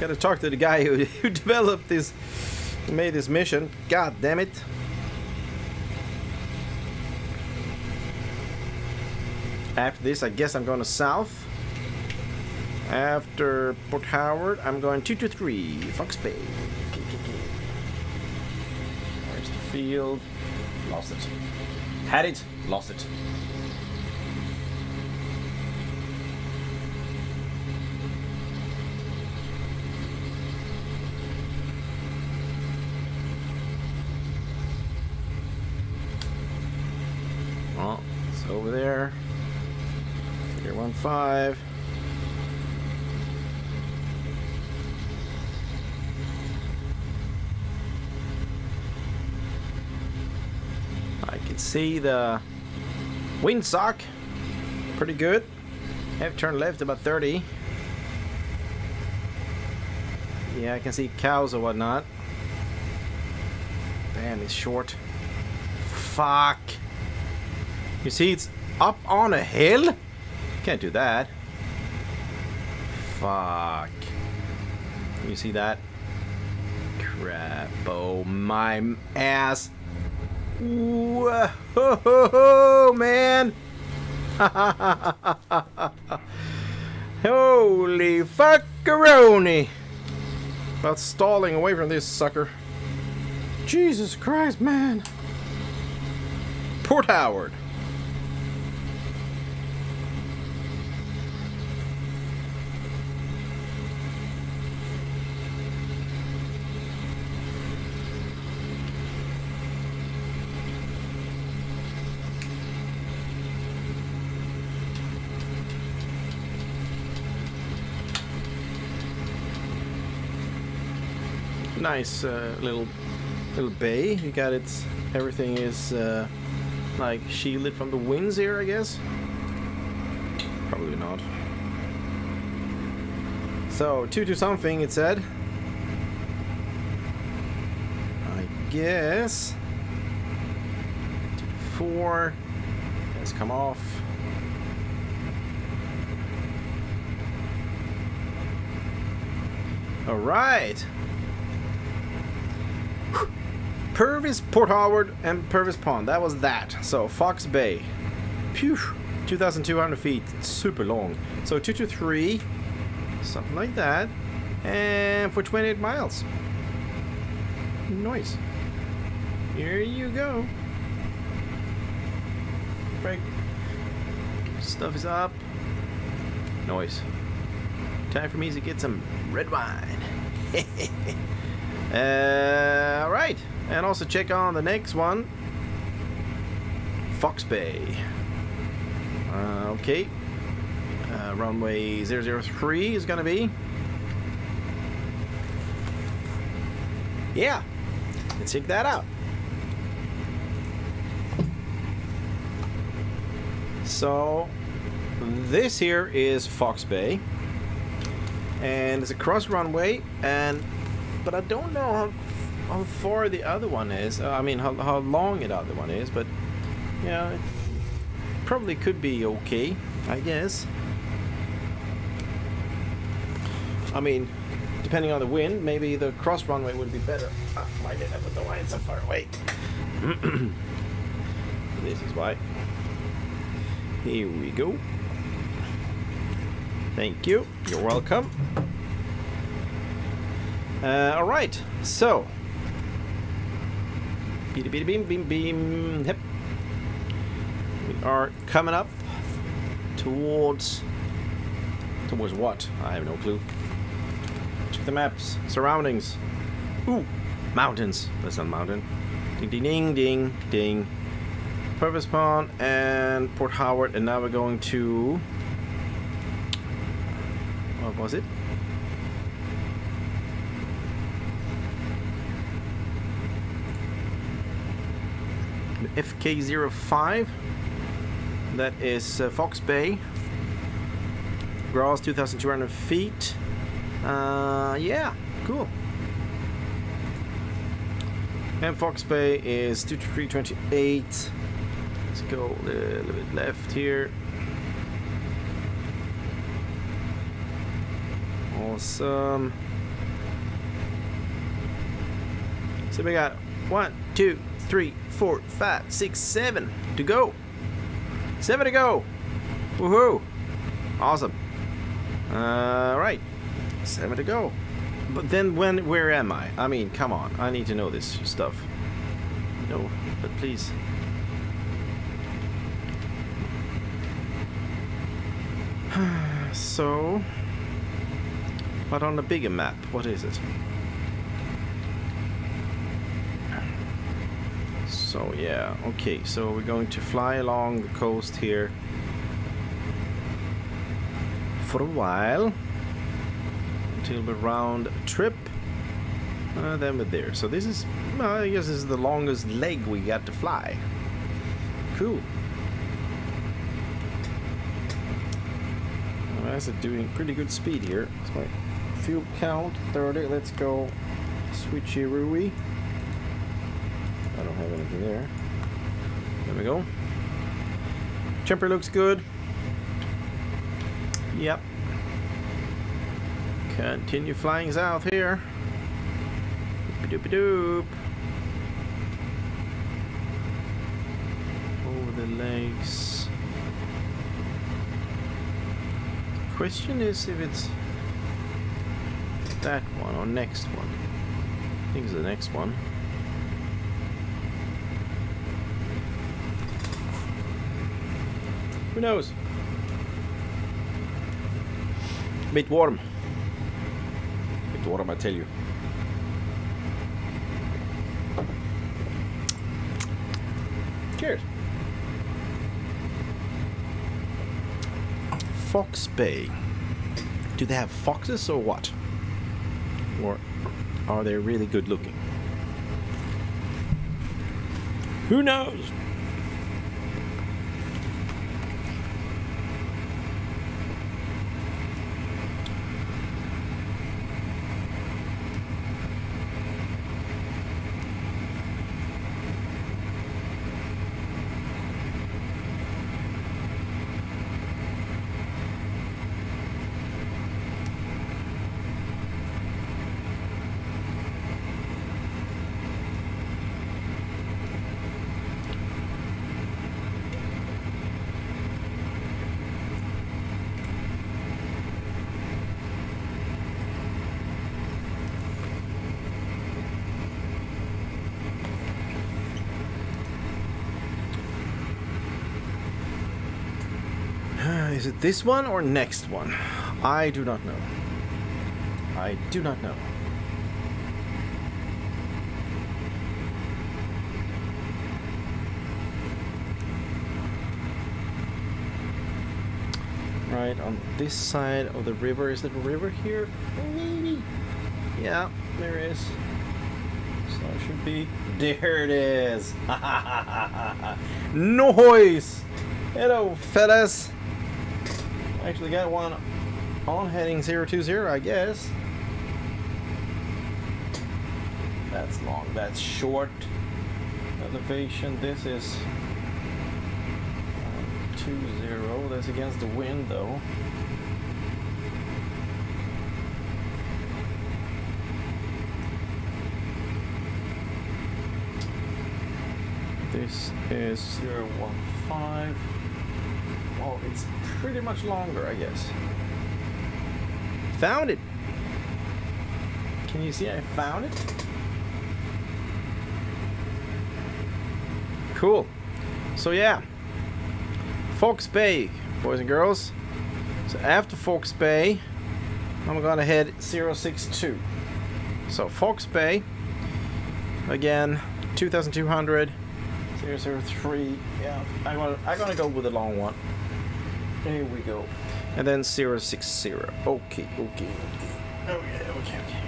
Gotta talk to the guy who, who developed this, made this mission. God damn it. After this, I guess I'm going to south. After Port Howard, I'm going 223 Fox Bay. Where's the field? Lost it. Had it, lost it. Oh, it's over there. Here, one five. I can see the windsock. Pretty good. Have turned left about 30. Yeah, I can see cows or whatnot. Damn, it's short. Fuck. You see, it's up on a hill? Can't do that. Fuck. You see that? Crap. Oh, my ass. Whoa, man. Holy fuckaroni. About stalling away from this sucker. Jesus Christ, man. Port Howard. Nice uh, little little bay. You got it. Everything is uh, like shielded from the winds here, I guess. Probably not. So two to something, it said. I guess. Four. Let's come off. All right. Purvis, Port Howard, and Purvis Pond. That was that. So, Fox Bay. Phew. 2,200 feet. Super long. So, 223. Something like that. And for 28 miles. Nice. Here you go. Brake. Stuff is up. Noise. Time for me to get some red wine. uh, all right. And also check on the next one. Fox Bay. Uh, okay. Uh, runway 003 is going to be. Yeah. Let's check that out. So, this here is Fox Bay. And it's a cross runway, and but I don't know how how far the other one is. Uh, I mean, how, how long the other one is, but yeah, it probably could be okay, I guess. I mean, depending on the wind, maybe the cross runway would be better. Ah, why did I put the line so far away? this is why. Here we go. Thank you. You're welcome. Uh, all right. So, beady beady beam beam beam. Hip. We are coming up towards towards what? I have no clue. Check the maps. Surroundings. Ooh, mountains. That's not a mountain. Ding ding ding ding ding. Purvis Pond and Port Howard, and now we're going to. What was it? FK05. That is uh, Fox Bay. Gross 2,200 feet. Uh, yeah, cool. And Fox Bay is 2328. Let's go a little bit left here. Awesome. So we got one, two, three, four, five, six, seven to go. Seven to go. Woohoo! Awesome. All right, seven to go. But then when, where am I? I mean, come on, I need to know this stuff. No, but please. so, but on a bigger map, what is it? So yeah, okay, so we're going to fly along the coast here for a while until we round trip. Uh, then we're there. So this is, well, I guess this is the longest leg we got to fly. Cool. Well, that's doing pretty good speed here. Fuel count 30. Let's go switcheroo. Have anything there. There we go. Jumper looks good. Yep. Continue flying south here. Doopy Doop doop. Over the lakes. Question is if it's that one or next one. I think it's the next one. Who knows? Bit warm. Bit warm, I tell you. Cheers. Fox Bay. Do they have foxes or what? Or are they really good looking? Who knows? Is it this one or next one? I do not know. I do not know. Right on this side of the river. Is there a river here? Maybe. Yeah, there is. So it should be. There it is. Noise! Hello, fellas. Actually got one on heading 020, I guess. That's long. That's short elevation. This is um, 20. That's against the wind, though. This is 015. Oh, it's pretty much longer, I guess. Found it! Can you see I found it? Cool. So yeah. Fox Bay, boys and girls. So after Fox Bay, I'm gonna head 062. So Fox Bay, again, 2200, 003. Yeah, I'm gonna, I'm gonna go with the long one. Here we go. And then 060. Okay, okay, okay. Oh yeah, okay, okay.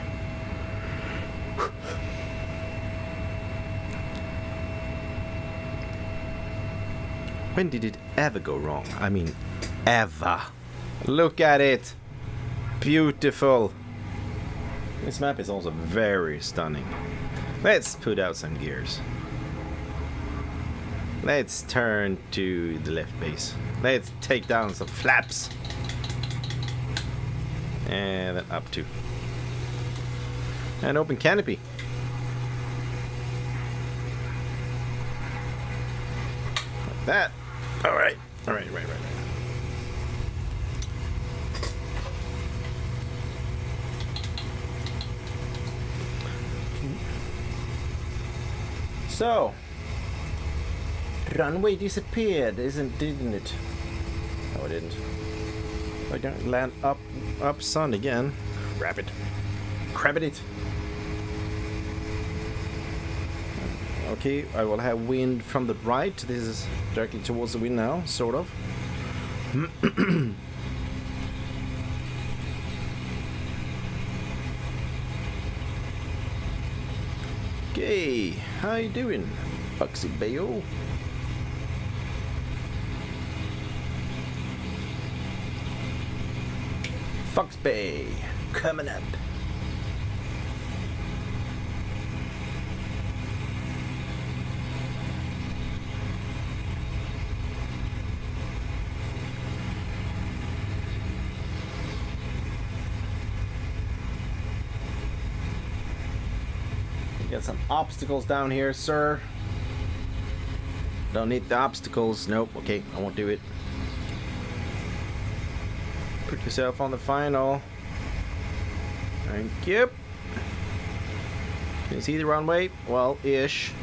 When did it ever go wrong? I mean, ever. Look at it. Beautiful. This map is also very stunning. Let's put out some gears. Let's turn to the left base. Let's take down some flaps. And then up two. And open canopy. Like that. Alright. Alright, right, right, right. So, runway disappeared, isn't didn't it? No, it didn't. I don't land up up sun again. Rabbit. Crabbit it. Okay, I will have wind from the right. This is directly towards the wind now, sort of. okay, how you doing, Foxy Bayo? Fox Bay coming up. Got some obstacles down here, sir. Don't need the obstacles. Nope. Okay, I won't do it. Put yourself on the final. Thank you. Can you see the runway? Well, ish.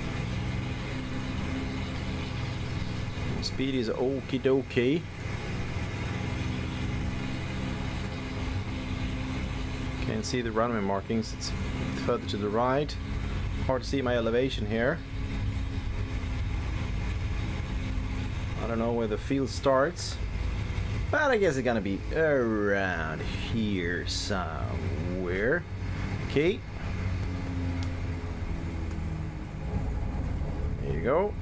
Speed is okie dokie. Can't see the runway markings. It's further to the right. Hard to see my elevation here. I don't know where the field starts. But I guess it's gonna be around here somewhere. Okay. There you go.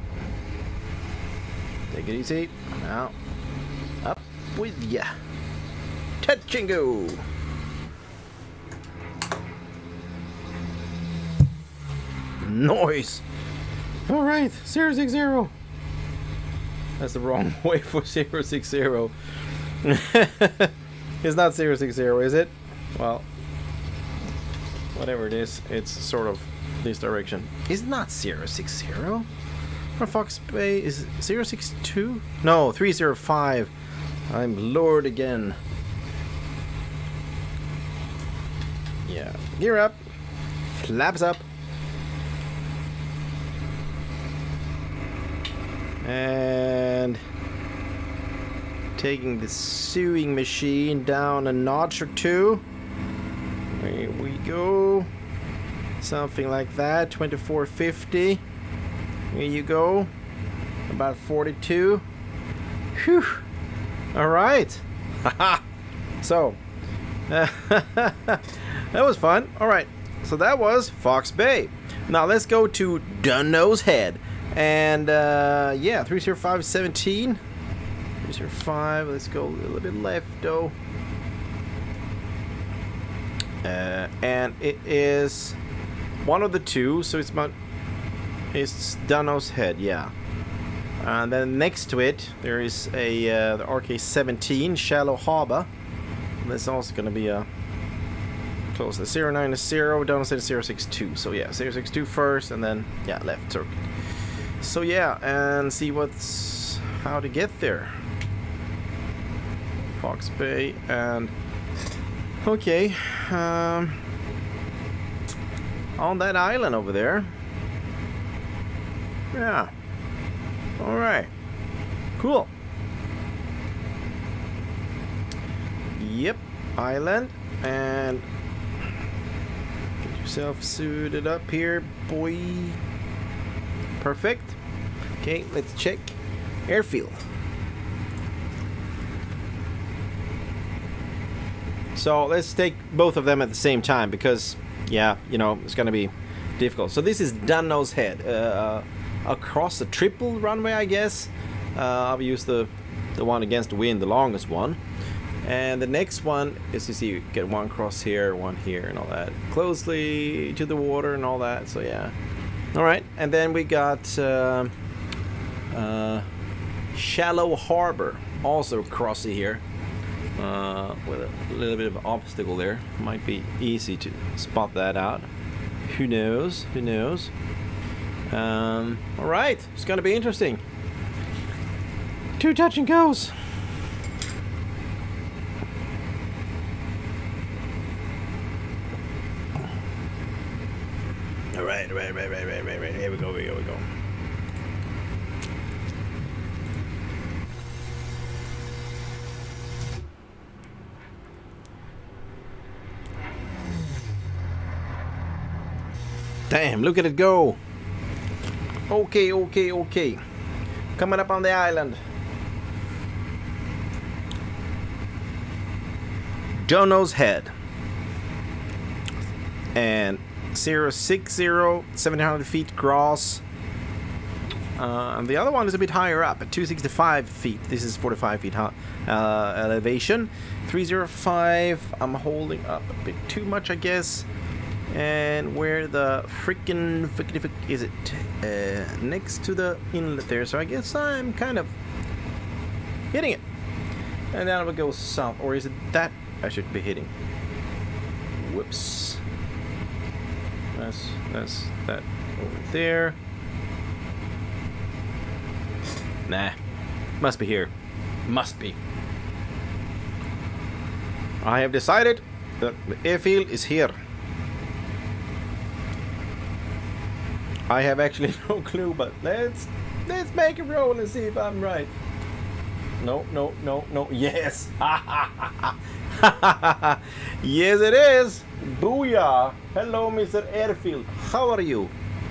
Take it easy. Now, up with ya. Touch and go. Noise. All right, 060. That's the wrong way for 060. it's not 060, is it? Well, whatever it is, it's sort of this direction. It's not 060. Our Fox Bay is 062? No, 305. I'm Lord again. Yeah. Gear up. Flaps up. And taking the sewing machine down a notch or two. There we go. Something like that. 2450. Here you go. About 42. Whew. All right. so, that was fun. All right. So that was Fox Bay. Now let's go to Dunnose Head. And uh, yeah, 30517. 305. Let's go a little bit left though. Uh, and it is one of the two, so it's about it's Dunnose head, yeah. And then next to it, there is a uh, the FK-17 Shallow Harbor. That's also going to be a close. The 090, Dunnose head 062. So yeah, 062 first, and then yeah, left circuit. So yeah, and see what's how to get there. Fox Bay and okay, um, on that island over there. Yeah. All right. Cool. Yep, island and get yourself suited up here, boy. Perfect. Okay, let's check airfield. So let's take both of them at the same time because, yeah, you know, it's going to be difficult. So this is Dunnose Head. Uh, across the triple runway, I guess. Uh, I've used the the one against the wind, the longest one. And the next one is you see you get one cross here, one here, and all that. Closely to the water and all that. So yeah. All right, and then we got uh, uh, Shallow Harbor, also crossy here, uh, with a little bit of obstacle there. Might be easy to spot that out. Who knows? Who knows? Um, all right, it's gonna be interesting. Two touch and goes. All right, right, right, right, right, right, right. Here we go, here we go, we go. Damn, look at it go. Okay, okay, okay. Coming up on the island. Dunnose Head. And 060, 700 feet gross. Uh, and the other one is a bit higher up at 265 feet. This is 45 feet high, uh, elevation. 305, I'm holding up a bit too much, I guess. And where the freaking is it? Uh, next to the inlet there. So I guess I'm kind of hitting it. And then I would go south. Or is it that I should be hitting? Whoops. That's, that's that over there. Nah. Must be here. Must be. I have decided that the airfield is here. I have actually no clue, but let's let's make a roll and see if I'm right. No, no, no, no. Yes. yes, it is. Booyah. Hello, Mr. Airfield. How are you?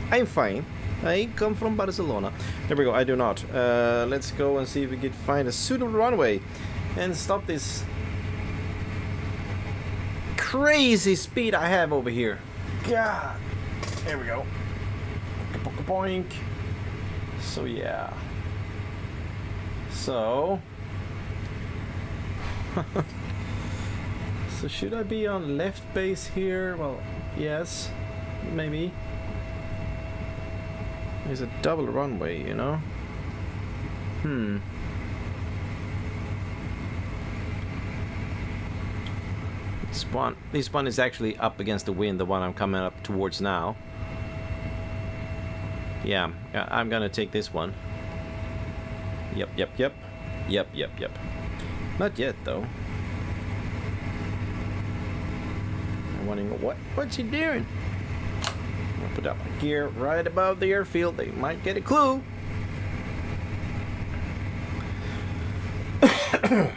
I'm fine. I come from Barcelona. There we go. I do not. Uh, let's go and see if we can find a suitable runway and stop this crazy speed I have over here. God. There we go. Boink. So yeah. So. so should I be on left base here? Well, yes, maybe. There's a double runway, you know? Hmm. This one, this one is actually up against the wind, the one I'm coming up towards now. Yeah, uh, I'm gonna take this one. Yep, yep, yep. Yep, yep, yep. Not yet, though. I'm wondering, what, what's he doing? I'll put up my gear right above the airfield. They might get a clue.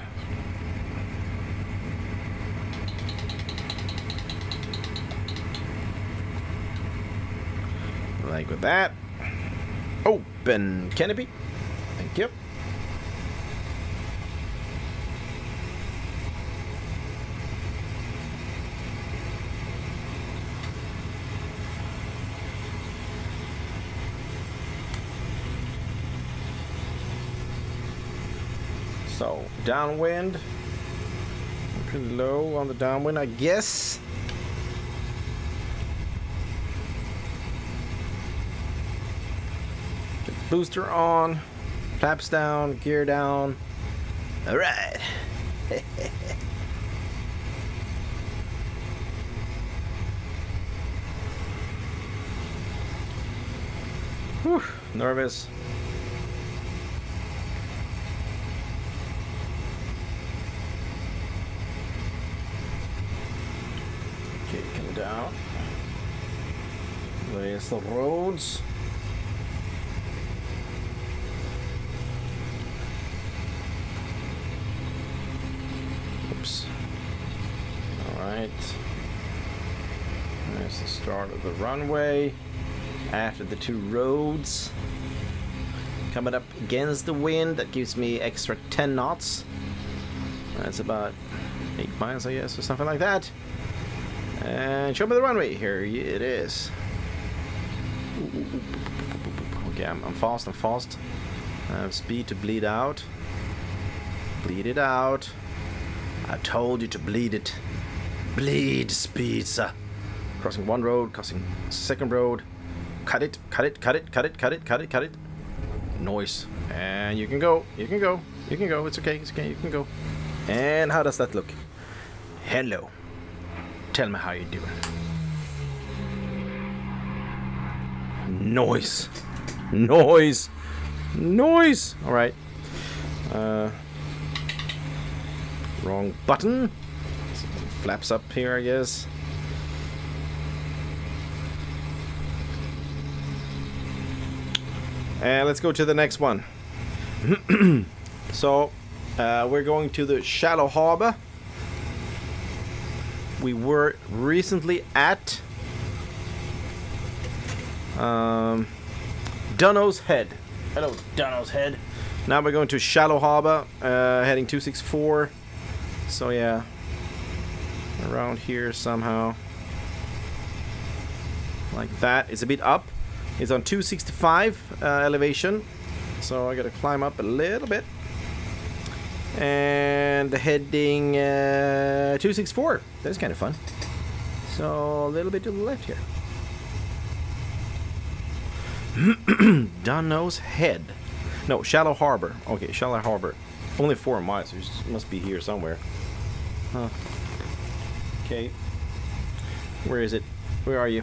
like with that. Open canopy. Thank you. So, downwind. Pretty low on the downwind, I guess. Booster on, flaps down, gear down. All right. Whew, nervous. Come down. There's the roads. Oops. Alright. Of the runway. After the two roads. Coming up against the wind, that gives me extra 10 knots. That's about 8 miles, I guess, or something like that. And show me the runway. Here it is. Okay, I'm, I'm fast, I'm fast. I have speed to bleed out. Bleed it out. I told you to bleed it. Bleed speed, sir. Crossing one road, crossing second road. Cut it, cut it, cut it, cut it, cut it, cut it, cut it. Noise. And you can go, you can go, you can go. It's okay, it's okay, you can go. And how does that look? Hello. Tell me how you're doing. Noise. Noise. Noise. All right. Uh, wrong button. Flaps up here, I guess. And let's go to the next one. so, uh, we're going to the shallow harbor. We were recently at um, Dunnose Head. Hello, Dunnose Head. Now we're going to Shallow Harbor, uh, heading 264. So yeah, around here somehow. Like that. It's a bit up. It's on 265 uh, elevation. So I gotta climb up a little bit. And heading uh, 264. That's kind of fun. So a little bit to the left here. Dunnose Head. No, Shallow Harbor. Okay, Shallow Harbor. Only four miles. It must be here somewhere. Huh. Okay. Where is it? Where are you?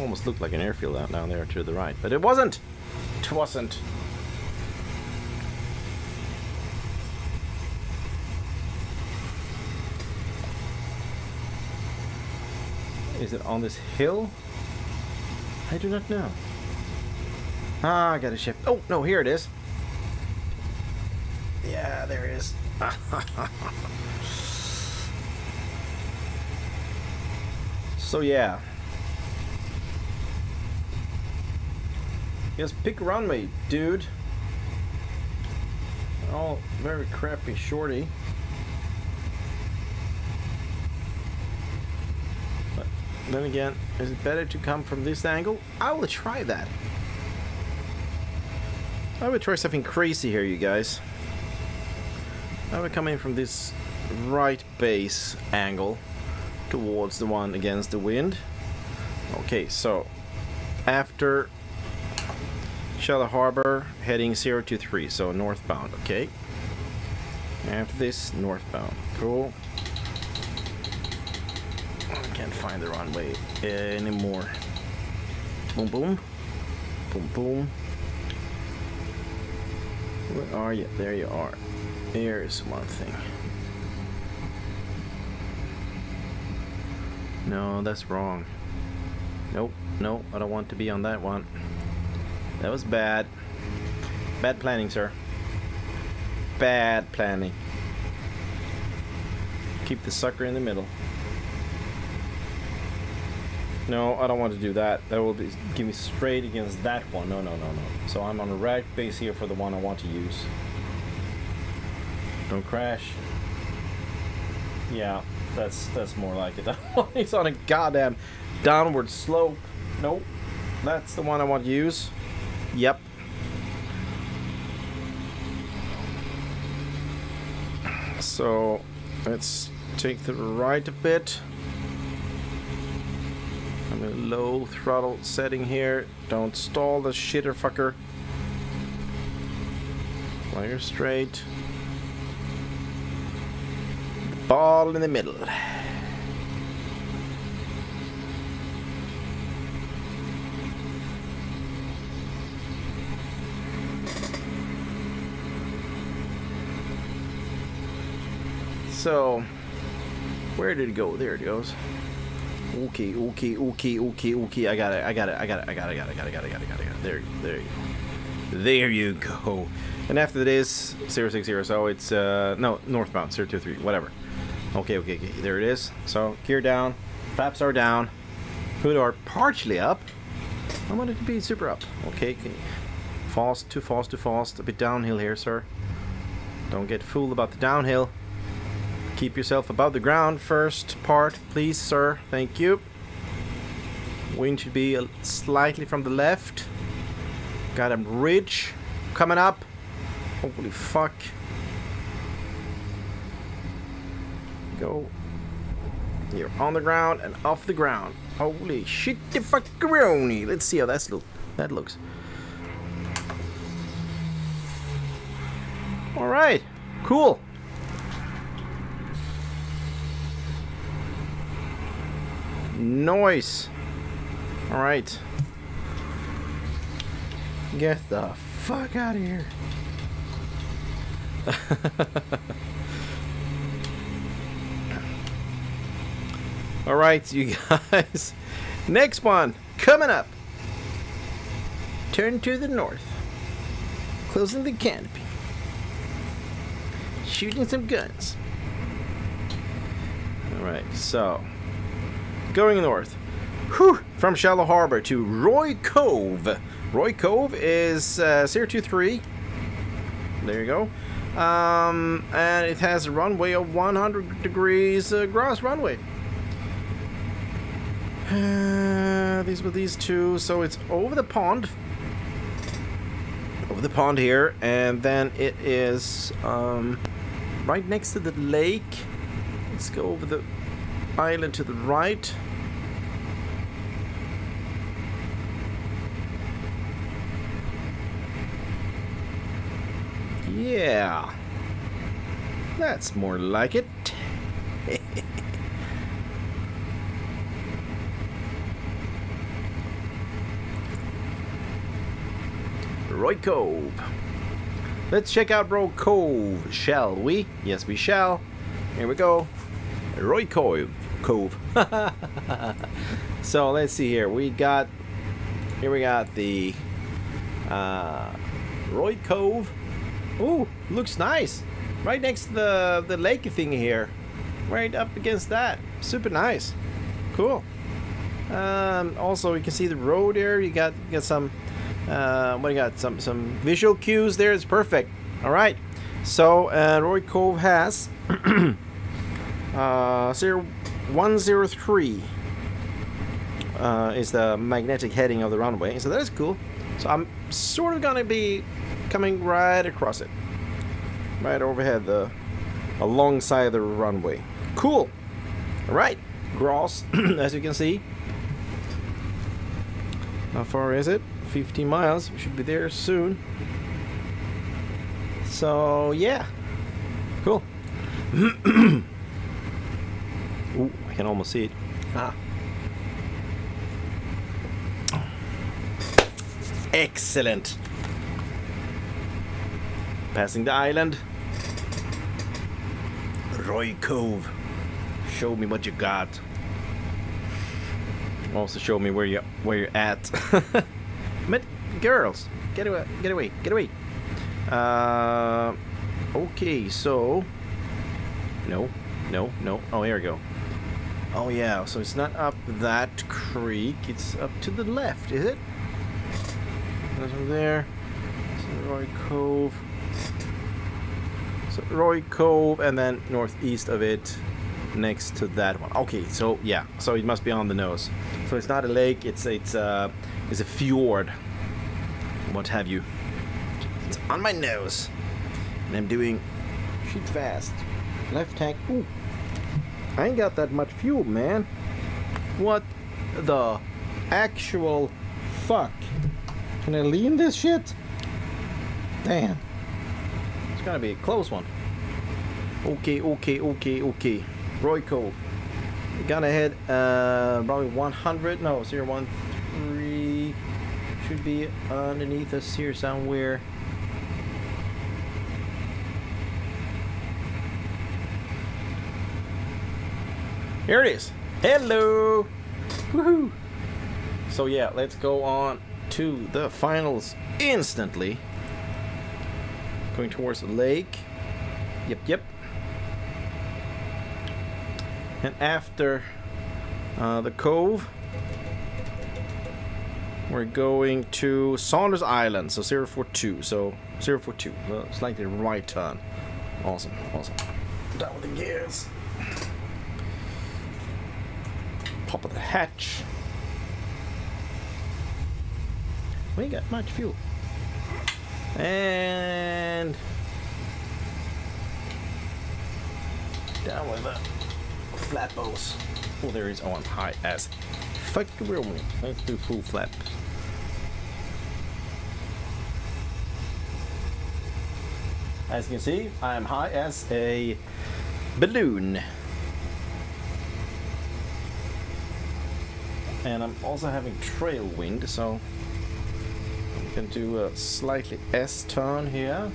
Almost looked like an airfield out down there to the right, but it wasn't. It wasn't. Is it on this hill? I do not know. Ah, I got a ship. Oh, no, here it is. Yeah, there it is. so, yeah. Just pick around me, dude. Oh, very crappy shorty. But then again, is it better to come from this angle? I will try that. I would try something crazy here, you guys. I would come in from this right base angle towards the one against the wind. Okay, so after Shallow Harbor, heading 023, so northbound, okay? After this, northbound. Cool. I can't find the runway anymore. Boom, boom. Boom, boom. Where are you? There you are. There's one thing. No, that's wrong. Nope, nope, I don't want to be on that one. That was bad. Bad planning, sir. Bad planning. Keep the sucker in the middle. No, I don't want to do that. That will be give me straight against that one. No, no, no, no. So I'm on a right base here for the one I want to use. Don't crash. Yeah, that's that's more like it. It's on a goddamn downward slope. Nope. That's the one I want to use. Yep. So let's take the right a bit. I'm in a low throttle setting here. Don't stall the shitter fucker. Fly straight. Ball in the middle. So, where did it go? There it goes. Okay, okay, okay, okay, okay. I got it. I got it. I got it. I got it. I got it. I got it. I got it. I got it. There, there you go. There you go. And after that is 060, so it's uh no northbound 023, whatever. Okay, okay, okay. There it is. So gear down, flaps are down, hood are partially up. I want it to be super up. Okay, okay. Fast, too fast, too fast. A bit downhill here, sir. Don't get fooled about the downhill. Keep yourself above the ground first part, please, sir. Thank you. Wind should be slightly from the left. Got a ridge coming up. Holy fuck. Go. You're on the ground and off the ground. Holy shit the fuckeroni. Let's see how that's look that looks. Alright. Cool. Noise. Alright. Get the fuck out of here. Alright, you guys. Next one coming up. Turn to the north. Closing the canopy. Shooting some guns. Alright, so. Going north. Whew, from Shallow Harbor to Roy Cove. Roy Cove is uh, 023. There you go. Um, and it has a runway of 100 degrees uh, gross runway. Uh, these were these two, so it's over the pond. Over the pond here, and then it is um, right next to the lake. Let's go over the island to the right. Yeah. That's more like it. Roy Cove. Let's check out Roy Cove, shall we? Yes, we shall. Here we go. Roy Cove. Cove. so let's see here. We got here we got the uh, Roy Cove. Ooh, looks nice. Right next to the the lake thing here. Right up against that. Super nice. Cool. Um, also, you can see the road there. You got you got some uh, what do you got? Some some visual cues there. It's perfect. All right. So uh, Roy Cove has uh, 103 uh, is the magnetic heading of the runway. So that is cool. So I'm sort of gonna be coming right across it, right overhead the alongside the runway. Cool. All right. Gross, as you can see. How far is it? 15 miles. We should be there soon. So, yeah. Cool. Ooh, I can almost see it. Ah. Excellent. Passing the island. Roy Cove. Show me what you got. Also show me where you where you're at. But girls, get away, get away, get away. Uh, okay, so no, no, no. Oh, here we go. Oh yeah, so it's not up that creek. It's up to the left, is it? There's there. Roy Cove. So Roy Cove, and then northeast of it, next to that one. Okay, so yeah, so it must be on the nose. So it's not a lake. It's it's uh it's a fjord, what have you. It's on my nose, and I'm doing shoot fast. Left tank. Ooh, I ain't got that much fuel, man. What the actual fuck? Can I lean this shit? Damn. It's gonna be a close one. Okay, okay, okay, okay. Roy Cove. Gonna hit uh, probably 100, no, 013 should be underneath us here somewhere. Here it is. Hello. Woohoo. So yeah, let's go on to the finals instantly. Going towards the lake. Yep, yep. And after uh, the cove, we're going to Saunders Island, so 042, so 042, uh, slightly right turn. Awesome, awesome. Down with the gears. Pop of the hatch. We ain't got much fuel. And down with the flat bows. Oh, there is on high as fuck the real one. Let's do full flap. As you can see, I am high as a balloon. And I'm also having trail wind, so can do a slightly S turn here.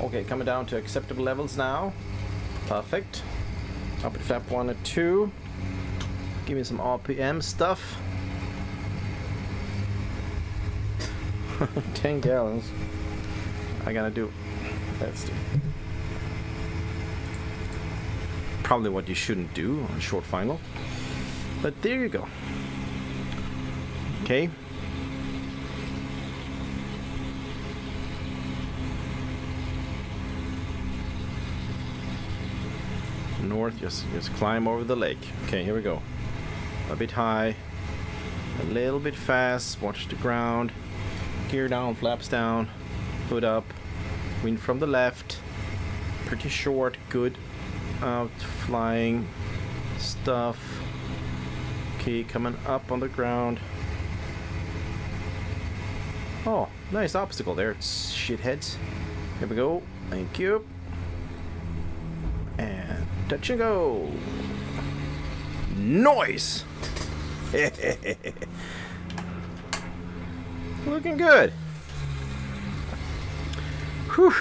Okay, coming down to acceptable levels now. Perfect. Up flap one and two. Give me some RPM stuff. 10 gallons. I gotta do. That's the, probably what you shouldn't do on short final. But there you go. Okay. North, just just climb over the lake. Okay, here we go. A bit high, a little bit fast. Watch the ground. Gear down, flaps down, hood up. Wind from the left. Pretty short, good out flying stuff. Okay, coming up on the ground. Oh, nice obstacle there, it's shitheads. Here we go. Thank you. And touch and go. Noise! Looking good. Whew.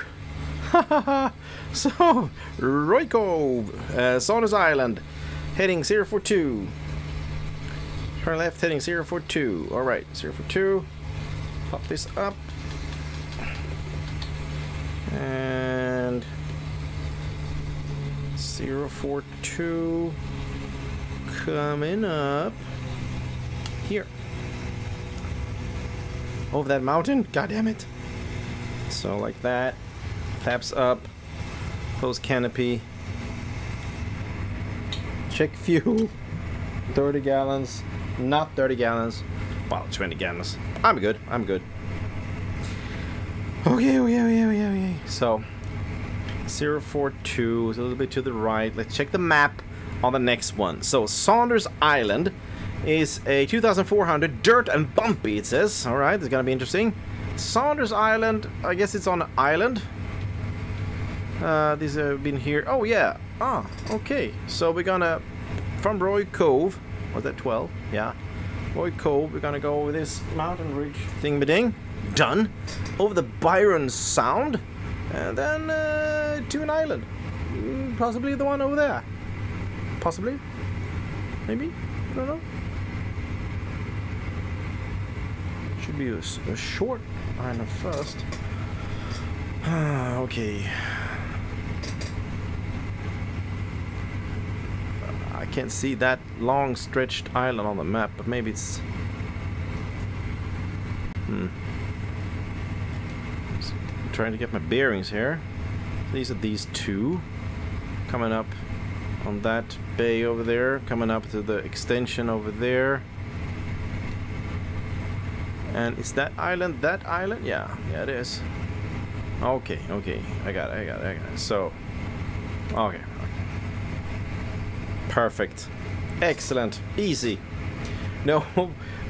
so, Roy Cove, uh, Saunders Island, heading 042. Turn left, heading 042. Alright, 042. Pop this up. And 042 coming up here. Over that mountain? God damn it. So like that. Flaps up. Close canopy. Check fuel. 30 gallons. Not 30 gallons. Well, 20 gallons. I'm good. I'm good. Okay, okay, okay, okay, okay. So, 042 is a little bit to the right. Let's check the map on the next one. So, Saunders Island is a 2400 dirt and bumpy, it says. Alright, it's gonna be interesting. Saunders Island, I guess it's on an island. Uh, these have been here. Oh, yeah. Ah, okay. So we're gonna, from Roy Cove, was that 12? Yeah. Roy Cove, we're gonna go over this mountain ridge thing ding Done. Over the Byron Sound. And then uh, to an island. Mm, possibly the one over there. Possibly. Maybe. I don't know. Should be a, a short island first. okay. I can't see that long stretched island on the map, but maybe it's... Hmm. Trying to get my bearings here. These are these two. Coming up on that bay over there. Coming up to the extension over there. And is that island that island? Yeah, yeah it is. Okay, okay. I got it, I got it, I got it. So, okay. Perfect. Excellent. Easy. No,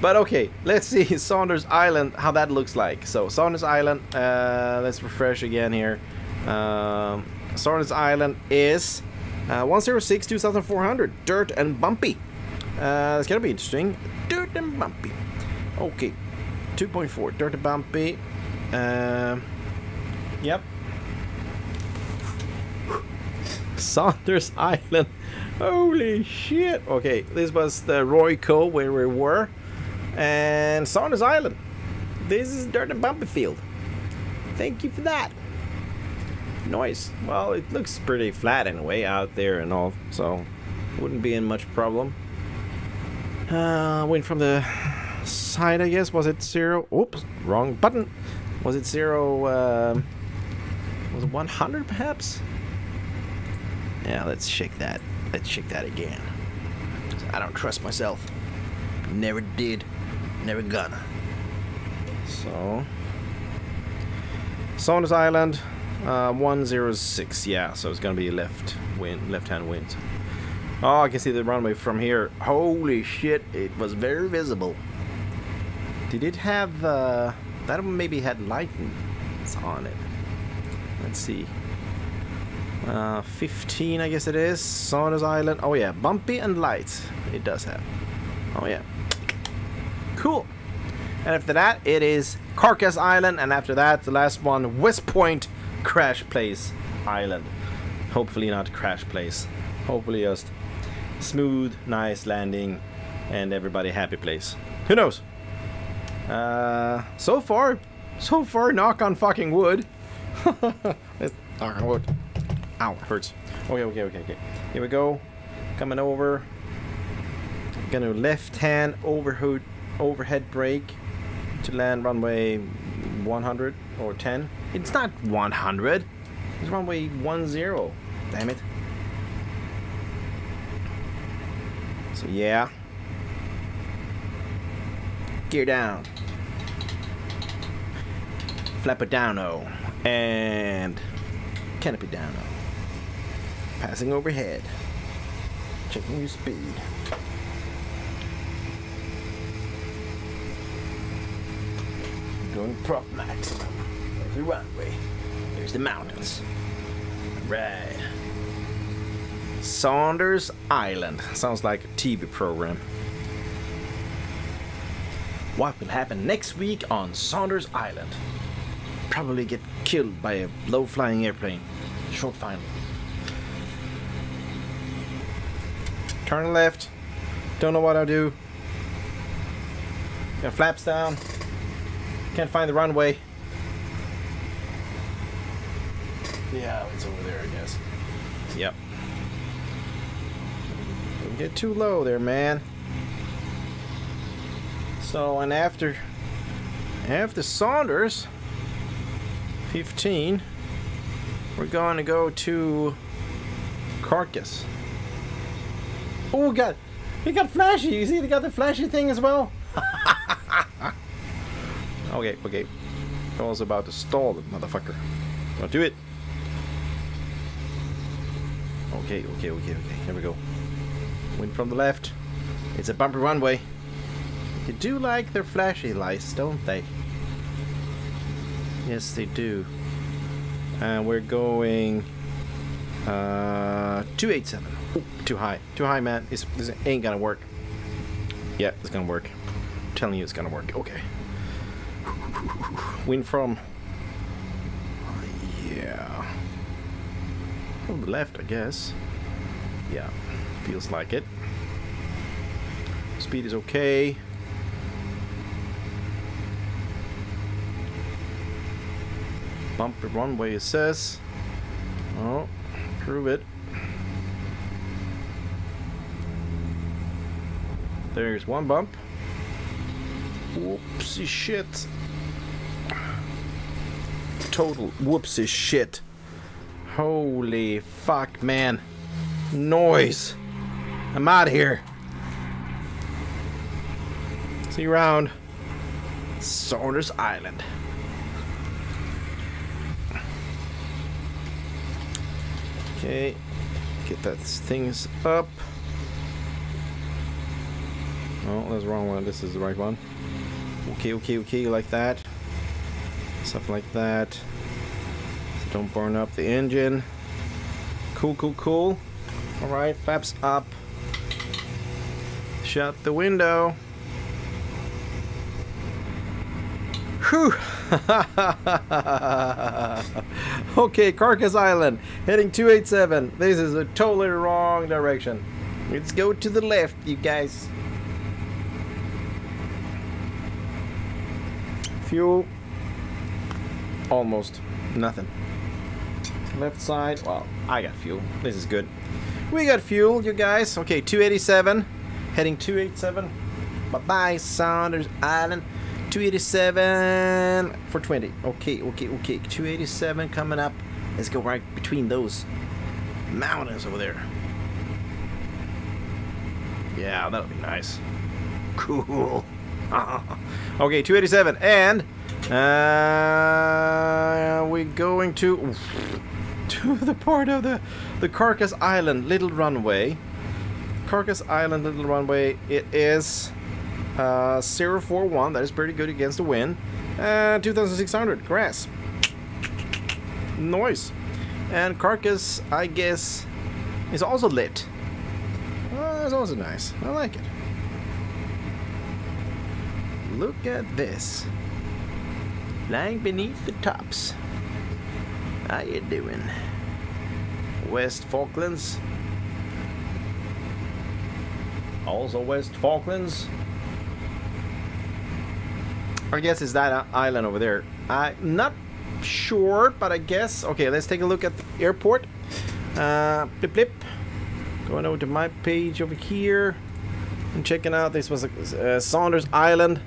but okay. Let's see Saunders Island, how that looks like. So, Saunders Island, uh, let's refresh again here. Um, Saunders Island is uh, 106 2400. Dirt and bumpy. Uh, it's gonna be interesting. Dirt and bumpy. Okay. 2.4. Dirt and bumpy. Uh, yep. Saunders Island. Holy shit. Okay, this was the Roy Cove where we were. And Saunders Island. This is Dirt and Bumpy Field. Thank you for that. Noise. Well, it looks pretty flat anyway out there and all, so wouldn't be in much problem. Uh, went from the side, I guess. Was it zero? Oops, wrong button. Was it zero? Uh, was it 100 perhaps? Yeah, let's shake that. Let's check that again. I don't trust myself. Never did. Never gonna. So. Saunders Island, uh, 106. Yeah, so it's gonna be left wind, left-hand wind. Oh, I can see the runway from here. Holy shit, it was very visible. Did it have, uh, that one maybe had lightning on it. Let's see. Uh, 15, I guess it is. Saunders Island. Oh yeah, bumpy and light. It does have. Oh yeah. Cool. And after that, it is Carcass Island, and after that, the last one, West Point Crash Place Island. Hopefully not Crash Place. Hopefully just smooth, nice landing, and everybody happy place. Who knows? Uh, so far, so far, knock on fucking wood. Knock on wood. Ow, it hurts. Okay, okay, okay, okay. Here we go. Coming over. Gonna left hand overhood, overhead brake to land runway 100 or 10. It's not 100. It's runway 10. Damn it. So yeah. Gear down. Flapper downo. Oh. And canopy downo. Oh. Passing overhead. Checking your speed. Going prop maximum. There's the runway. There's the mountains. Right. Saunders Island. Sounds like a TV program. What will happen next week on Saunders Island? Probably get killed by a low flying airplane. Short final. Turn left. Don't know what I do. Got flaps down. Can't find the runway. Yeah, it's over there, I guess. Yep. Don't get too low there, man. So, and after after Saunders 15, we're going to go to Carcass. Oh, God. He got flashy. You see, they got the flashy thing as well. okay, okay. I was about to stall the motherfucker. Don't do it. Okay, okay, okay, okay. Here we go. Wind from the left. It's a bumpy runway. They do like their flashy lights, don't they? Yes, they do. And we're going uh, 287. Too high. Too high, man. This, this ain't gonna work. Yeah, it's gonna work. I'm telling you it's gonna work. Okay. Wind from... Yeah. From the left, I guess. Yeah, feels like it. Speed is okay. Bumper runway, it says. Oh, prove it. There's one bump. Whoopsie shit. Total whoopsie shit. Holy fuck, man. Noise. I'm out of here. See you around Saunders Island. Okay, get that things up. Oh, that's the wrong one. This is the right one. Okay, okay, okay, like that. Stuff like that. So don't burn up the engine. Cool, cool, cool. Alright, flaps up. Shut the window. Whew. okay, Carcass Island, heading 287. This is a totally wrong direction. Let's go to the left, you guys. Fuel. Almost nothing. Left side. Well, I got fuel. This is good. We got fuel, you guys. Okay, 287. Heading 287. Bye-bye, Saunders Island. 287 for 20. Okay, okay, okay. 287 coming up. Let's go right between those mountains over there. Yeah, that'll be nice. Cool. Okay, 287. And uh, we going to to the part of the the Carcass Island little runway. Carcass Island little runway. It is uh, 041. That is pretty good against the wind. Uh, 2600 grass. Noise. And Carcass, I guess, is also lit. That's also nice. I like it. Look at this. Lying beneath the tops. How you doing? West Falklands. Also West Falklands. I guess it's that island over there. I'm not sure, but I guess. Okay, let's take a look at the airport. Uh, blip blip. Going over to my page over here. And checking out. This was uh, Saunders Island.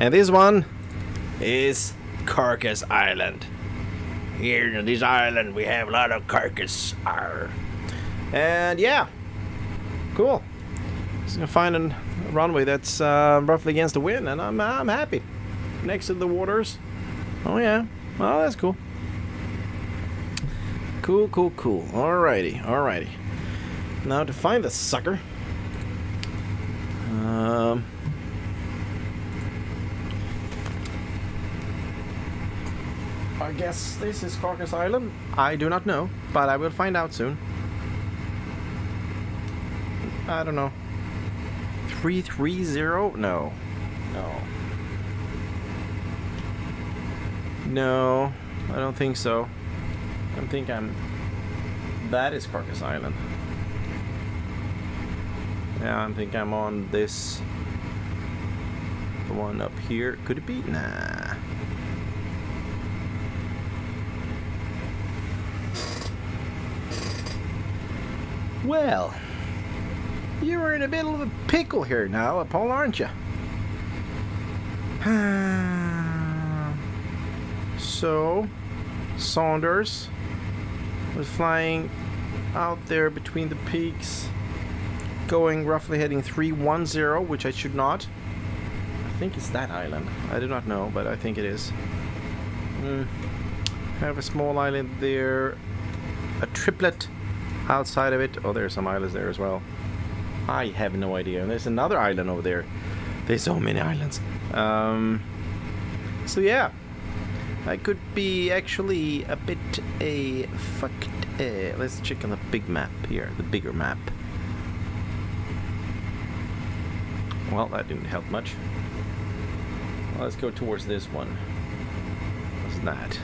And this one is Carcass Island. Here in this island, we have a lot of carcass. Arr. And yeah, cool. Just gonna find a runway that's uh, roughly against the wind, and I'm I'm happy. Next to the waters. Oh yeah. Oh, that's cool. Cool, cool, cool. Alrighty, alrighty. Now to find the sucker. Um. I guess this is Carcass Island. I do not know, but I will find out soon. I don't know. 330? No. No. No, I don't think so. I think I'm... That is Carcass Island. Yeah, I think I'm on this... The one up here. Could it be? Nah. Well, you're in a bit of a pickle here now, Paul, aren't you? so, Saunders was flying out there between the peaks, going roughly heading 310, which I should not. I think it's that island. I do not know, but I think it is. Mm. Have a small island there, a triplet outside of it. Oh, there's some islands there as well. I have no idea. There's another island over there. There's so many islands. Um, so yeah, I could be actually a bit a fucked. Uh, let's check on the big map here, the bigger map. Well, that didn't help much. Well, let's go towards this one. What's that?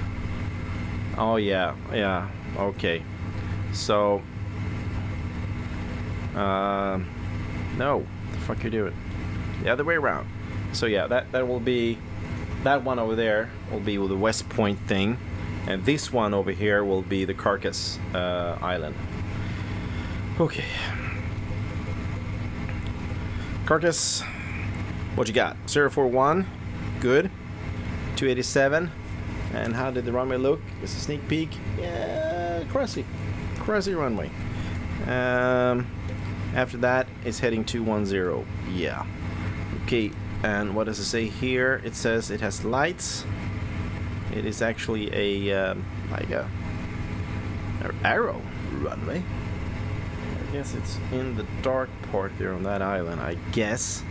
Oh yeah, yeah. Okay. So, uh, no, the fuck you doing? The other way around. So yeah, that that will be that one over there will be the West Point thing, and this one over here will be the Carcass uh, Island. Okay. Carcass, what you got? 041, good. 287, and how did the runway look? It's a sneak peek. Yeah, crazy, crazy runway. Um, after that, it's heading 210. Yeah. Okay, and what does it say here? It says it has lights. It is actually a um, like a, arrow runway. I guess it's in the dark part there on that island. I guess.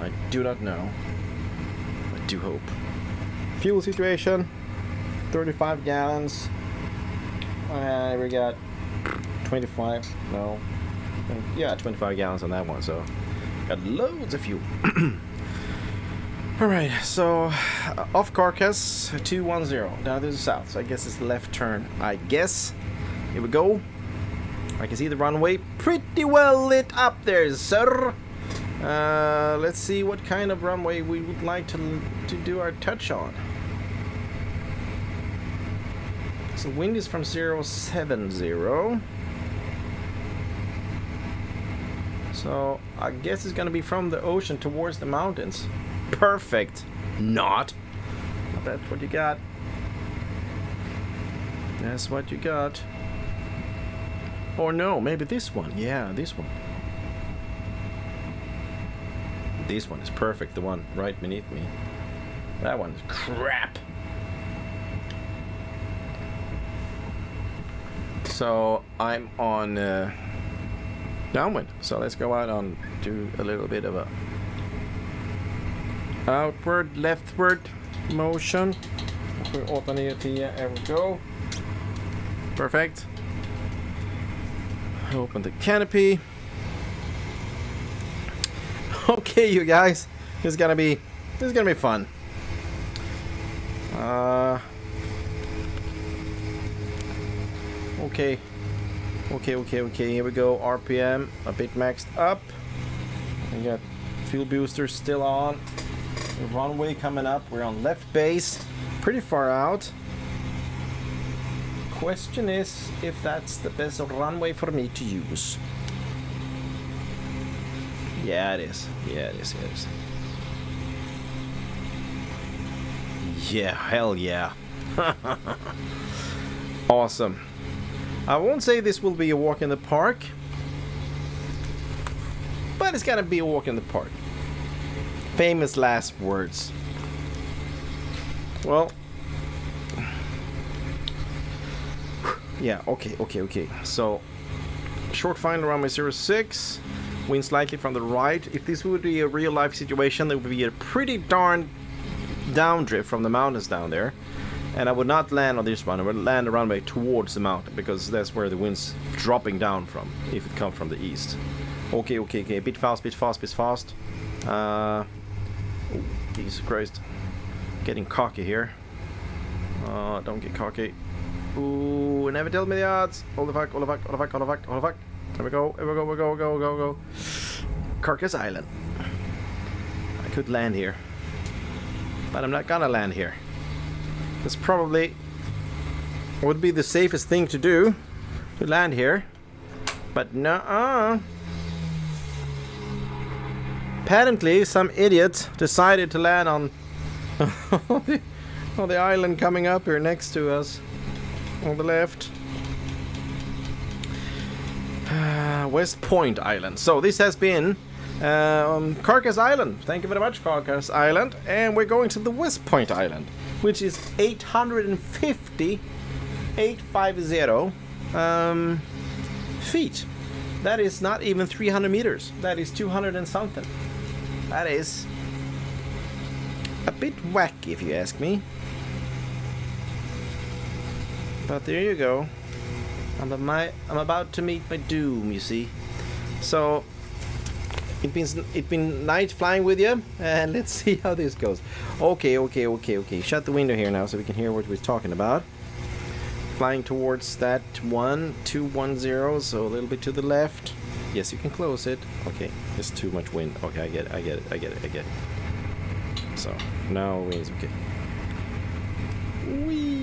I do not know. I do hope. Fuel situation: 35 gallons. Uh, we got 25. No. Yeah, 25 gallons on that one. So got loads of fuel. Alright, so uh, off Carcass 210 down to the south. So I guess it's left turn. I guess. Here we go. I can see the runway pretty well lit up there, sir. Uh, let's see what kind of runway we would like to, to do our touch on. So wind is from 070. So I guess it's gonna be from the ocean towards the mountains. Perfect. Not. That's what you got. That's what you got. Or no, maybe this one. Yeah, this one. This one is perfect, the one right beneath me. That one's crap. So I'm on uh, downwind. So let's go out and do a little bit of a outward, leftward motion. 7, 8, 9, 10. There we go. Perfect. Open the canopy. Okay, you guys. This is gonna be this is gonna be fun. Uh Okay. Okay, okay, okay. Here we go. RPM a bit maxed up. We got fuel booster still on. The runway coming up. We're on left base. Pretty far out. Question is if that's the best runway for me to use. Yeah, it is. Yeah, it is. It is. Yeah, hell yeah. awesome. I won't say this will be a walk in the park, but it's gonna be a walk in the park. Famous last words. Well, yeah, okay, okay, okay. So, short final my 06, wind slightly from the right. If this would be a real life situation, there would be a pretty darn downdrift from the mountains down there. And I would not land on this one, I would land the runway towards the mountain because that's where the wind's dropping down from, if it comes from the east. Okay, okay, okay, bit fast, bit fast, bit fast. Uh, oh, Jesus Christ. Getting cocky here. Uh, don't get cocky. Ooh, never tell me the odds. All the fuck, all the fuck, all the fuck, all the fuck, all the fuck. There we go, here we go, we go, go, go, go. Carcass Island. I could land here. But I'm not gonna land here. This probably would be the safest thing to do to land here. But no, uh. Apparently, some idiot decided to land on on the island coming up here next to us on the left. Uh, West Point Island. So this has been um, Carcass Island. Thank you very much, Carcass Island. And we're going to the West Point Island, which is 850, 850 um, feet. That is not even 300 meters. That is 200 and something. That is a bit wacky, if you ask me. But there you go. I'm, my, I'm about to meet my doom, you see. So, it been it's been night flying with you, and let's see how this goes. Okay, okay, okay, okay. Shut the window here now so we can hear what we're talking about. Flying towards that one, two, one, zero. So a little bit to the left. Yes, you can close it. Okay, it's too much wind. Okay, I get it. I get it. I get it. I get it. So now wings. Okay. Whee.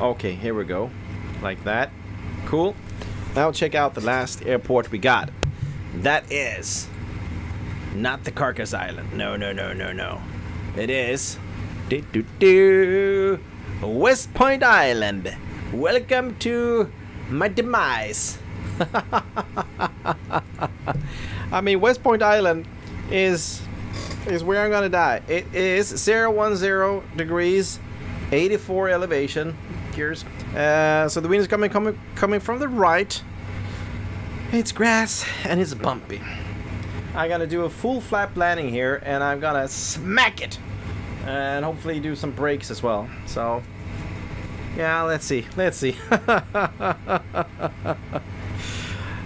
Okay, here we go. Like that. Cool. Now check out the last airport we got. That is not the Carcass Island. No, no, no, no, no. It is do, do, do, West Point Island. Welcome to my demise. I mean, West Point Island is is where I'm gonna die. It is 010 degrees, 84 elevation, gears. Uh, so the wind is coming, coming, coming from the right. It's grass and it's bumpy. I'm gonna do a full flap landing here, and I'm gonna smack it, and hopefully do some brakes as well. So, yeah, let's see, let's see.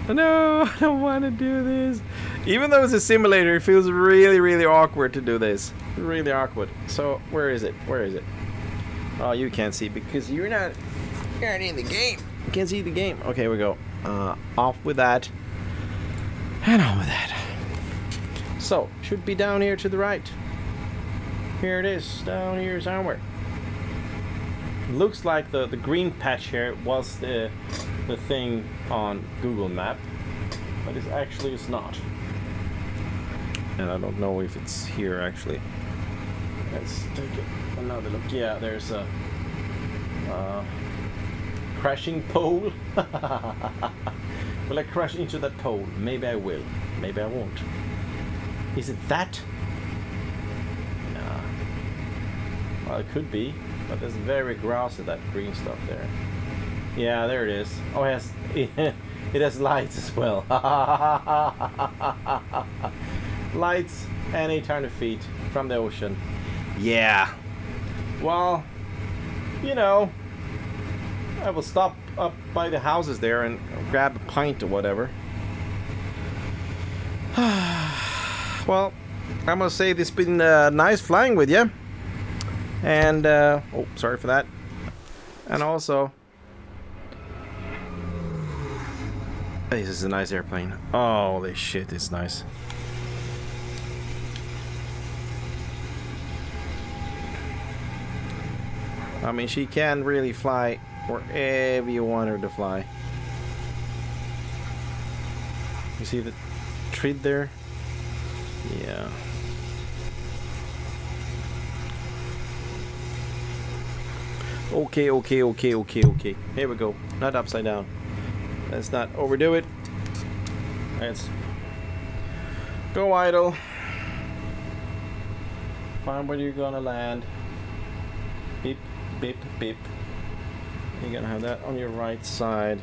no, I don't want to do this. Even though it's a simulator, it feels really, really awkward to do this. Really awkward. So, where is it? Where is it? Oh, you can't see because you're not you're not in the game. Can't see the game. Okay, we go. Uh, off with that. And on with that. So, should be down here to the right. Here it is, down here somewhere. Looks like the, the green patch here was the, the thing on Google Map, but it actually is not. And I don't know if it's here actually. Let's take another look. Yeah, there's a uh, crashing pole. will I crash into that pole? Maybe I will. Maybe I won't. Is it that? Nah. Well, it could be, but it's very grassy, that green stuff there. Yeah, there it is. Oh, it has, it has lights as well. lights and 800 feet from the ocean. Yeah. Well, you know, I will stop up by the houses there and grab a pint or whatever. well, I'm gonna say this has been uh, nice flying with you. And, uh, oh, sorry for that. And also, this is a nice airplane. Holy shit, it's nice. I mean, she can really fly wherever you want her to fly. You see the tread there? Yeah. Okay, okay, okay, okay, okay. Here we go. Not upside down. Let's not overdo it. Let's go idle. Find where you're gonna land. Beep, beep, beep. You're gonna have that on your right side.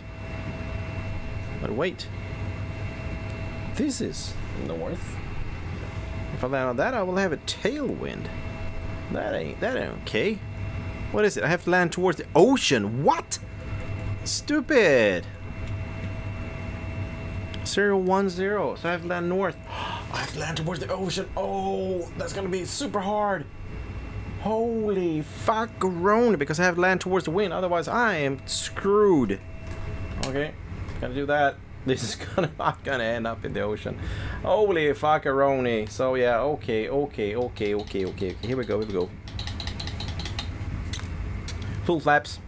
But wait. This is north. If I land on that, I will have a tailwind. That ain't that ain't okay. What is it? I have to land towards the ocean. What? Stupid. Zero one zero. So I have to land north. I have to land towards the ocean. Oh, that's gonna be super hard. Holy fuck, fuckaroni, because I have land towards the wind. Otherwise, I am screwed. Okay, gotta do that. This is gonna not gonna end up in the ocean. Holy fuckaroni. So yeah, okay, okay, okay, okay, okay. Here we go, here we go. Full flaps.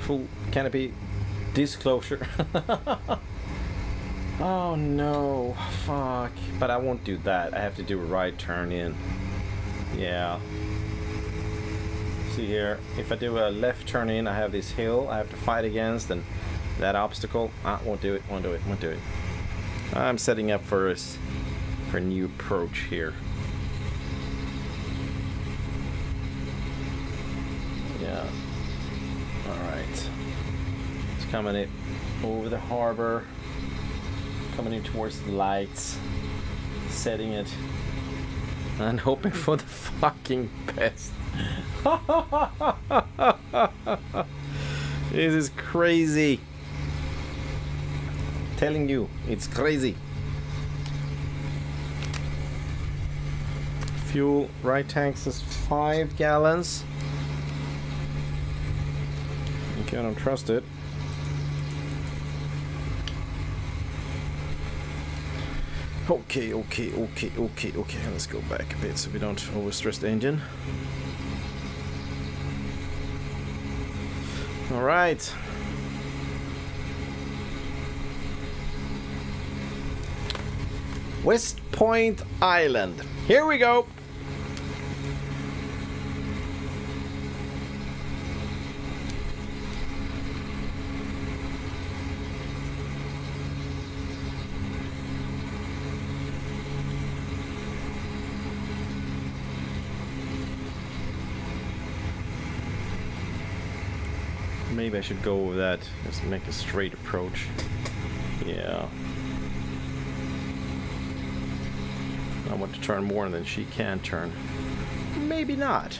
Full canopy disclosure. oh no, fuck. But I won't do that. I have to do a right turn in. Yeah. See here, if I do a left turn in, I have this hill I have to fight against, and that obstacle, I won't do it, won't do it, won't do it. I'm setting up for a, for a new approach here. Yeah. Alright. It's coming in over the harbor, coming in towards the lights, setting it, and hoping for the fucking best. this is crazy telling you, it's crazy. Fuel right tanks is five gallons. Okay, I don't trust it. Okay, okay, okay, okay, okay. Let's go back a bit so we don't overstress the engine. All right. West Point Island. Here we go. Maybe I should go with that. Just make a straight approach. Yeah. I want to turn more than she can turn. Maybe not.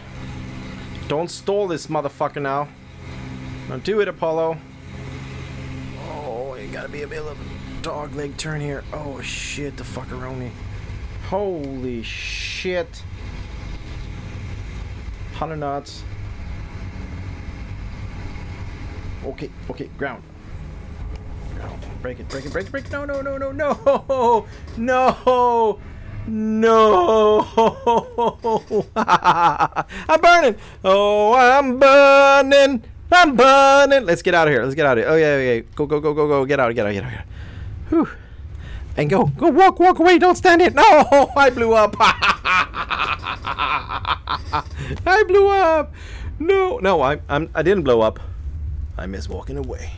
Don't stall this motherfucker now. Now do it, Apollo. Oh, you gotta be a bit of a dog leg turn here. Oh shit, the fuckeroni. Holy shit. 100 knots. Okay, okay, ground. Ground. Break it, break it, break it, break it. No, no, no, no, no! No! No! I'm burning! Oh, I'm burning! I'm burning! Let's get out of here. Let's get out of here. Oh, yeah, yeah. Go, go, go, go, go. Get out, get out, get out. Get out. Whew. And go. Go, walk, walk away. Don't stand it. No! I blew up. I blew up. No, no, I, I'm, I didn't blow up. I miss walking away.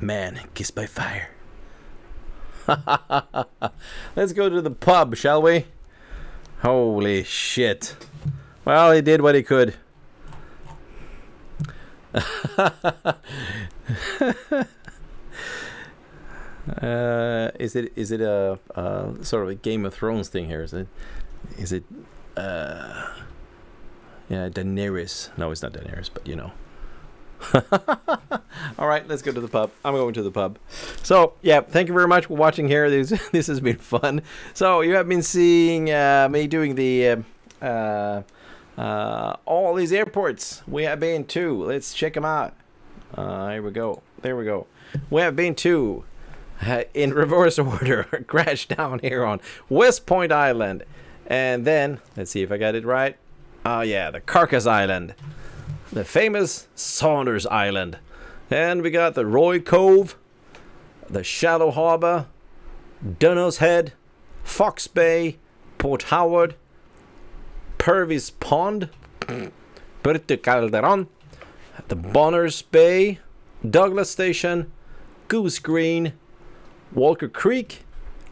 Man, kissed by fire. Let's go to the pub, shall we? Holy shit. Well, he did what he could. uh, is it is it a, a sort of a Game of Thrones thing here? Is it is it uh, yeah Daenerys? No, it's not Daenerys, but you know. All right, let's go to the pub. I'm going to the pub. So, yeah, thank you very much for watching here. This this has been fun. So, you have been seeing uh, me doing the uh, uh, uh, all these airports we have been to. Let's check them out. Uh, here we go. There we go. We have been to uh, in reverse order. Crash down here on West Point Island, and then let's see if I got it right. Oh yeah, the Carcass Island the famous Saunders Island. And we got the Roy Cove, the Shallow Harbour, Dunnose Head, Fox Bay, Port Howard, Purvis Pond, Puerto Calderon, the Bonners Bay, Douglas Station, Goose Green, Walker Creek,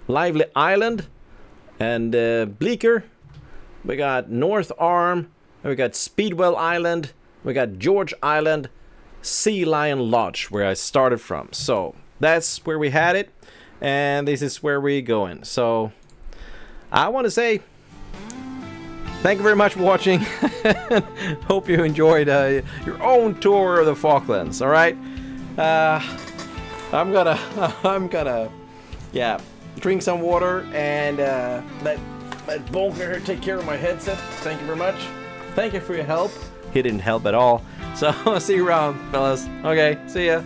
Lively Island, and uh, Bleaker. We got North Arm, we got Speedwell Island, we got George Island, Sea Lion Lodge, where I started from. So that's where we had it, and this is where we're going. So I want to say thank you very much for watching. Hope you enjoyed uh, your own tour of the Falklands. All right, uh, I'm gonna, I'm gonna, yeah, drink some water and uh, let let Bonker take care of my headset. Thank you very much. Thank you for your help he didn't help at all. So see you around, fellas. Okay, see ya.